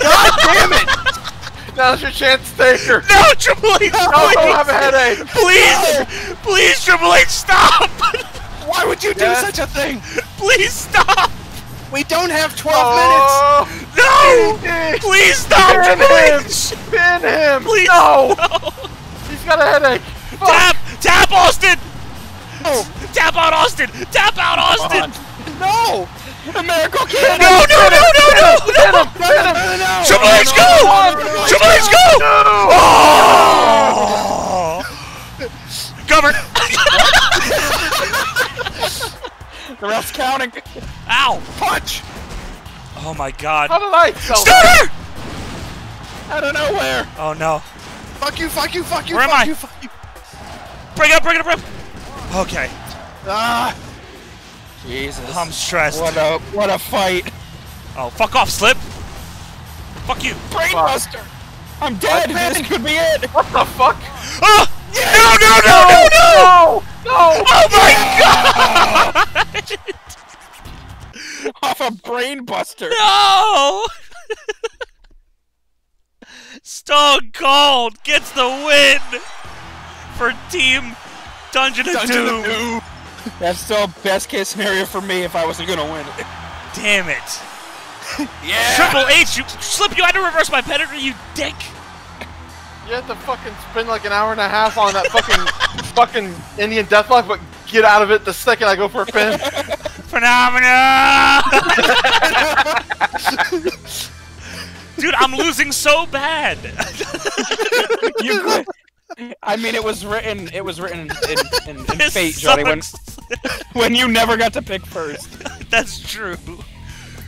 God damn it! Now's your chance, Taker. No, Triple H, No, don't have a headache. Please! Please, Triple H, stop! Why would you do Yes. such a thing? Please stop! We don't have 12 Oh, No! Please stop, Pin Triple him! H! Pin him! Please, No! no! He's got a headache! Fuck! Tap! Tap Austin! minutes! Tap out Austin! Tap out Austin! No! Miracle kid! No, no, no, no, no! Pin him! Pin him! No! Triple H, go! Triple H, go! Oh! Covered! The ref's counting. Ow! Punch! Oh my god. How did I? Stunner! Out of nowhere. Oh no. Fuck you, fuck you, fuck you, Where am fuck I? you, fuck you. Bring it up, bring it up, bring it up. Okay. Ah! Jesus. I'm stressed. What a what a fight. Oh, fuck off, Slip. Fuck you. Brainbuster. I'm dead. I'm This could be it. What the fuck? Ah! No, no, no, no, no! No! No! Oh my god! Off a brainbuster. No! Stone Cold gets the win for Team Dungeon of Dungeon Doom. of Doom. That's still best case scenario for me if I wasn't gonna win it. Damn it. Yeah! Triple H, you slip, you had to reverse my pedigree, you dick. You have to fucking spend like an hour and a half on that fucking fucking Indian Deathlock, but get out of it the second I go for a pin. Phenomena! Dude, I'm losing so bad. You could. I mean, it was written. It was written in, in, in This fate, Johnny. When, when you never got to pick first. That's true.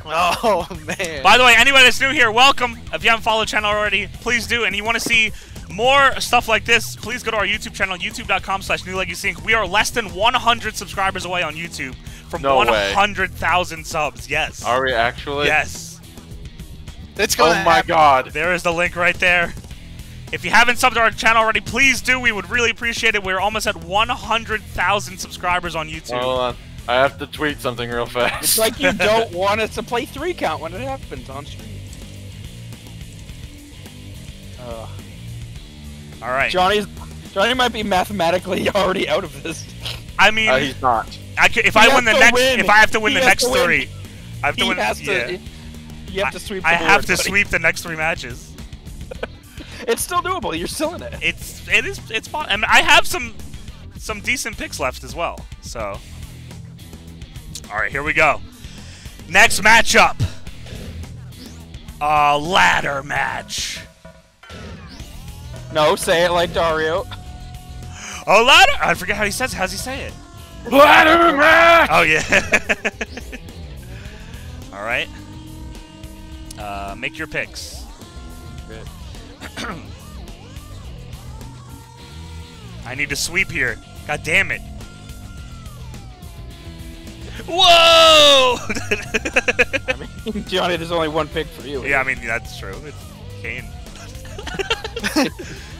Oh, man. By the way, anybody that's new here, welcome. If you haven't followed the channel already, please do. And you want to see more stuff like this, please go to our YouTube channel, youtube.com slash New Legacy Inc. We are less than 100 subscribers away on YouTube from No 100,000 subs. Yes. Are we actually? Yes. It's Oh going Oh my happen. god. There is the link right there. If you haven't subbed to our channel already, please do. We would really appreciate it. We're almost at 100,000 subscribers on YouTube. Hold on. I have to tweet something real fast. It's like you don't want us to play three count when it happens on stream. Uh, All right. Johnny's Johnny might be mathematically already out of this. I mean, Uh, he's not. I could, if He I win the next, win. if I have to win He the next to win. three, I have to He win. has to. You have to sweep. The I have to buddy. sweep the next three matches. It's still doable. You're still in it. It's it is it's fun, and I have some some decent picks left as well. So, all right, here we go. Next matchup, a ladder match. No, say it like Dario. A ladder. I forget how he says. it. How's he say it? Ladder match! Oh yeah. all right. Uh, make your picks. I need to sweep here. God damn it. Whoa! I mean, Johnny, there's only one pick for you. yeah, I mean, that's true. It's Kane.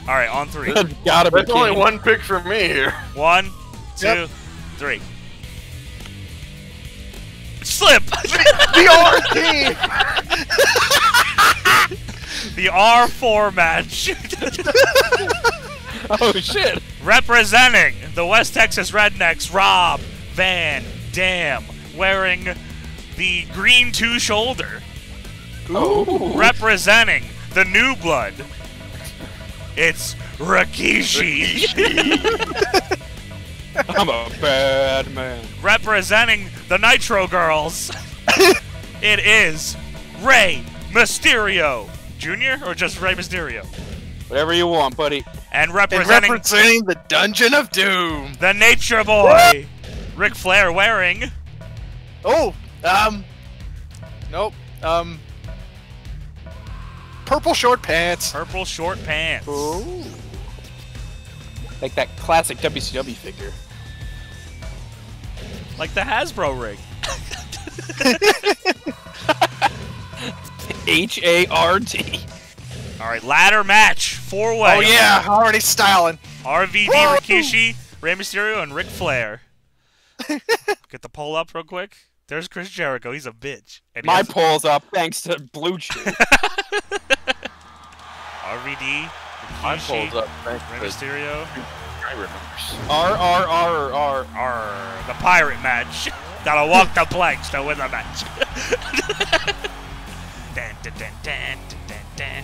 Alright, on three. There's gotta be. There's only one pick for me here. One, two, Yep. three. Slip! The R team! The R4 match. Oh shit! Representing the West Texas Rednecks, Rob Van Dam, wearing the green two shoulder. Oh. Representing the New Blood, it's Rikishi. I'm a bad man. Representing the Nitro Girls, it is Rey Mysterio. Junior or just Rey Mysterio? Whatever you want, buddy. And And representing representing the Dungeon of Doom. the Nature Boy, Ric Flair wearing Oh, um, nope. Um, purple short pants. purple short pants. Ooh. Like that classic WCW figure. Like the Hasbro rig. H A R T. All right, ladder match, four way. Oh yeah, already styling. RVD, Woo! Rikishi, Rey Mysterio, and Ric Flair. Get the poll up real quick. There's Chris Jericho. He's a bitch. And My has poll's up thanks to BlueChew. RVD, I Rikishi, pulled up. Thanks Rey Mysterio. I remember. R R R R. R the pirate match. Gotta walk the planks to win the match. Dun, dun, dun, dun, dun, dun, dun.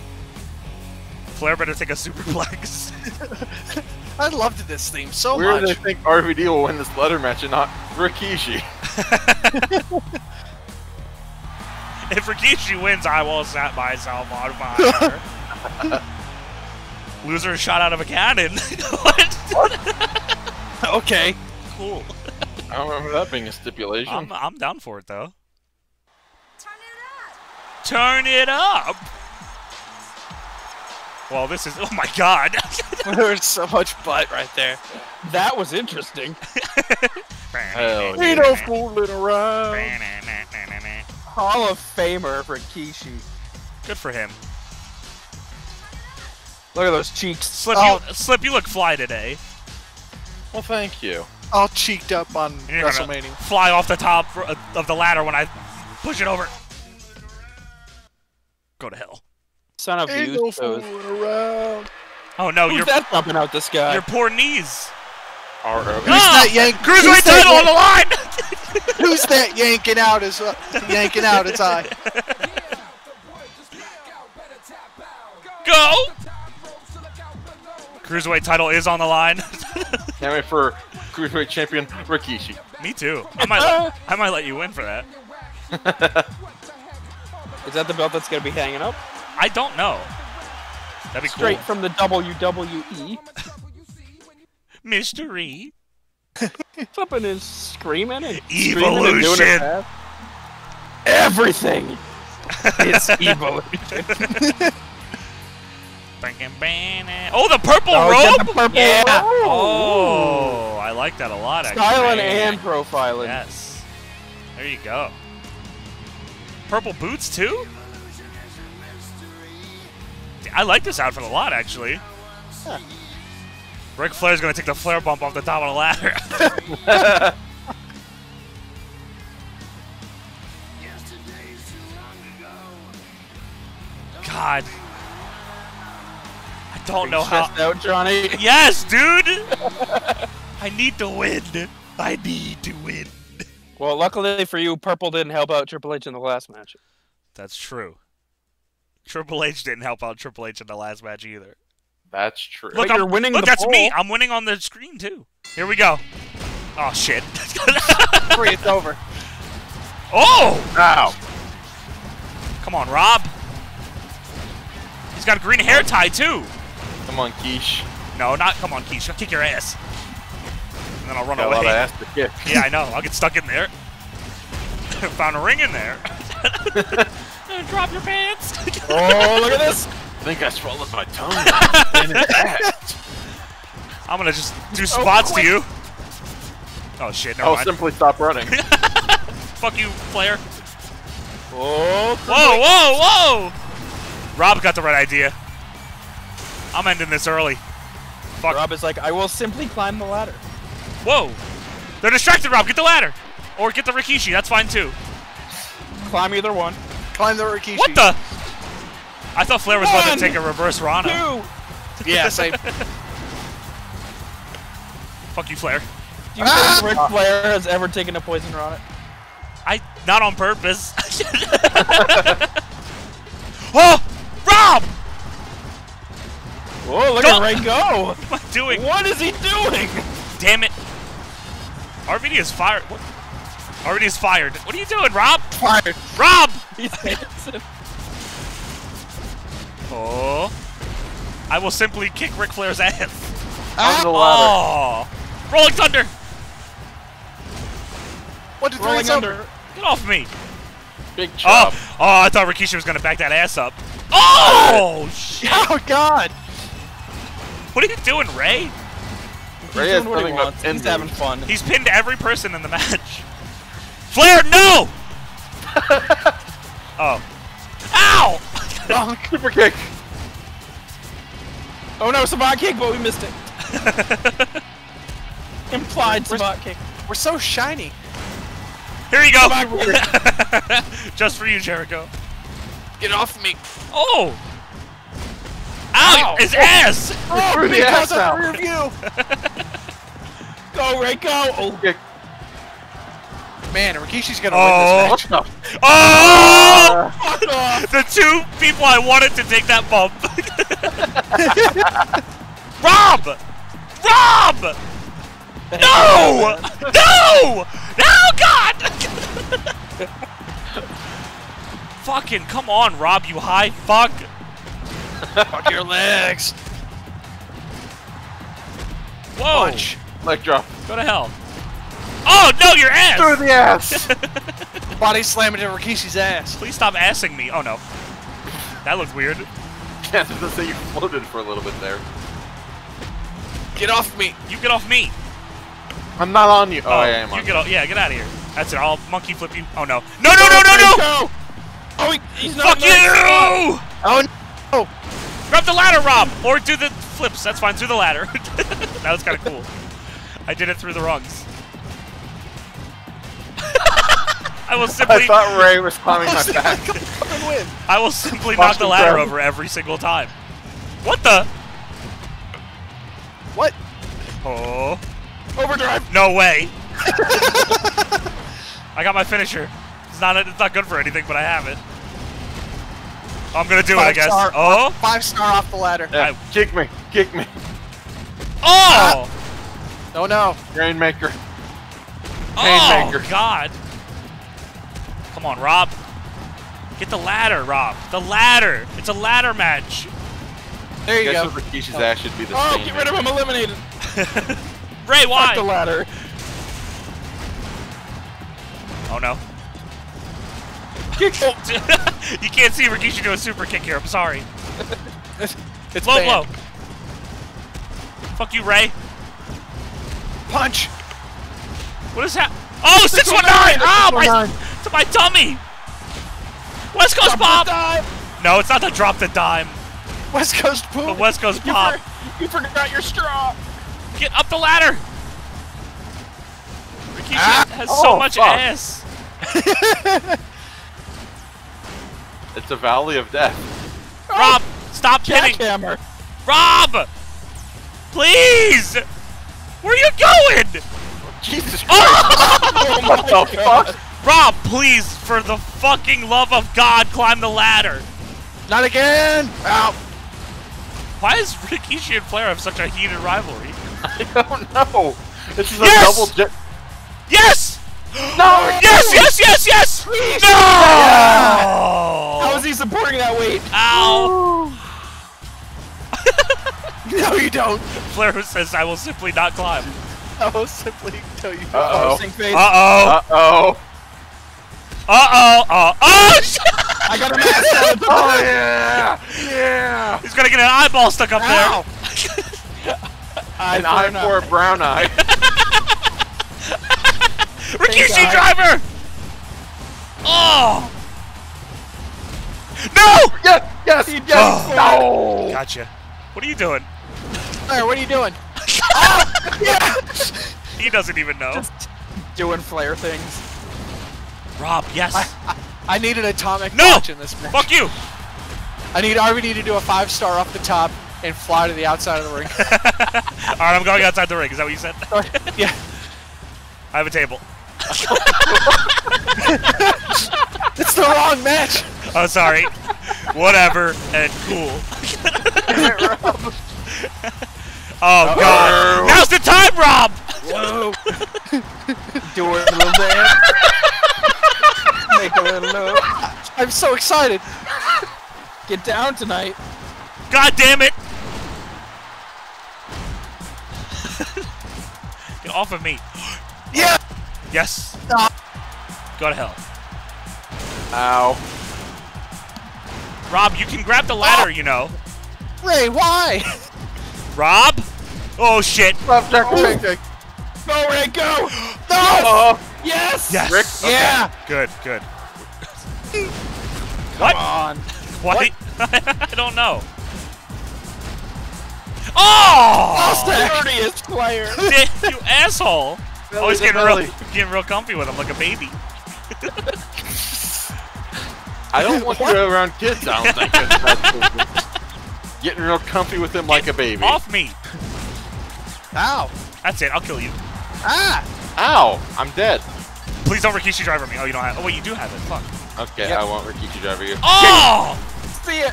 Flair better take a superplex. I loved this theme so Weird they much. think RVD will win this ladder match and not Rikishi. if Rikishi wins, I will set myself on fire. Loser shot out of a cannon. what? okay. Cool. I don't remember that being a stipulation. I'm, I'm down for it though. Turn it up. Well, this is. Oh my god. There's so much butt right there. That was interesting. Hell Ain't no fooling around. Hall of Famer for Kishi. Good for him. Look at those cheeks. Slip, Oh. you, Slip, you look fly today. Well, thank you. All cheeked up on You're WrestleMania. Fly off the top of the ladder when I push it over. Go to hell. Son of Ain't you. no fooling around. Oh no, Who's your that bumping out the sky? your poor knees. R.O. Who's Ah! that yank? Cruiserweight who's that title on the line. Who's that yanking out his uh, yanking out his eye? Go. Cruiserweight title is on the line. Can't wait for Cruiserweight Champion Rikishi. Me too. I might let, I might let you win for that. Is that the belt that's gonna be hanging up? I don't know. That'd be Straight cool. from the WWE. Mystery. Flipping and screaming and screaming and Evolution. Everything. It's evolution. Eh. Oh, the purple Oh, robe. the purple yeah. robe. Oh, I like that a lot. Styling and profiling. Yes. There you go. Purple boots too. I like this outfit a lot, actually. Ric Flair's gonna take the Flair bump off the top of the ladder. God. I don't know how. Out, Johnny. Yes, dude! I need to win. I need to win. Well, luckily for you, purple didn't help out Triple H in the last match. That's true. Triple H didn't help out Triple H in the last match either. That's true. Look, you're I'm, winning Look, the that's me. I'm winning on the screen too. Here we go. Oh shit. Free, it's over. oh! Ow! Come on, Rob. He's got a green hair tie too. Come on, Quiche. No, not come on, Keisha. I'll kick your ass. And then I'll run Got a lot of away. ass to kick. Yeah, I know. I'll get stuck in there. Found a ring in there. Drop your pants. Oh, look at this! I think I swallowed my tongue. in its ass. I'm gonna just do oh, spots to you. Oh shit, never I'll mind. simply stop running. Fuck you, player. Oh, Whoa, whoa, whoa! Rob got the right idea. I'm ending this early. Fuck. Rob is like, I will simply climb the ladder. Whoa! They're distracted, Rob. Get the ladder. Or get the Rikishi. That's fine too. Climb either one. Climb the Rikishi. What the? I thought Flair was about to take a reverse Rana. Two. Yeah, same. Fuck you, Flair. Do you think ah! Ric Flair has ever taken a poison rod? I not on purpose. oh, Rob! Whoa, look Don't- at Rey go! What am I doing? What is he doing? Damn it! RVD is fired. What? RVD is fired. What are you doing, Rob? Fired. Rob! Oh. I will simply kick Ric Flair's ass. On the ladder. Oh. Rolling Thunder! What did Rolling three under. Get off me! Big chop. Oh, oh! I thought Rikishi was gonna back that ass up. Oh shit! Oh God! What are you doing, Rey? He's Rey has doing what he wants. pin He's having fun. He's pinned every person in the match. Flair, no! oh. Ow! Super kick. Oh no, Savate kick, but we missed it. Implied Savate kick. We're so shiny. Here you go. Just for you, Jericho. Get off me. Oh! Ow! Ow. His ass! Oh, Threw the because ass of out. the rear view. Go, Rey, go! Oh, Kick. Man, Rikishi's gonna Oh. win What this the? match. Oh! the two people I wanted to take that bump. Rob! Rob! No! No! No, God! Fucking come on, Rob, you high fuck. Fuck your legs. Whoa! Punch. Leg drop. Go to hell. Oh, no, your ass! Through the ass. Body slamming into Rikishi's ass. Please stop assing me. Oh, no. That looks weird. yeah, I was say you floated for a little bit there. Get off me. You get off me. I'm not on you. Oh, oh I am you on get off. Yeah, get out of here. That's it. I'll monkey flip you. Oh, no. No, no, no, no, no! Go! Oh, he's not Fuck you! Oh no. Oh, grab the ladder, Rob! Or do the flips. That's fine. Do the ladder. that was kind of cool. I did it through the rungs. I will I simply, thought Rey was climbing my back. Come and win. I will simply knock the ladder over every single time. What the? What? Oh, Overdrive! no way! I got my finisher. It's not. It's not good for anything, but I have it. I'm gonna do it, I guess. star. Oh, Five star off the ladder. Yeah, kick me, kick me. oh, Oh no. Rainmaker. oh, Haymaker. God! Come on, Rob. Get the ladder, Rob. The ladder. It's a ladder match. There you Guess go. what Rikishi's oh. ass should be the Oh, same. get rid of him! Eliminated! Rey, Fuck the ladder. Oh no. You can't see Rikishi do a super kick here. I'm sorry. It's Low banned. blow. Fuck you, Rey. Punch. What is that? Oh, 619! Oh, my, to my tummy! West Coast Pop! No, it's not the drop the dime. West Coast The. West Coast You, Pop. for, you forgot your straw! Get up the ladder! Rikishi Ah. has so Oh, much fuck. ass. It's a valley of death. Oh! Rob, stop pinning. Jackhammer! Rob! Please! Where are you going? Jesus oh! Christ! Oh my what the fuck? Rob, please, for the fucking love of God, climb the ladder. Not again. Ow. Why is Rikishi and Flair have such a heated rivalry? I don't know. This is a Yes! double jet. Yes! No! Yes, yes, yes, yes! No! How is he supporting that weight? Ow! No, you don't. Flair says, I will simply not climb. I will simply tell you. Uh-oh. Posting face. Uh-oh. Uh-oh. Uh-oh. Uh, oh, shit! I got a mask on. Oh, yeah! Yeah! He's gonna get an eyeball stuck up Ow. Eye An eye for a brown eye. There! Rikishi Pink driver! Oh! No! yes! Yes! He Yes! jumped No! Gotcha. What are you doing? Claire, what are you doing? Oh, he doesn't even know. Doing Flair things. Rob, yes. I need an atomic No! launch in this match. Fuck you! I need RVD to do a five star off the top and fly to the outside of the ring. Alright, I'm going outside the ring. Is that what you said? yeah. I have a table. It's the wrong match. Oh, sorry. Whatever. And cool. oh, God. Now's the time, Rob! Whoa. Doing a little dance. Make a little note. I'm so excited. Get down tonight. God damn it! Get off of me. Yeah. Yes. Ah. Go to hell. Ow. Rob, you can grab the ladder, you know. Rey, why? Rob? Oh, shit. Left Jack the pancake. Go, Rey, go! No. Oh, Yes! Yes. Rick? Yeah. Good, good. Come What? on. What? I don't know. Oh! The Dirtiest player. Di- you asshole! Oh, he's Belly getting real, getting real comfy with him like a baby. I don't want to you around kids, I don't think. That's- that's- Getting real comfy with him like a baby. Off me. Ow. That's it. I'll kill you. Ah. Ow! I'm dead. Please don't Rikishi driver me. Oh, you don't have. Oh wait, you do have it. Fuck. Okay, Yep. I want Rikishi driver you. Oh! See it.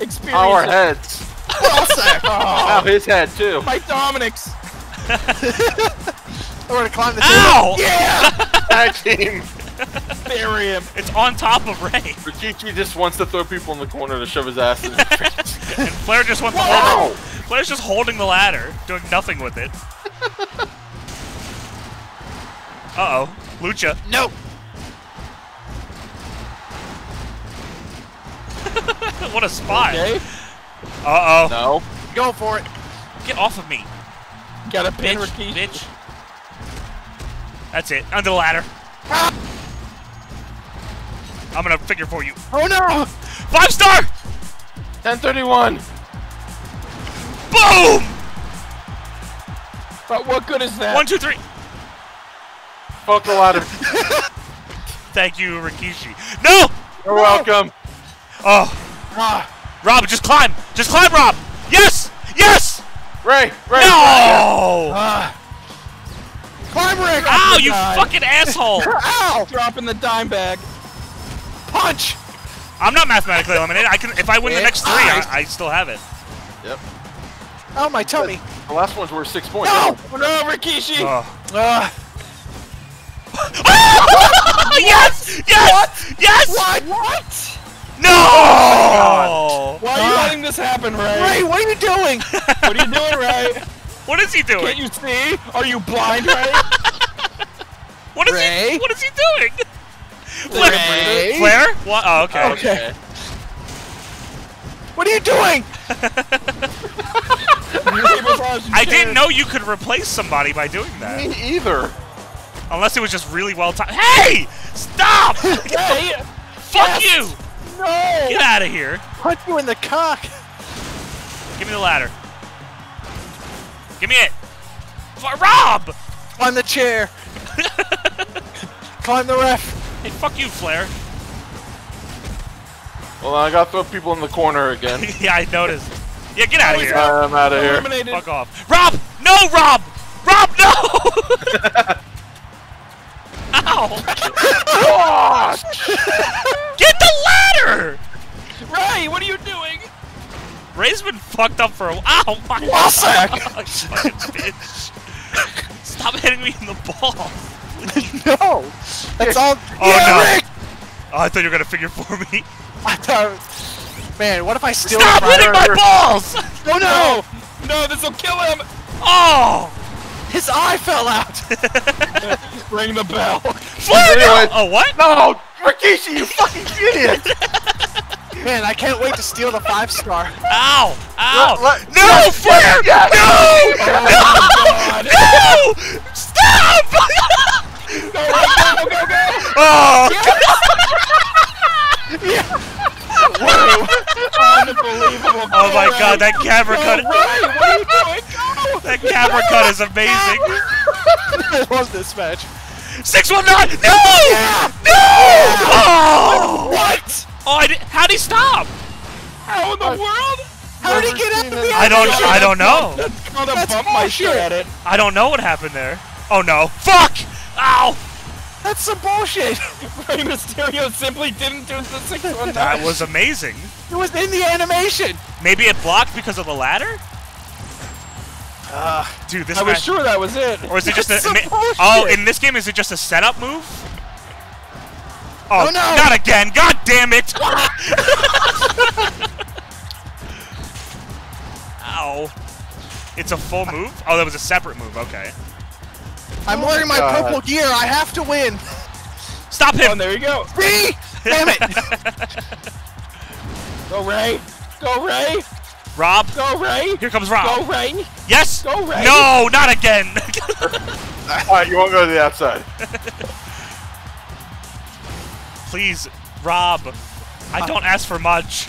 Experience. Our it. heads. Ballsack! Now Oh, his head too. my Dominic's. I'm gonna climb the table. Ow! Yeah! Tag team. Bury him. It's on top of Rey, Rikishi just wants to throw people in the corner to shove his ass in his and Flair just wants to hold. it. Flair's just holding the ladder, doing nothing with it. Uh oh, Lucha. Nope. what a spot. Okay. Uh oh. No. Go for it. Get off of me, Got a pin bitch, Rikishi. bitch. That's it. Under the ladder. I'm gonna figure for you. Oh no! Five star. 1031. Boom. But what good is that? One, two, three. Fuck the ladder. Thank you, Rikishi. No. You're welcome. Oh, Ah, Rob, just climb. Just climb, Rob. Yes. Yes. Rey, Rey. No. ah. Climb Rick! Ow, you die. fucking asshole. Ow! Dropping the dime bag. Punch! I'm not mathematically eliminated. I can if I win the next three, I. I still have it. Yep. Oh, my tummy. The last one's worth six points. No! Oh no, Rikishi. Oh. Uh, yes! Yes! Yes! what? What? No! Why are you letting this happen, Rey? Rey, what are you doing? What are you doing, Rey? What is he doing? Can't you see? Are you blind, Rey? What is Rey? he? What is he doing? Rey? Flair? What? Oh, okay. Okay. What are you doing? I didn't know you could replace somebody by doing that. Me either. Unless it was just really well timed. Hey! Stop! Hey, Fuck you! no! Get out of here. Punch you in the cock. Give me the ladder. Give me it. F- Rob! Climb the chair. Climb the ref. Hey, fuck you, Flair. Well, I gotta throw people in the corner again. yeah, I noticed. Yeah, get out of here. I'm out of here. Eliminated. Fuck off. Rob! No, Rob! Rob, no! Ow! Get the ladder! Rey, what are you doing? Rey's been fucked up for a while. Ow, oh my Ballsack. You fucking bitch. Stop hitting me in the ball. No. That's all. Oh, yeah, no. Rick! Oh, I thought you were gonna figure for me. I thought. Man, what if I steal Stop the hitting my fire? balls! Oh no! No, this will kill him. Oh! His eye fell out. Ring the bell. Flair. Oh, what? No! Rikishi, you fucking idiot! Man, I can't wait to steal the five star. Ow! Ow! Let- let- no, yes, Flair! yes, No! Oh no! Stop! Go, go, go, go, go! oh! Unbelievable. Oh my Rey. god, that camera Go, cut Rey, what are you doing? Go! that camera cut is amazing. I love this match. 619! No! No! Oh! What? Oh, I did, how'd he stop? How in the world? How did he get out of the I don't I don't know. That's gonna That's bump my shit bullshit. at it. I don't know what happened there. Oh no. Fuck! Ow! That's some bullshit. Rey Mysterio simply didn't do the 619. That was amazing. It was in the animation. Maybe it blocked because of the ladder? Uh, Dude, this I was sure that was it. Or is it just a ma- Oh, in this game is it just a setup move? Oh, Oh, no. not again. God damn it. Ow. It's a full move? Oh, that was a separate move. Okay. I'm oh wearing my God. purple gear. I have to win. Stop Oh, him. and there you go. Me? Damn it. Go Rey. Go Rey. Rob, Go Rey. here comes Rob. Go Rey. Yes. Go, Rey. No, not again. Alright, you won't go to the outside. Please, Rob. I don't ask for much.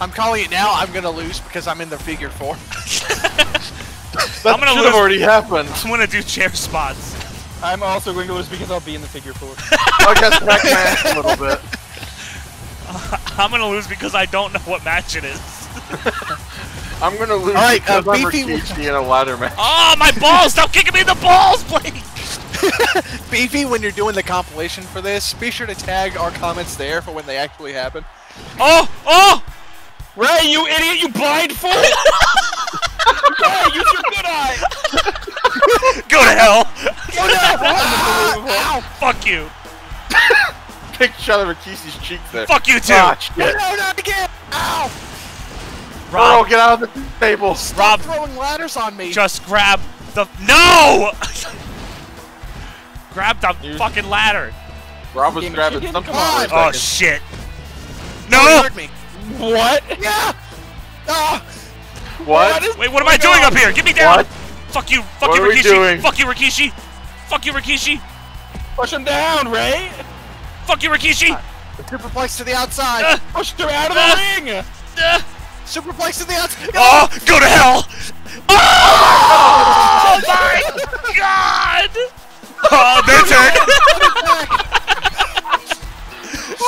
I'm calling it now. I'm gonna lose because I'm in the figure four. That I'm gonna should lose- have already happened. I'm gonna do chair spots. I'm also going to lose because I'll be in the figure four. I guess Pac-Man a little bit. I'm gonna lose because I don't know what match it is. I'm gonna lose Alright, uh, because I'm Beefy- Rikishi in a ladder match. Oh, my balls! Stop kicking me in the balls, please! Beefy, when you're doing the compilation for this, be sure to tag our comments there for when they actually happen. Oh! Oh! Rey, you idiot! You blind fool! Rey, use your good eye. Go to hell! Go to hell! Ow! Fuck you! Pick shot of Rikishi's cheek there. Fuck you too! Ah, shit. No, not again! Ow! Bro, Rob, get out of the table. Rob, Throwing ladders on me. just grab the. No! Grab the You- fucking ladder. Rob was Game of grabbing chicken? something Come on. Oh shit! Oh, No! you heard me. What? Yeah! Ah! What? Wait, what am I doing up here? Get me down! What? Fuck you! Fuck What you, are we Rikishi! doing? Fuck you, Rikishi! Fuck you, Rikishi! Push him down, Rey. Fuck you, Rikishi! Superplex to the outside. Uh, Push him out of Ah. the ring. uh, Superplex to the outside. oh, go to hell! Oh my god! Oh, their turn!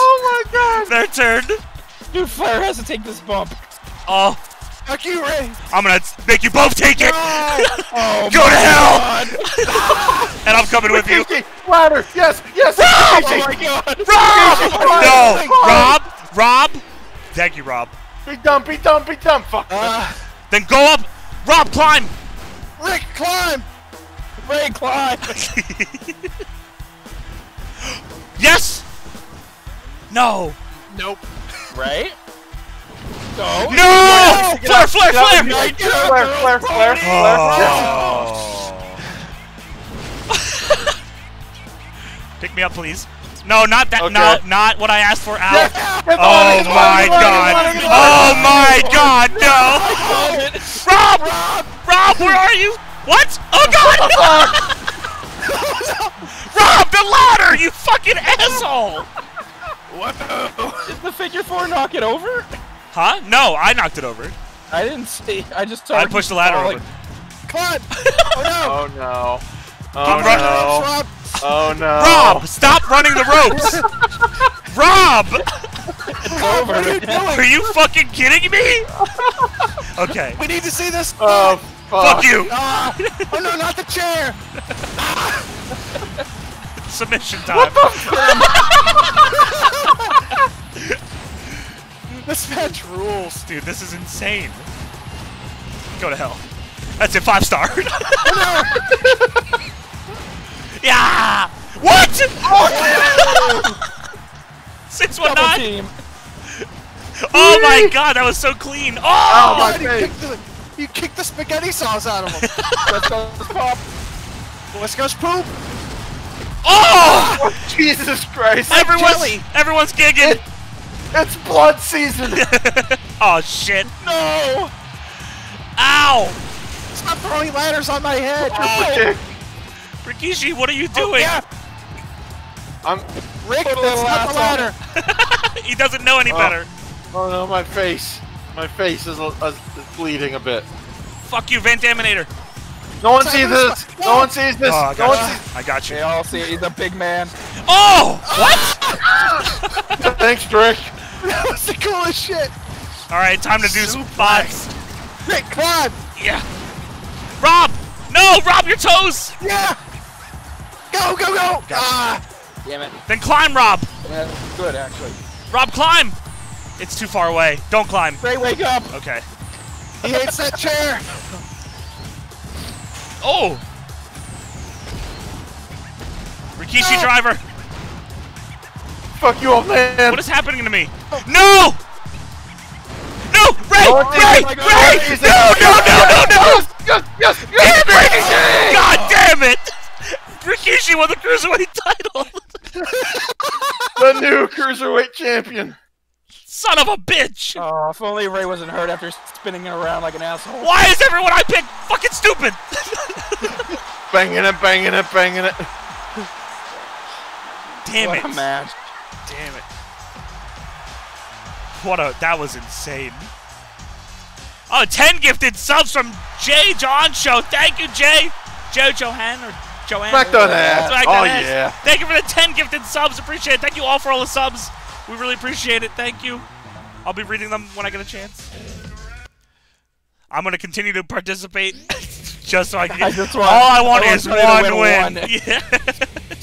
Oh my god! their turn! Dude, Flair has to take this bump. Oh, Fuck you, Rey. I'm gonna make you both take it! Oh, Go to hell! God. And I'm coming with you. Ladder! Yes! Yes! Oh my god. Rob! No! Rob! Rob! Thank you, Rob. Be dumb, be dumb, be dumb! Fuck! Uh, Then go up! Rob, climb! Rick, climb. Rey, climb. Yes! No! Nope. Rey? Go. No! Get Flair, out, Flair, get out, Flair! get out, Get out, Flair, girl, Flair, Flair, pony. Flair. Yes. Oh. Pick me up, please. No, not that. Okay. No, not what I asked for. Ow. Yes, get the Oh ladder, get the my ladder, get the god. ladder, get the Oh ladder. my god, no! Called it. Rob! Rob, where are you? What? Oh god! Rob, the ladder, you fucking asshole! What? Did the figure four knock it over? Huh? No, I knocked it over. I didn't see. I just saw. I you pushed the ladder falling. over. Climb. Oh no. Oh no. I'm Oh running. no. Rob. Oh no. Rob, stop running the ropes! Rob! It's over. What are you doing? Are you fucking kidding me? Okay. We need to see this. Oh fuck. Fuck you! Ah! Oh no, not the chair. Submission time. This match rules. Dude, this is insane. Go to hell. That's it, five star. yeah! What? Six one Double nine. Oh my god, that was so clean. Oh Oh! my God, you face. kicked the, you kicked the spaghetti sauce out of him. Let's go. Let's pop. West Coast poop. Oh! Jesus Christ. Everyone's jelly. everyone's gigging. It's blood season. oh shit! No. Ow! Stop throwing ladders on my head. Okay. Rikishi, what are you oh, doing? Yeah, I'm. Rick, Put that's not the ladder. he doesn't know any Oh. better. Oh no, my face. My face is, is, is bleeding a bit. Fuck you, Van Daminator. No one sees this. No one sees this. Oh, I no one got sees. you. I got you. They all see it. He's a big man. Oh! What? Thanks, Drake. That was the coolest shit. All right, time to do some spots. Rick, climb. Yeah. Rob! No, Rob, your toes! Yeah. Go, go, go. Ah. Damn it. Then climb, Rob. Yeah, good actually. Rob, climb! It's too far away. Don't climb. Rey, wake up. Okay. He hates that chair. Oh! Rikishi No. driver. Fuck you, old man. What is happening to me? Oh. No! No! Rey! Oh, Rey! my God. Rey! No, no, no, no, no! Yes, yes, yes, yes, God damn it! Rikishi won the Cruiserweight title! The new cruiserweight champion. Son of a bitch! Oh, if only Rey wasn't hurt after spinning it around like an asshole. Why is everyone I pick fucking stupid? Banging it, banging it, banging it. Damn what it. a match. Damn it. What a that was insane. Oh, 10 gifted subs from Jay John Show. Thank you, Jay. Joe Johan or Joanne. Smack that ass. Smack Oh, ass. yeah. Thank you for the 10 gifted subs. Appreciate it. Thank you all for all the subs. We really appreciate it. Thank you. I'll be reading them when I get a chance. I'm going to continue to participate. just so I can. I Get, just want- all I want I want is one win win. one. Yeah.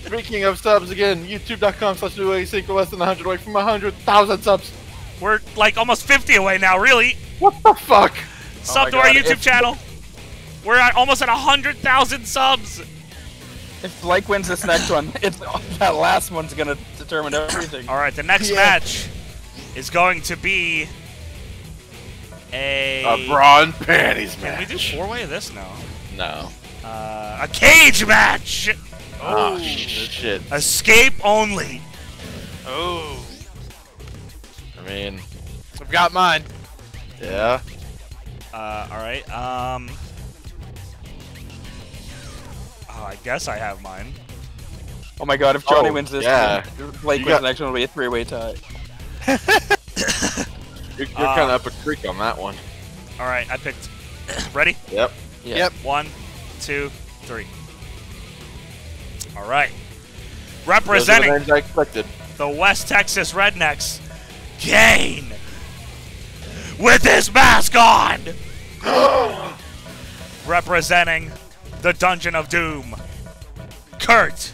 Speaking of subs again, youtube.com slash new sync less than 100 away from 100,000 subs. We're like almost 50 away now. Really. What the fuck? Sub oh my to our God, YouTube if- channel. We're at almost at 100,000 subs. If Blake wins this next one, it's that last one's gonna determine everything. All right, the next Yeah. match is going to be a. A bra and panties Can we do four way of this now? No. Uh, a cage match. Oh, shit. Escape only. Oh. I mean, I've got mine. yeah. Uh, all right. Um. Oh, I guess I have mine. Oh my god, if Johnny Oh, wins this yeah. one, Blake You wins got- the next one, it'll be a three-way tie. You're, you're Uh, kind of up a creek on that one. All right, I picked. Ready? Yep. Yeah. Yep. One, two, three. All right. Those the Representing I expected. the West Texas Rednecks, Kane, with his mask on. Representing the Dungeon of Doom, Kurt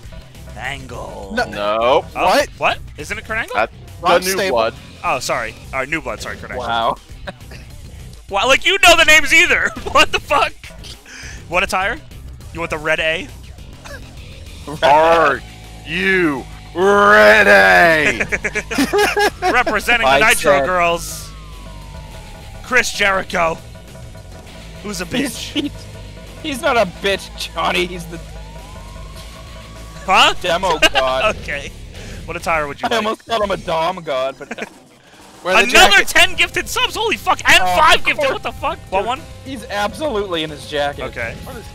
Angle. No. Nope. Oh, What? What? Isn't it Kurt Angle? That's the Wrong new stable. blood. Oh, sorry. All right, New Blood. Sorry, Kurt Angle. Wow. Wow, like you know the names either. What the fuck? What attire? You want the red A? Are you ready? Representing the Nitro said- Girls, Chris Jericho. Who's a He's, bitch? he's, he's not a bitch, Johnny. He's the Huh? demo god. Okay. What attire would you I like? almost called him a dom god, but Another 10 gifted subs. Holy fuck. And 5 of gifted. What the fuck? What one? he's absolutely in his jacket. Okay. what is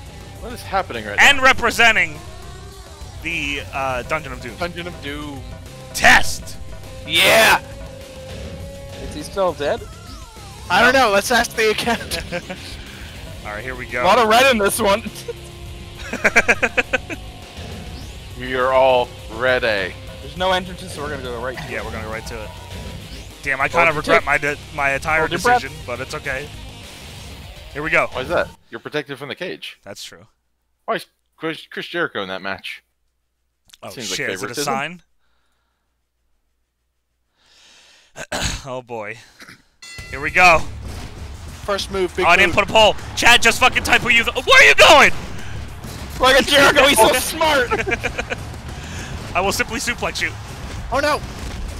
what is happening right now? And representing the uh, Dungeon of Doom. Dungeon of Doom. Test. Yeah. Is he still dead? I don't know. Let's ask the account. All right, here we go. A lot of red in this one. Now? We are all ready. There's no entrances, so we're gonna go right. to yeah, we're gonna go right to it. Damn, I kind of regret my de- my attire Hold your breath. decision, but it's okay. Here we go. Why is that? You're protected from the cage. That's true. Why is Chris, Chris Jericho in that match? Oh Seems like shit, is it a sign? oh boy. Here we go. First move, big oh, I didn't move. put a poll. Chad, just fucking type who you. Th- Where are you going? Look at Jericho. He's so smart. I will simply suplex you. Oh no.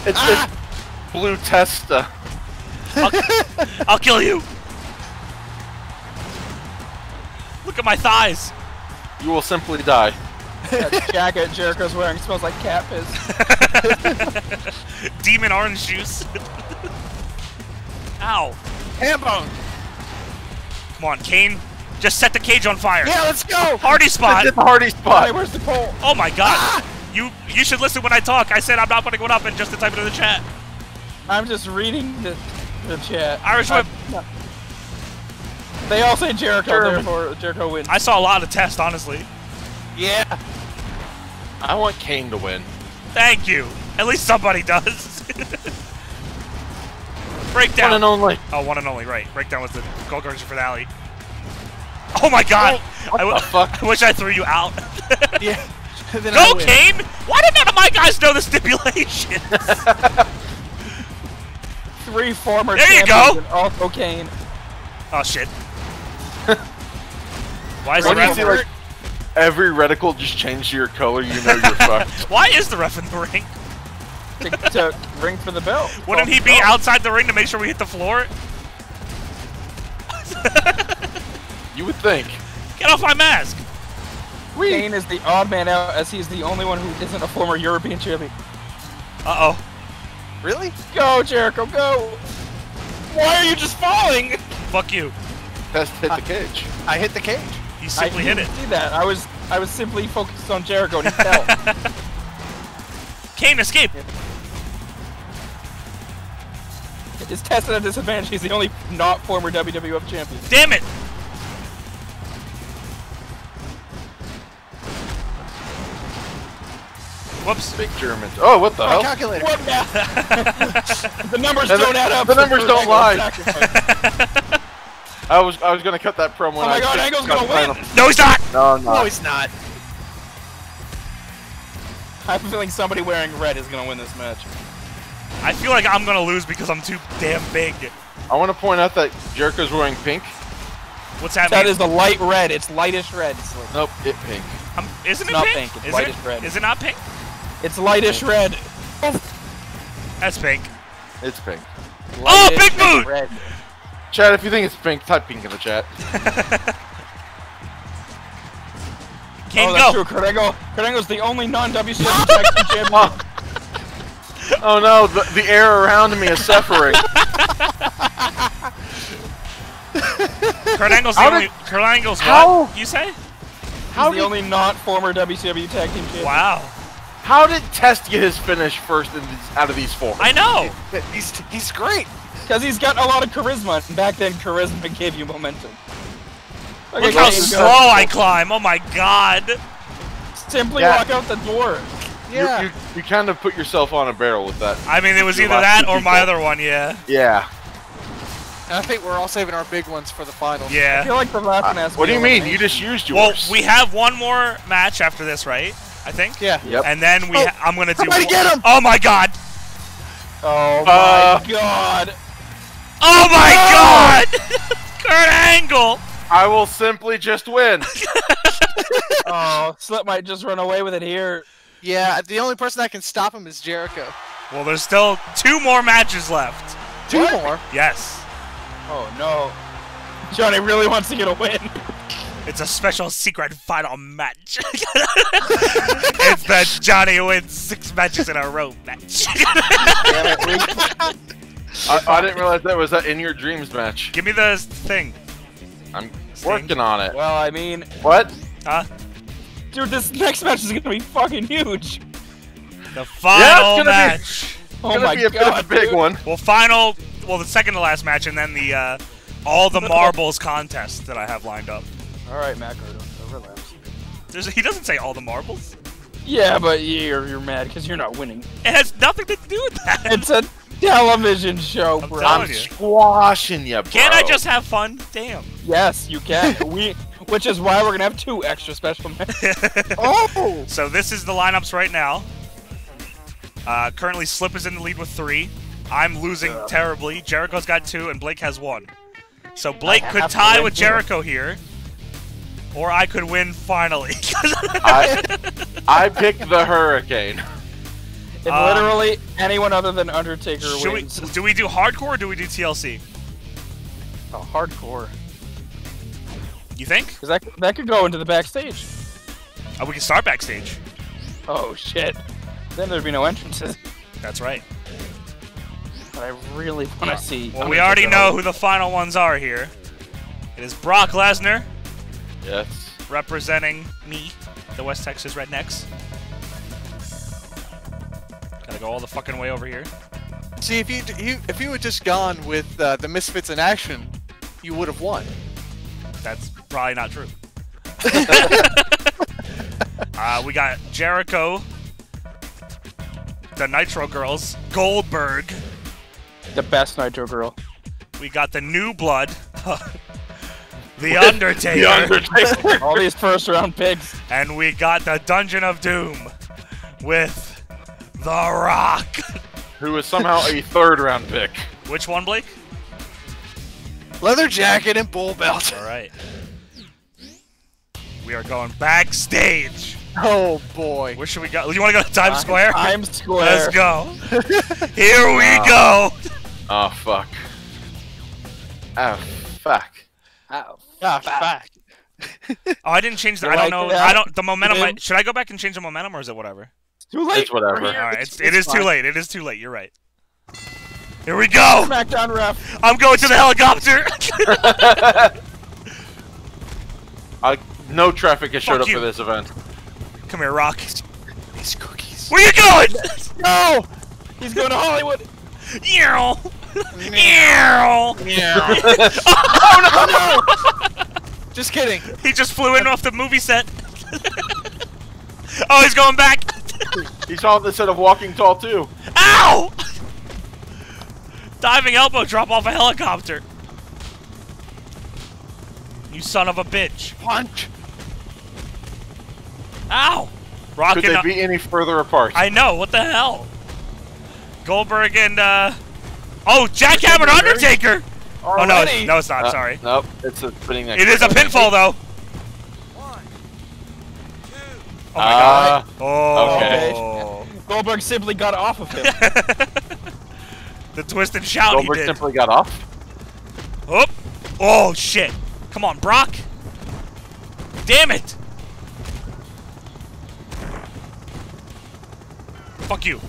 It's, Ah! it's Blue Testa. I'll kill you. Look at my thighs. You will simply die. that jacket Jericho's wearing smells like cat piss. Demon orange juice. Ow. Ham bone. Come on, Kane. Just set the cage on fire. Yeah, let's go. Hardy spot. Get the Hardy Johnny, spot. where's the pole? Oh my god. You you should listen when I talk. I said I'm not putting one up and just to type it in the chat. I'm just reading the, the chat. Irish Uh, whip. They all say Jericho, German. therefore Jericho wins. I saw a lot of tests, honestly. Yeah. I want Kane to win. Thank you. At least somebody does. Breakdown. One and only. Oh, one and only, right. Breakdown was the Gold Garden finale. Oh my god! What I, w- the fuck? I wish I threw you out. Yeah. Go. Kane! Why did none of my guys know the stipulation? Three former There you go. and also Kane. oh shit. Why is the When ref? see like every reticle just change to your color, you know you're fucked. Why is the ref in the ring? to, to ring for the bell. Wouldn't he be outside the ring to make sure we hit the floor? You would think. Get off my mask! Kane is the odd man out as he's the only one who isn't a former European champion. Uh oh. Really? Go, Jericho, go! Why are you just falling? Fuck you. Test hit the cage. I hit the cage. He simply I hit didn't it. See that? I was I was simply focused on Jericho and he fell. Kane, escape! It's tested at a disadvantage. He's the only not former WWF champion. Damn it! Whoops. Big Germans. Oh, what the My hell? calculator. What now? the numbers And don't add up. the numbers don't lie. I was I was gonna cut that promo. Oh my God, Angle's gonna win. No, he's not. No, no. No, he's not. I have a feeling somebody wearing red is gonna win this match. I feel like I'm gonna lose because I'm too damn big. I want to point out that Jericho's wearing pink. What's that? That mean? is the light red. It's lightish red. Slick. Nope, it pink. Um, isn't it not pink? pink, it's is whitish it? red. Is it not pink? It's lightish red. That's pink. It's pink. Oh, Lightish big boot! Red. Chad, if you think it's pink, type pink in the chat. Kane, oh, that's go. true. Corrego. Corrego's the only non-WCW tag team champion. Oh, oh no, the, the air around me is suffering. Kurt Angle's the How only. did- Kurt Angle's How? what? You say? How He's the did, only not former WCW tag team champion. Wow. How did Test get his finish first in these, out of these four? I know. He's he's great. Because he's got a lot of charisma, and back then charisma gave you momentum. Okay, Look how Kane, go. slow I climb. Oh my god. Simply Yeah. walk out the door. You, Yeah. you, you kind of put yourself on a barrel with that. I mean, it was either that or my other one. Yeah. Yeah. And I think we're all saving our big ones for the finals. I feel like the last uh, one has What do you mean? You just used yours. Well, we have one more match after this, right? I think. Yeah. Yep. And then we. Oh, ha- I'm gonna do. somebody get him! Oh my god. Oh my Uh, god! Oh my god. Kurt Angle. I will simply just win. Oh, Slip might just run away with it here. Yeah. The only person that can stop him is Jericho. Well, there's still two more matches left. Two What? more. Yes. Oh no. Johnny really wants to get a win. It's a special secret final match. it's the Johnny wins six matches in a row match. Damn it, we- I, I didn't realize that was a in your dreams match. Give me the thing. I'm Sting. working on it. well, I mean, What? Huh? dude, this next match is gonna be fucking huge. The final gonna be- Oh gonna my be a bit of god, a big dude. one. Well, final. Well, the second to last match, and then the uh, all the marbles contest that I have lined up. All right, Macro, don't overlaps. There's, he doesn't say all the marbles. Yeah, but you're you're mad because you're not winning. It has nothing to do with that. It's a television show, I'm bro. I'm you. squashing you, bro. Can't I just have fun? Damn. Yes, you can. we, which is why we're gonna have two extra special matches. Oh, So this is the lineups right now. Uh, currently, Slip is in the lead with three. I'm losing terribly. Jericho's got two, and Blake has one. So Blake could tie with too. Jericho here, or I could win finally. I, I picked the hurricane. if Um, literally anyone other than Undertaker Should we, wins, do we do hardcore or do we do TLC? oh, hardcore. You think? Because that that could go into the backstage. Uh, we can start backstage. Oh shit. Then there'd be no entrances. That's right. But I really want to see. Well, we already know who the final ones are here. It is Brock Lesnar Yes. representing me, the West Texas Rednecks. Gotta go all the fucking way over here. See, if you you if you had just gone with uh, the Misfits in action, you would have won. That's probably not true. uh, we got Jericho, the Nitro Girls, Goldberg. the best Nitro girl. We got the New Blood, the Undertaker, The Undertaker. All these first round picks. and we got the Dungeon of Doom with The Rock. who is somehow a third round pick. Which one, Blake? Leather jacket and bull belt. All right. We are going backstage. Oh boy. Where should we go? You want to go to Times Square? Times Square. Let's go. Here we Wow. go. Oh fuck. Oh fuck. Oh, Ah, fuck. Oh, I didn't change the. You I don't like know. that? I don't. The momentum. Tim? might- should I go back and change the momentum, or is it whatever? too late. It's whatever. All right. It's, It's, it is it's too late. It is too late. You're right. Here we go. SmackDown ref. I'm going to the helicopter. I, no traffic has showed Fuck up you. for this event. Come here, Rock. These cookies. Where you going? No! He's going to Hollywood. Ew. Ew. Yeah. Oh no! just kidding. He just flew in off the movie set. oh, he's going back. he's saw this instead of walking tall too. Ow! Diving elbow drop off a helicopter. You son of a bitch. Punch. Ow! Could Rocking they be any further apart? I know, what the hell? Goldberg and, uh. Oh, Jackhammer and Undertaker! Oh, no, it's, no, it's not, Uh, sorry. Nope, it's a spinning. It is a pinfall, though. Oh my Ah, god. Oh. okay. Goldberg simply got off of him. the twist and shout Goldberg he did. simply got off. Oh. oh, shit. Come on, Brock. Damn it. Fuck you.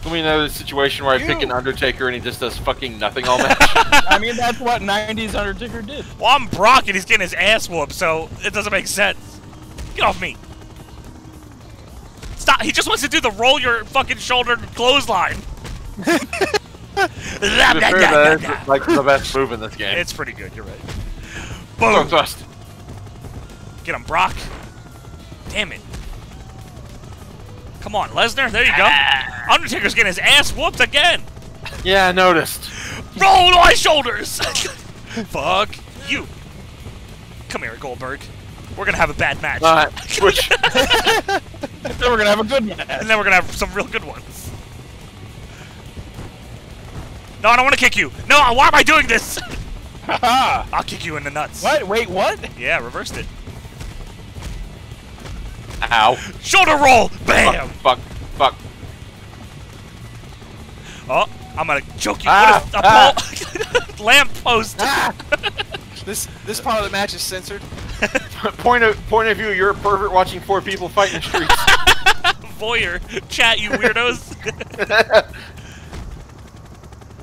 This is gonna be another situation where I pick an Undertaker and he just does fucking nothing all match. I mean, that's what 90s Undertaker did. Well, I'm Brock and he's getting his ass whooped, so it doesn't make sense. Get off me. Stop. He just wants to do the roll your fucking shoulder clothesline. to be fair, that is like the best move in this game. It's pretty good, you're right. Throw Boom. thrust. Get him, Brock. Damn it. Come on, Lesnar. There you go. Undertaker's getting his ass whooped again. Yeah, I noticed. Roll my shoulders. Fuck you. Come here, Goldberg. We're gonna have a bad match. Uh, switch. Then we're gonna have a good match. and then we're gonna have some real good ones. No, I don't want to kick you. No, why am I doing this? I'll kick you in the nuts. what? Wait, what? Yeah, reversed it. Ow. Shoulder roll. Bam. Fuck. Fuck. Oh, I'm gonna choke you. Ah, what a, a pole. lamp post. Ah! This this part of the match is censored. point of point of view, you're a pervert watching four people fight in the streets. Voyeur. Chat, you weirdos.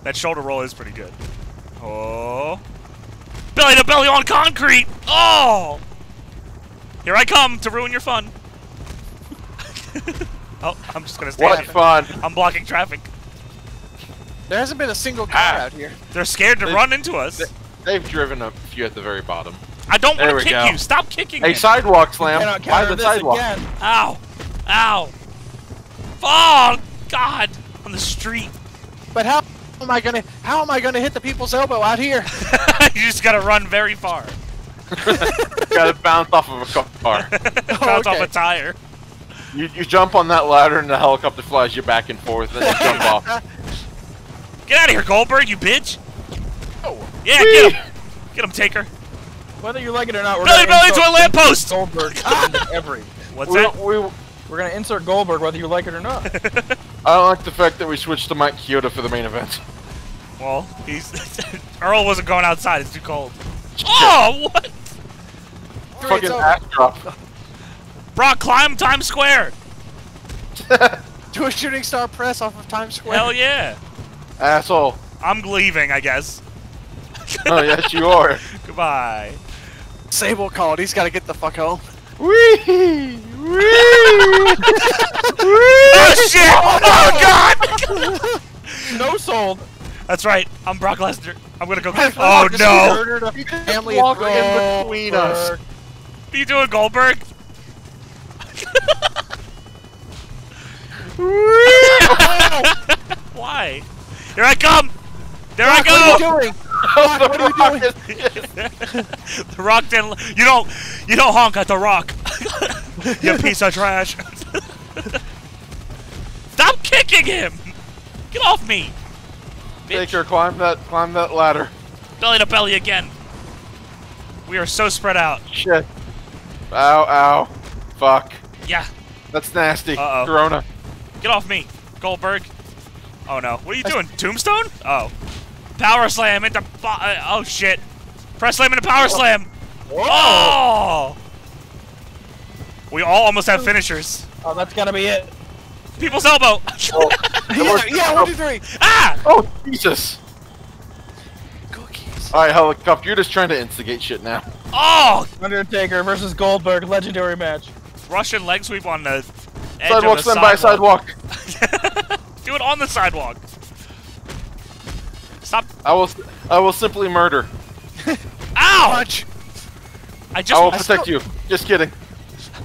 that shoulder roll is pretty good. Oh. Belly to belly on concrete. Oh. Here I come to ruin your fun. oh, I'm just gonna stay. what fun. I'm blocking traffic. There hasn't been a single car Ah. out here. They're scared to They- run into us. they- They've driven a few at the very bottom. I don't want to kick go. you. Stop kicking A me. sidewalk slam Cannot by counter the sidewalk. again. Ow. Ow. Oh, God. On the street. But how am I gonna how am I gonna hit the people's elbow out here? you just gotta run very far. Gotta bounce off of a car. Bounce off okay. a tire. You, you jump on that ladder and the helicopter flies you back and forth, and then you jump off. Get out of here, Goldberg, you bitch. Oh. Yeah, Whee! get him. Get him, Taker. Whether you like it or not, we're Belly gonna belly to insert a lamppost. Goldberg every. What's We, that? we, We're gonna insert Goldberg whether you like it or not. I don't like the fact that we switched to Mike Kyoto for the main event. Well, he's Earl wasn't going outside. It's too cold. Oh, what? Three, Fucking it's over. ass drop. Brock, climb Times Square. Do a shooting star press off of Times Square. Hell yeah. Asshole. I'm leaving, I guess. Oh, yes, you are. Goodbye. Sable called. He's got to get the fuck home. Wee! Wee! Oh shit! Oh, oh god! no sold. That's right. I'm Brock Lesnar. I'm gonna go. I Oh no! murdered a family Walk in between us. What are you doing, Goldberg? Why? Here I come! There I Brock, what are go! you doing? Brock, what are you doing? the Rock didn't. You don't. You don't honk at the Rock. you piece of trash. Stop kicking him! Get off me! Take her, climb that, climb that ladder. Belly to belly again. We are so spread out. Shit. Ow, ow. Fuck. Yeah. That's nasty. Uh-oh. Corona. Get off me, Goldberg. Oh no. What are you doing? Tombstone? Oh. Power slam into. bo- Uh, oh shit. Press slam into power slam. Oh! We all almost have finishers. Oh, that's gotta be it. People's elbow. Yeah, yeah, one, two, three. ah! Oh, Jesus. Cookies. Alright, helicopter, you're just trying to instigate shit now. Oh! Undertaker versus Goldberg, legendary match. Russian leg sweep on the edge Sidewalk of the by sidewalk. Do it on the sidewalk. Stop. I will, I will simply murder. Ow! Punch. I I just. will I protect still- you. Just kidding.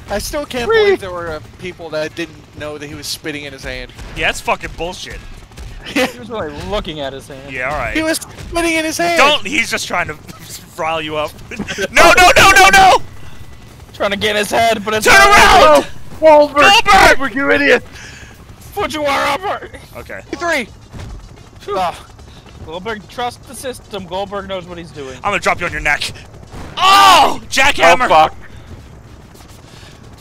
I still can't Whee! believe there were uh, people that didn't know that he was spitting in his hand. Yeah, that's fucking bullshit. He was really looking at his hand. Yeah, alright. He was spitting in his hand. Don't. He's just trying to rile you up. no, no, no, no, no! Trying to get his head, but it's Turn around! Goldberg! Goldberg! Goldberg, you idiot! Fujiwara upper. Okay. Three. Oh, Goldberg, trust the system. Goldberg knows what he's doing. I'm gonna drop you on your neck. Oh! Jackhammer! Oh, Jackhammer! fuck.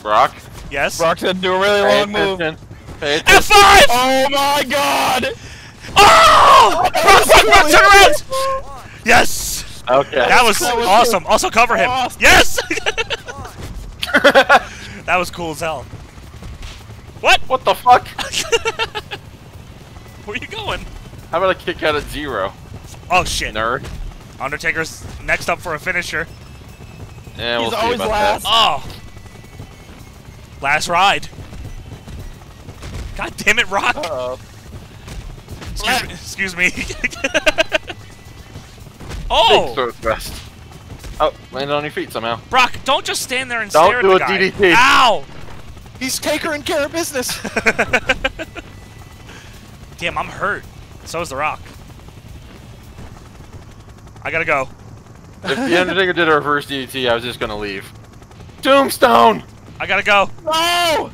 Brock? yes? Brock's gonna do a really Pay long move. attention. Pay attention. F5! Oh my god! Oh! Brock, Brock, Brock, turn around! Yes! Okay. That was That was awesome. Also cover him. Awesome. Yes! that was cool as hell. What? what the fuck? Where you going? How about a kick out of zero? Oh shit. Nerd. Undertaker's next up for a finisher. Yeah, we'll He's see always about last. that. Oh. Last ride. God damn it, Rock. Uh-oh. Excuse me. Excuse me. Big oh! Throat. Oh, landed on your feet somehow. Brock, don't just stand there and Don't stare do at the a. DDT. Ow! he's taking care of business. Damn, I'm hurt. So is The Rock. I gotta go. If the Undertaker did a reverse DDT, I was just gonna leave. Tombstone! I gotta go. No!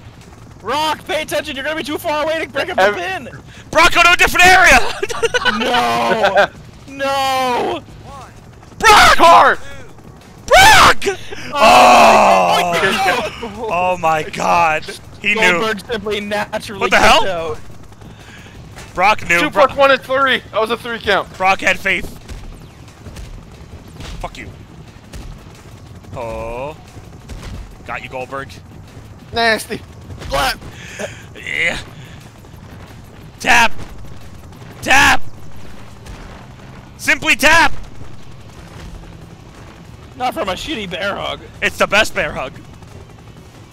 Rock, pay attention. You're gonna be too far away to break up the pin. Brock, go to a different area! No! no! Brock! Car! Brock! Oh! Oh! Oh my god. He knew. Goldberg simply naturally What the hell? out. Brock knew. Suplex Brock, one and three. That was a three count. Brock had faith. Fuck you. Oh. Got you, Goldberg. Nasty. Slap. Yeah. Tap. Tap. Simply tap. Not from a shitty bear hug. It's the best bear hug.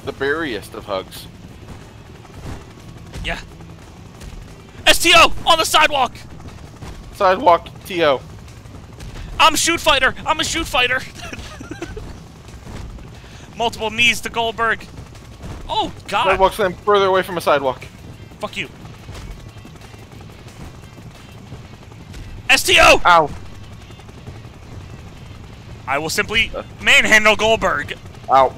The berriest of hugs. Yeah. STO on the sidewalk. Sidewalk TO. I'm a shoot fighter. I'm a shoot fighter. Multiple knees to Goldberg. Oh God. Sidewalk slam further away from a sidewalk. Fuck you. STO. Ow. I will simply uh. manhandle Goldberg. Ow.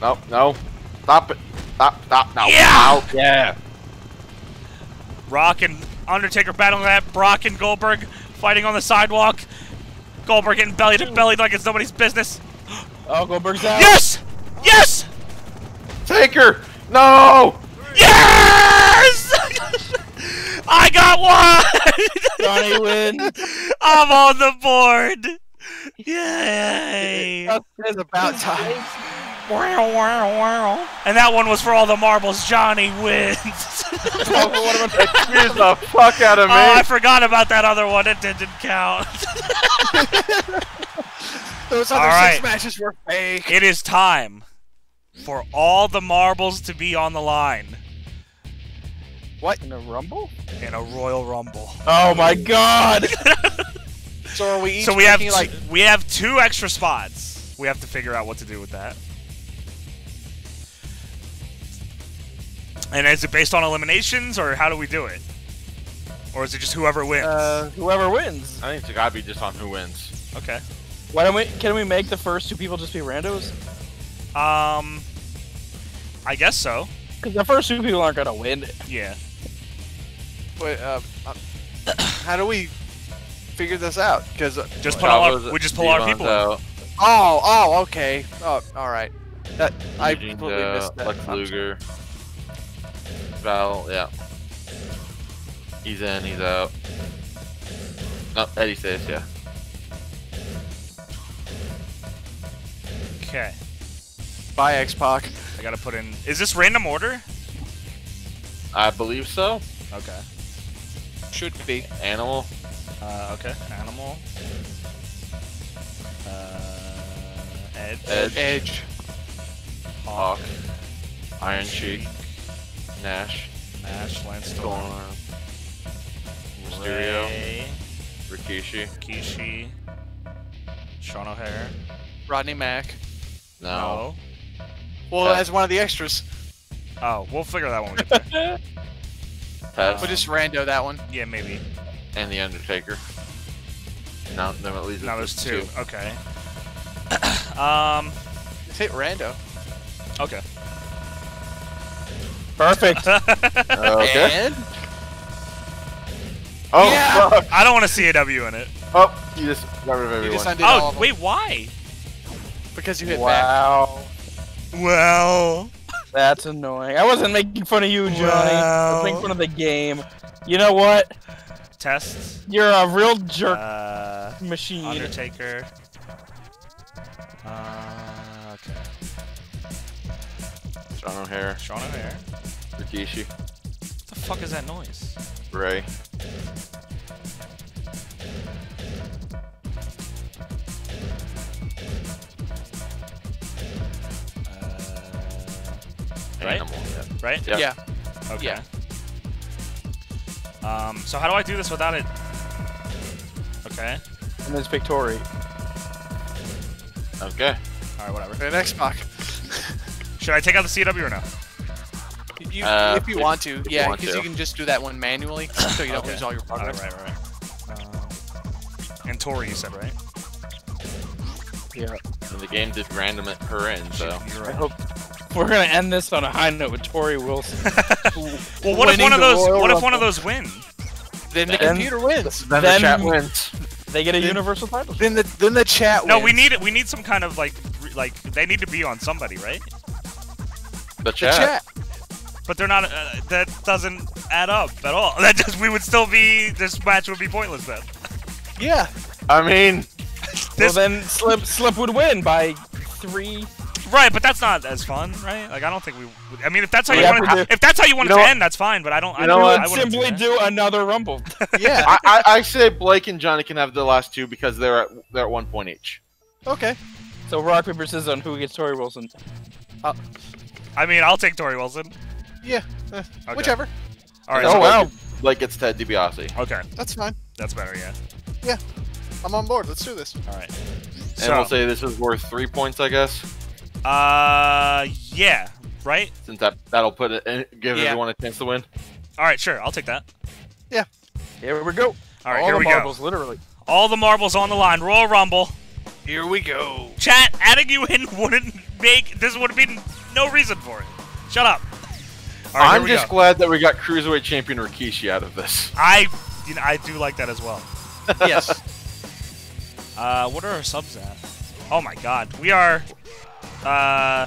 No, no. Stop it. Stop, stop, no. Yeah! Ow. Yeah. Rock and Undertaker battling that. Brock and Goldberg fighting on the sidewalk. Goldberg getting belly to belly like it's nobody's business. Oh, Goldberg's out. Yes! Yes! Taker! No! Yes! I got one! Johnny wins. I'm on the board! Yay! It's about time. Wow, wow, wow. And that one was for all the marbles. Johnny wins. Oh, Excuse the fuck out of oh, me. Oh, I forgot about that other one. It didn't count. Those other All right. six matches were fake. it is time for all the marbles to be on the line What? In a rumble? in a Royal Rumble. Oh my god! So are we each so we have like we have two extra spots. We have to figure out what to do with that. And is it based on eliminations, or how do we do it? Or is it just whoever wins? Uh, whoever wins. I think it's gotta be just on who wins. okay. Why don't we? Can we make the first two people just be randos? Um, I guess so. Because the first two people aren't gonna win. Yeah. wait, uh, uh, how do we figure this out? Because uh, Just put all our, we just pull our Devon's people. out. oh, oh, okay. Oh, all right. That I completely out. missed that. Lex Luger. Val, yeah. He's in, he's out. No, Eddie stays, yeah. Okay. Bye, X Pac. I gotta put in. Is this random order? I believe so. Okay. Should be. Animal. Uh, okay. Animal. Uh, Edge. Edge. Edge. Hawk. Iron Sheik. Nash. Nash. Lance Storm. Storm. Mysterio. Rey, Rikishi. Kishi. Sean O'Haire. Rodney Mack. No. Well, Uh, as one of the extras. Oh, we'll figure that one when we get there. Pez. We'll just rando that one. yeah, maybe. And The Undertaker. No, then it leaves Now us there's with two. Okay. Um. Just hit rando. Okay. Perfect. Okay. And Oh, Yeah. fuck. I don't want to see a W in it. Oh, you just got rid of you just undid all Oh of them wait, why? because you hit back. wow. Well. That's annoying. I wasn't making fun of you, Johnny. I was making fun of the game. You know what? Tests. You're a real jerk Uh. machine. Undertaker. Uh. Okay. John O'Haire, Sean O'Haire. Rikishi, What the fuck is that noise? Rey. Right? Animal. Yeah. Right? Yeah. Yeah. Okay. Yeah. Um. So how do I do this without it? Okay. And there's Victory. Okay. All right. Whatever. The next Pac. Should I take out the CW or no? You, Uh, if you if- want to, yeah, want because to. you can just do that one manually, so you don't Okay. lose all your All right. progress. Right. Right. Um, and Torrie, you said right? Yeah. And the game did random it her end, so. You're I right. hope we're gonna end this on a high note with Torrie Wilson. Well, what if one of those? Royal What if one of those win? Then the Then- computer wins. Then, Then- the chat wins. They get a universal title. Then the then the chat. No, wins. we need it. We need some kind of like, like they need to be on somebody, right? The the chat. chat. But they're not. Uh, that doesn't add up at all. That just we would still be. This match would be pointless then. Yeah. I mean, Well, then Slip Slip would win by three. Right, but that's not as fun, right? Like I don't think we. Would, I mean, if that's how We you have want to it, if that's how you want You it know to what? end, that's fine. But I don't. I You know don't. what? I Would simply do another Rumble. Yeah. I, I, I say Blake and Johnny can have the last two because they're at they're at one point each. okay. so rock paper scissors on who gets Torrie Wilson. I mean, I'll take Torrie Wilson. Yeah. eh, Okay. Whichever. All right. Oh, so- wow. Blake gets Ted DiBiase. Okay, That's fine. that's better. Yeah. Yeah. I'm on board. Let's do this. All right. And So, we'll say this is worth three points, I guess, uh, yeah, right. since that that'll put it in, give Yeah. everyone a chance to win. All right, sure. I'll take that. Yeah. Here we go. All right, All here the we marbles, go. literally. All the marbles on the line. Royal Rumble. Here we go. Chat, adding you in wouldn't make this would have been no reason for it. Shut up. All right, I'm just go. glad that we got cruiserweight champion Rikishi out of this. I, you know, I do like that as well. Yes. Uh, what are our subs at? Oh my God, we are, uh,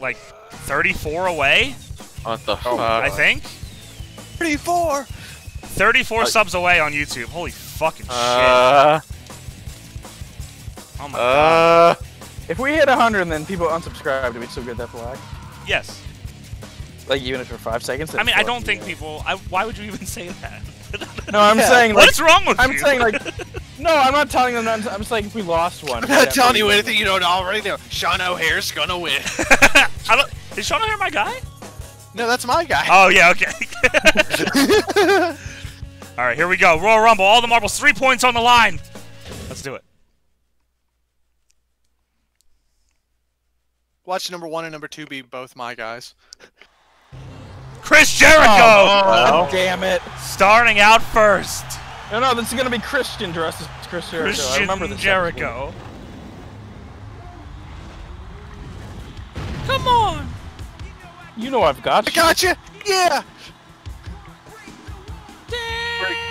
like 34 away. What the Oh, fuck? I think 34. 34 Uh, subs away on YouTube. Holy fucking shit! Uh, Oh my God. uh, If we hit 100 and then people unsubscribe, do we still get that flag? Yes. Like even if for five seconds? I mean, I don't think people. I, why would you even say that? No, I'm Yeah. saying like What's wrong with I'm you? saying like no, I'm not telling them. I'm, I'm saying if we lost one. I'm not telling you anything you don't already know. Sean O'Haire's gonna win. I don't. Is Sean O'Haire my guy? no, that's my guy. Oh yeah, okay. All right, here we go. Royal Rumble. All the marbles. Three points on the line. Let's do it. Watch number one and number two be both my guys. Chris Jericho Oh, Well. damn it! starting out first. No, no, this is gonna be Christian dressed as Chris Jericho. I remember this. Jericho. Come on. You know I've got you. I you. got you. Yeah.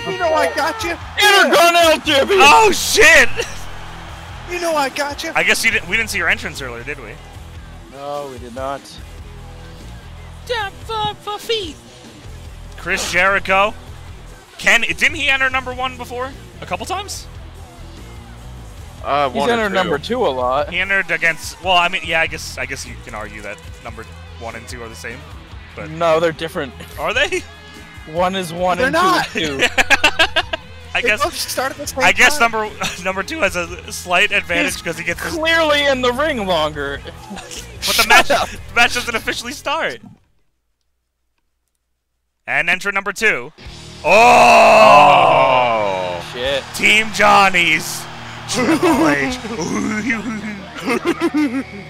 You know I got you. Intercontinental champion. Oh shit! You know I got you. I guess you didn't. We didn't see your entrance earlier, did we? No, we did not. For feet. Chris Jericho. Ken, didn't he enter number one before? A couple times? uh, He's entered two. number two a lot. He entered against. Well, I mean, yeah, I guess I guess you can argue that number one and two are the same. But No, they're different. are they? One is one They're and not. two is two. I They guess. both start at the same I guess time. number number two has a slight advantage because he gets. This, Clearly in the ring longer. but the match the match doesn't officially start. And entrant number two. Oh! Oh. Shit. Team Johnny's. Triple H.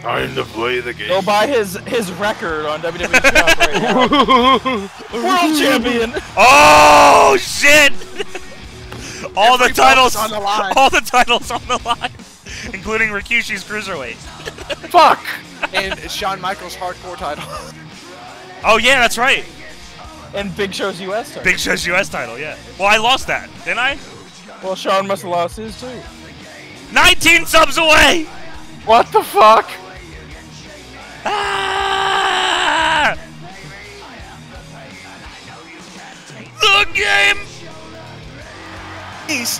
Time to play the game. Go buy his his record on WWE Shop right now. World champion. Oh shit! All the Every belt titles on the line. All the titles on the line. including Rikishi's cruiserweight. Fuck! and Shawn Michaels hardcore title. Oh yeah, that's right. And Big Show's US title. Big Show's U.S. title. Yeah. Well, I lost that, didn't I? Well, Sean must have lost his too. 19 subs away. What the fuck? Ah! The game. He's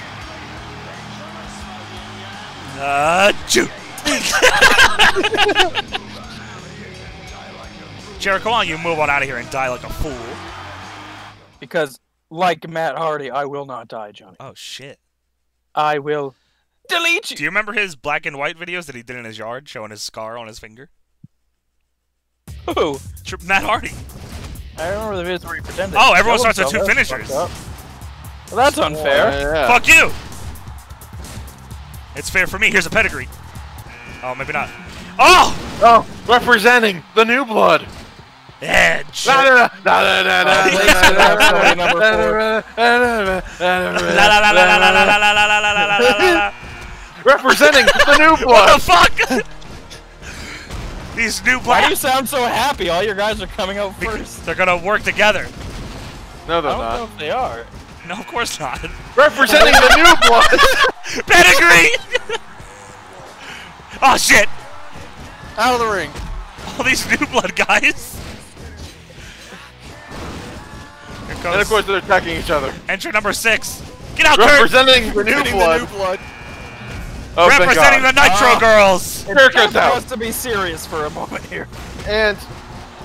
Uh. Jericho, why don't you move on out of here and die like a fool? Because, like Matt Hardy, I will not die, Johnny. Oh shit. I will delete you. Do you. you remember his black and white videos that he did in his yard, showing his scar on his finger? Who? Tri- Matt Hardy. I remember the videos where he pretended. Oh, everyone starts with two finishers. Well, that's unfair. Yeah. Fuck you. It's fair for me. Here's a pedigree. Oh, maybe not. Oh, Oh, representing the new blood. Edge. Representing the new blood. What the fuck? These new blood. Why do you sound so happy? All your guys are coming out first. They're gonna work together. No, they're I don't not. Know if they are. No, of course not. Representing the new blood. Pedigree. oh shit. Out of the ring. All these new blood guys. And of course, they're attacking each other. entry number six. Get out, Kurt. Representing the new Getting the blood. new blood. Oh, thank Representing the Nitro Ah. Girls. It's Kirk time is for out. us to be serious for a moment here. And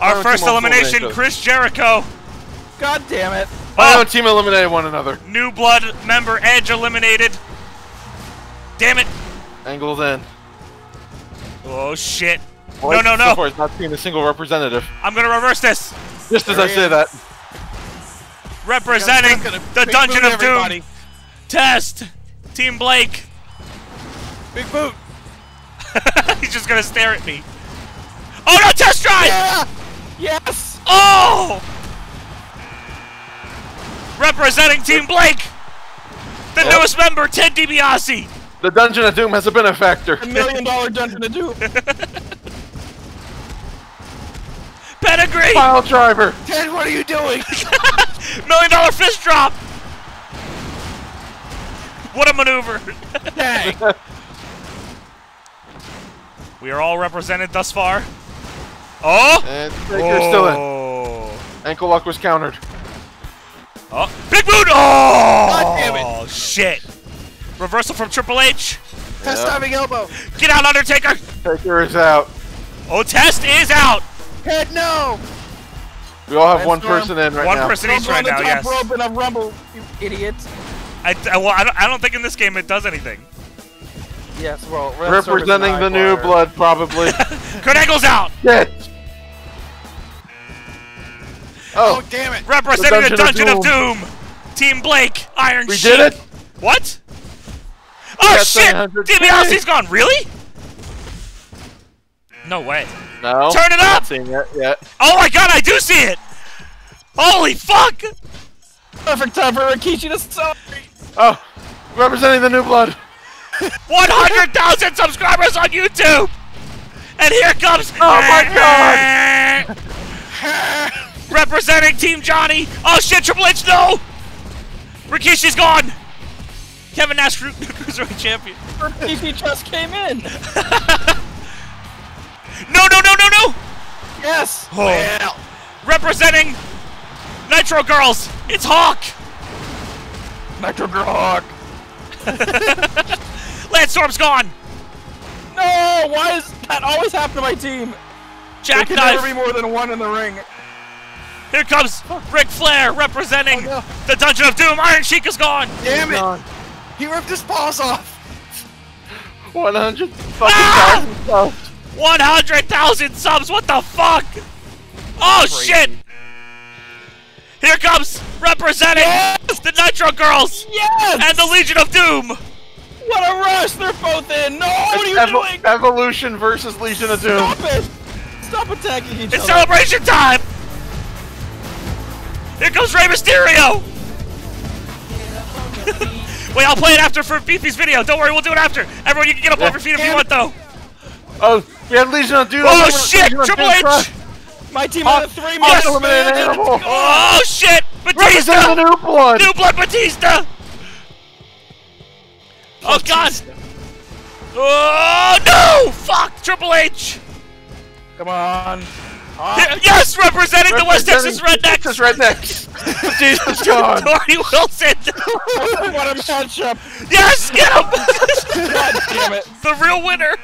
Our Our first team elimination, Chris Jericho. God damn it. my Oh, own team eliminated one another. new blood member Edge eliminated. Damn it. Angles in. Oh shit. Boy, No, no, So no. far, it's not seen a single representative. I'm gonna reverse this. Just as I say that. Representing the Dungeon boot of Doom. Test. Team Blake. Big boot. He's just gonna stare at me. Oh no, test drive! Yeah. Yes! Oh! Representing Team Blake, the Oh. newest member, Ted DiBiase. The Dungeon of Doom has a benefactor. A million dollar dungeon of do. Pedigree, Pile driver. Ted, what are you doing? million dollar fist drop. What a maneuver. Dang. We are all represented thus far. Oh! And Baker's still in. Oh. Ankle lock was countered. Oh, big boot! Oh! God damn it. Oh, shit. Reversal from Triple H. Test Yeah. diving elbow. Get out, Undertaker. Taker is out. Oh, Test is out. Ted, no. We all have Lance one person in right One now. person each Rumble on right the now, top yes. rope in a rumble, you idiots. I, I, well, I, don't, I don't think in this game it does anything. Yes, well, that Representing the new eye blood, probably. Kurt Angle's out. Shit. Oh, Oh, damn it. Representing the The Dungeon, Dungeon of of Doom. Team Blake, Iron we Sheik. did it. What? Oh got shit! 700K. DiBiase's gone. Really? No way. No. Turn it up! seeing it yet. Oh my god, I do see it! Holy fuck! Perfect time for Rikishi to stop. Me! Oh, representing the new blood. 100,000 subscribers on YouTube! And here comes. Oh my God! Representing Team Johnny! Oh shit, Triple H, no! Rikishi's gone! Kevin Nash, Cru- Cruiserweight Champion. Rikishi just came in. No, no, no, no, no! Yes. Oh. Well, Representing Nitro Girls, it's Hawk! Nitro Girl Hawk. Lance Storm's gone! No, why does that always happen to my team? Jack There can never be more than one in the ring. Here comes Ric Flair representing Oh, no. the Dungeon of Doom. Iron Sheik is gone! damn it. Gone. He ripped his paws off. 100 Ah! fucking thousand subs. 100,000 subs, what the fuck? Oh shit! Here comes representing the Nitro Girls Yes. and the Legion of Doom! What a rush! They're both in. No, what are you Evo- doing? Evolution versus Legion of Doom. Stop it! Stop attacking each It's other. celebration time! Here comes Rey Mysterio! Wait, I'll play it after for Beefy's video. Don't worry, we'll do it after. Everyone, you can get up off your feet if you want, though. Oh, we had Legion of Doom. Oh Legion shit! Doom Triple Crush. H! My team oh, Hawk- on three oh, Hawk minutes. eliminated Oh shit! Batista! the new blood. New Blood Batista! Oh god! Oh no! Fuck! Triple H! Come on. Y- Yes! Representing the West Texas Rednecks! Texas Rednecks. Batista's gone. Torrie Wilson! what a matchup. yes! Get him! God damn it. the real winner!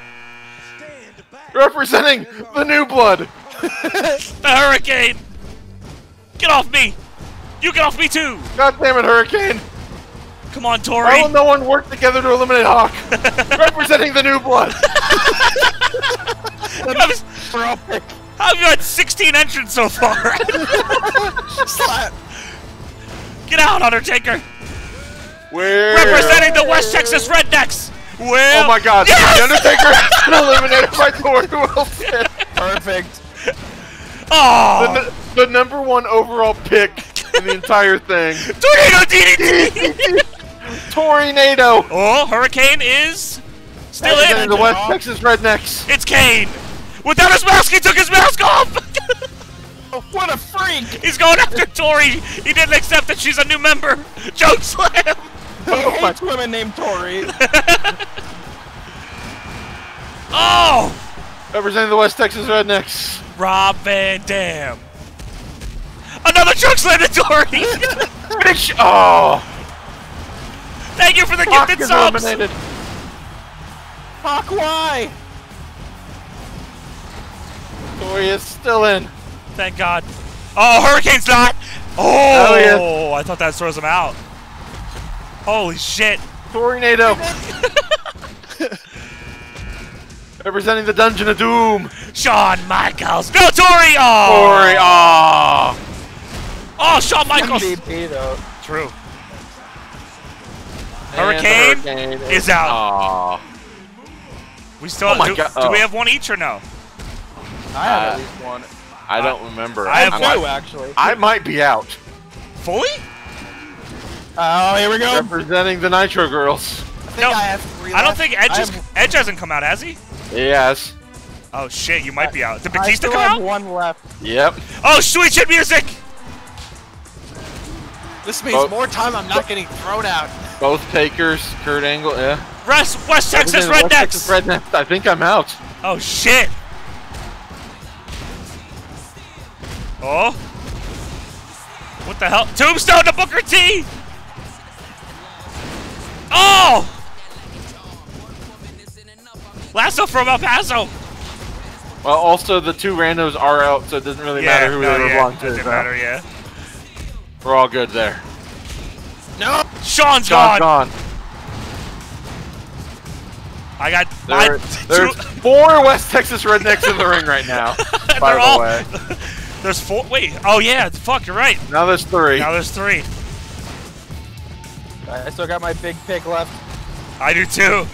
Representing the new blood. The Hurricane! Get off me! You get off me too! God damn it, Hurricane. Come on, Why Torrie! will no one work together to eliminate Hawk? Representing the new blood. I was- I've had 16 entrants so far! Slap. Get out, Undertaker! Where? Representing the West Texas Rednecks! Well, Oh my god, Yes! The Undertaker has been eliminated by Torrie Wilson. Perfect. Ah! The, Oh! n- the number one overall pick in the entire thing. Tornado DDT! Tori Nato. oh, Hurricane is still in. the West Texas Rednecks. It's Kane. Without his mask, he took his mask off. Oh, what a freak. He's going after Tori. He didn't accept that she's a new member. Joke slam. He oh, hates women named Torrie. Oh, Representing the West Texas Rednecks. Rob Van Dam. Another choke slam to Torrie. Big Oh, Thank you for the Hawk gifted is subs. eliminated. Hawk, why? Torrie is still in. Thank God. Oh, Hurricane's not. Oh, Oh, yeah. I thought that throws him out. Holy shit. Tori Nato. Representing the Dungeon of Doom. Shawn Michaels. No, Tori. Oh. Tori, ah. Oh, Shawn Michaels. MVP though. True. Hurricane Hurricane is out. Aw. We still Oh my do, God, do we oh. have one each or no? I have Uh, at least one. I don't remember. I have I I have one. two might, actually. I might be out. Fully? Uh, oh, here we go. Representing the Nitro Girls. I think No, I have I don't think Edge, I is, have- Edge hasn't come out, has he? Yes. Oh shit, you might be out. Did I Batista still come have out? one left. Yep. Oh, sweet shit music! This means Oh. more time I'm not getting thrown out. Both takers. Kurt Angle. Yeah. West, West Texas Representing the West Texas Rednecks. I think I'm out. oh shit! Oh. What the hell? Tombstone to Booker T! Oh! Lasso from El Paso! Well, also the two randos are out, so it doesn't really matter who no, they yeah, belong to. Doesn't so matter, yeah. We're all good there. No! Sean's gone! gone. I got There, I, there's two- four West Texas rednecks in the ring right now. by They're the all. way, There's four. Wait. Oh yeah. Fuck. You're right. now there's three. Now there's three. I still got my big pick left. I do too.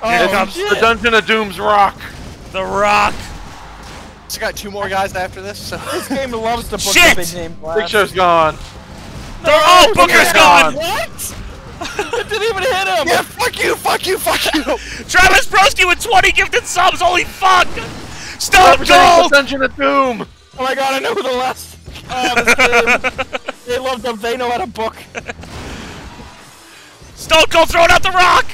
Oh, Here comes shit. the Dungeon of Doom's rock. The Rock. So I got two more guys after this, so This game loves to book Shit! the big name last. Big Show's gone. They're, oh, Booker's yeah. gone. What? it didn't even hit him. Yeah, fuck you, fuck you, fuck you! Travis Broski with 20 gifted subs. Holy fuck. Stone Representing the Cold. Dungeon of Doom. Oh my god, I know who the last. Oh, this game. they love them. They know how to book. Stone Cold throwing out the Rock.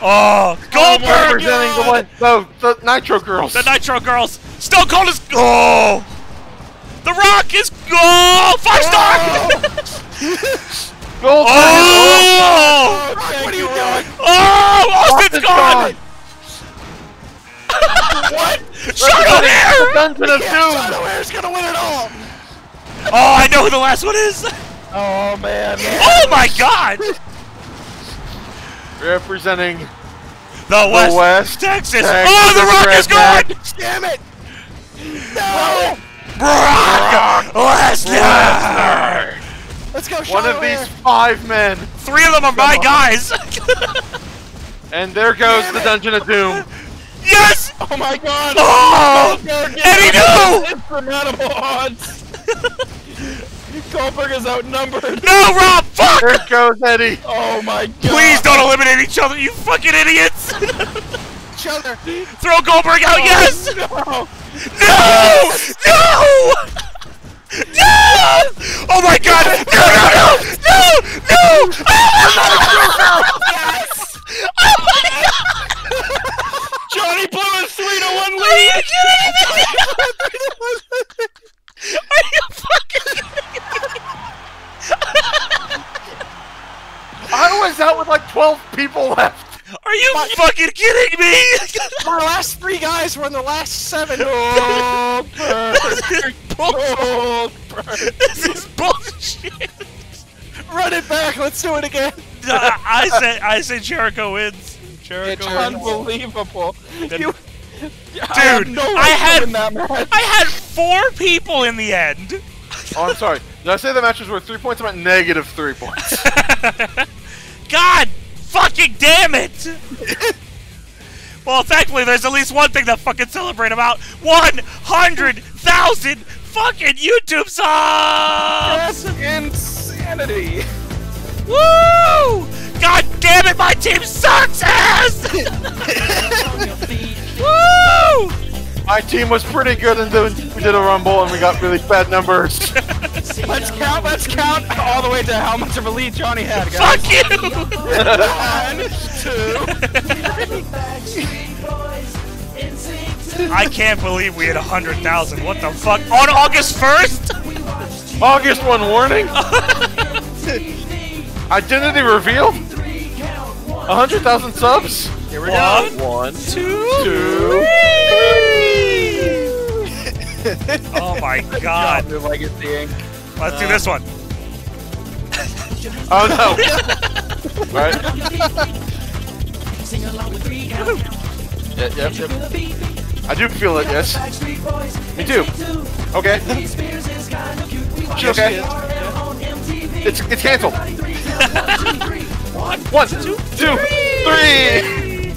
Oh, Goldberg. Oh, Representing the one, the, the Nitro Girls. The Nitro Girls. Stone Cold is. Oh. The Rock is. Oh, five star. Goldberg. Oh. Thank what are you you, Rock. Oh, Austin's Austin's gone. gone. what? Shut Representing the up Dungeon of John Doom. O'Haire's gonna win it all! Oh, I know who the last one is. Oh man. Oh my god. Representing The West, West Texas. Texas Oh, the Rock is gone. Redneck. Damn it! No! Brock Lesnar. Let's go, one of these five men. Three of them are my guys. And there goes the Dungeon of Doom. yes. Oh my god. Oh, Goldberg and he knew. Insurmountable odds. Goldberg is outnumbered. No, Rob! Fuck! There goes Eddie. Oh my god. Please don't eliminate each other, you fucking idiots! Each other. Throw Goldberg out, oh, yes! No. No! No! No! Oh my god! No, no, no! No! No! Oh Yes! Oh my god! Johnny blew a 3 to 1 Are you lead. kidding me? Are you fucking kidding me? I was out with like 12 people left. Are you fucking kidding me? My last three guys were in the last seven. this is bullshit. Run it back. Let's do it again. I, I say I say Jericho wins. Jericho Yeah, wins. Unbelievable. Then- You, I have Dude, no I had- win that match. I had four people in the end. Oh, I'm sorry. Did I say the match was worth three points? I meant negative three points. God fucking damn it! well, thankfully, there's at least one thing to fucking celebrate about 100,000 fucking YouTube subs! That's insanity. Woo! God damn it, my team sucks ass! Woo! My team was pretty good and then we did a rumble and we got really bad numbers. Let's count, let's count all the way to how much of a lead Johnny had, guys. Fuck you! One, two. I can't believe we hit 100,000. What the fuck? On August 1st? August 1 warning. Identity revealed. 100,000 subs. Here we go. One, two, two. Oh my God, god. your legacy Inc. Let's do this one. Oh no. right. Yep, yep, yep. I do feel it, yes. Me too. Okay. Okay. It's it's canceled. One, two, three.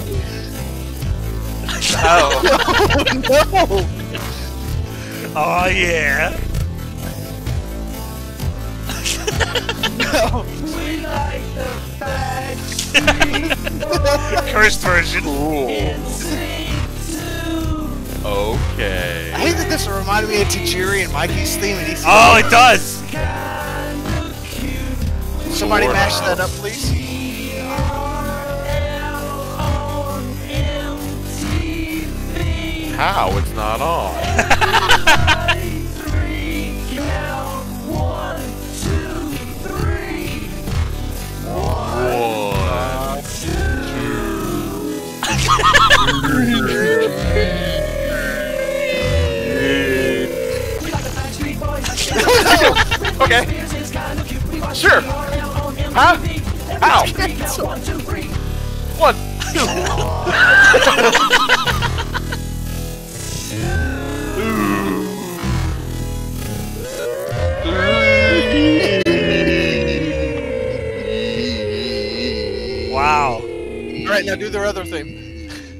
Oh. Oh yeah. Cursed version. Okay. I hate that this reminded me of Tajiri and Mikey's theme. And he's Oh, it does. Somebody mash that up, please. How it's not on? One, Okay. Sure. Huh? How? One, two. Wow. All right, now do their other theme.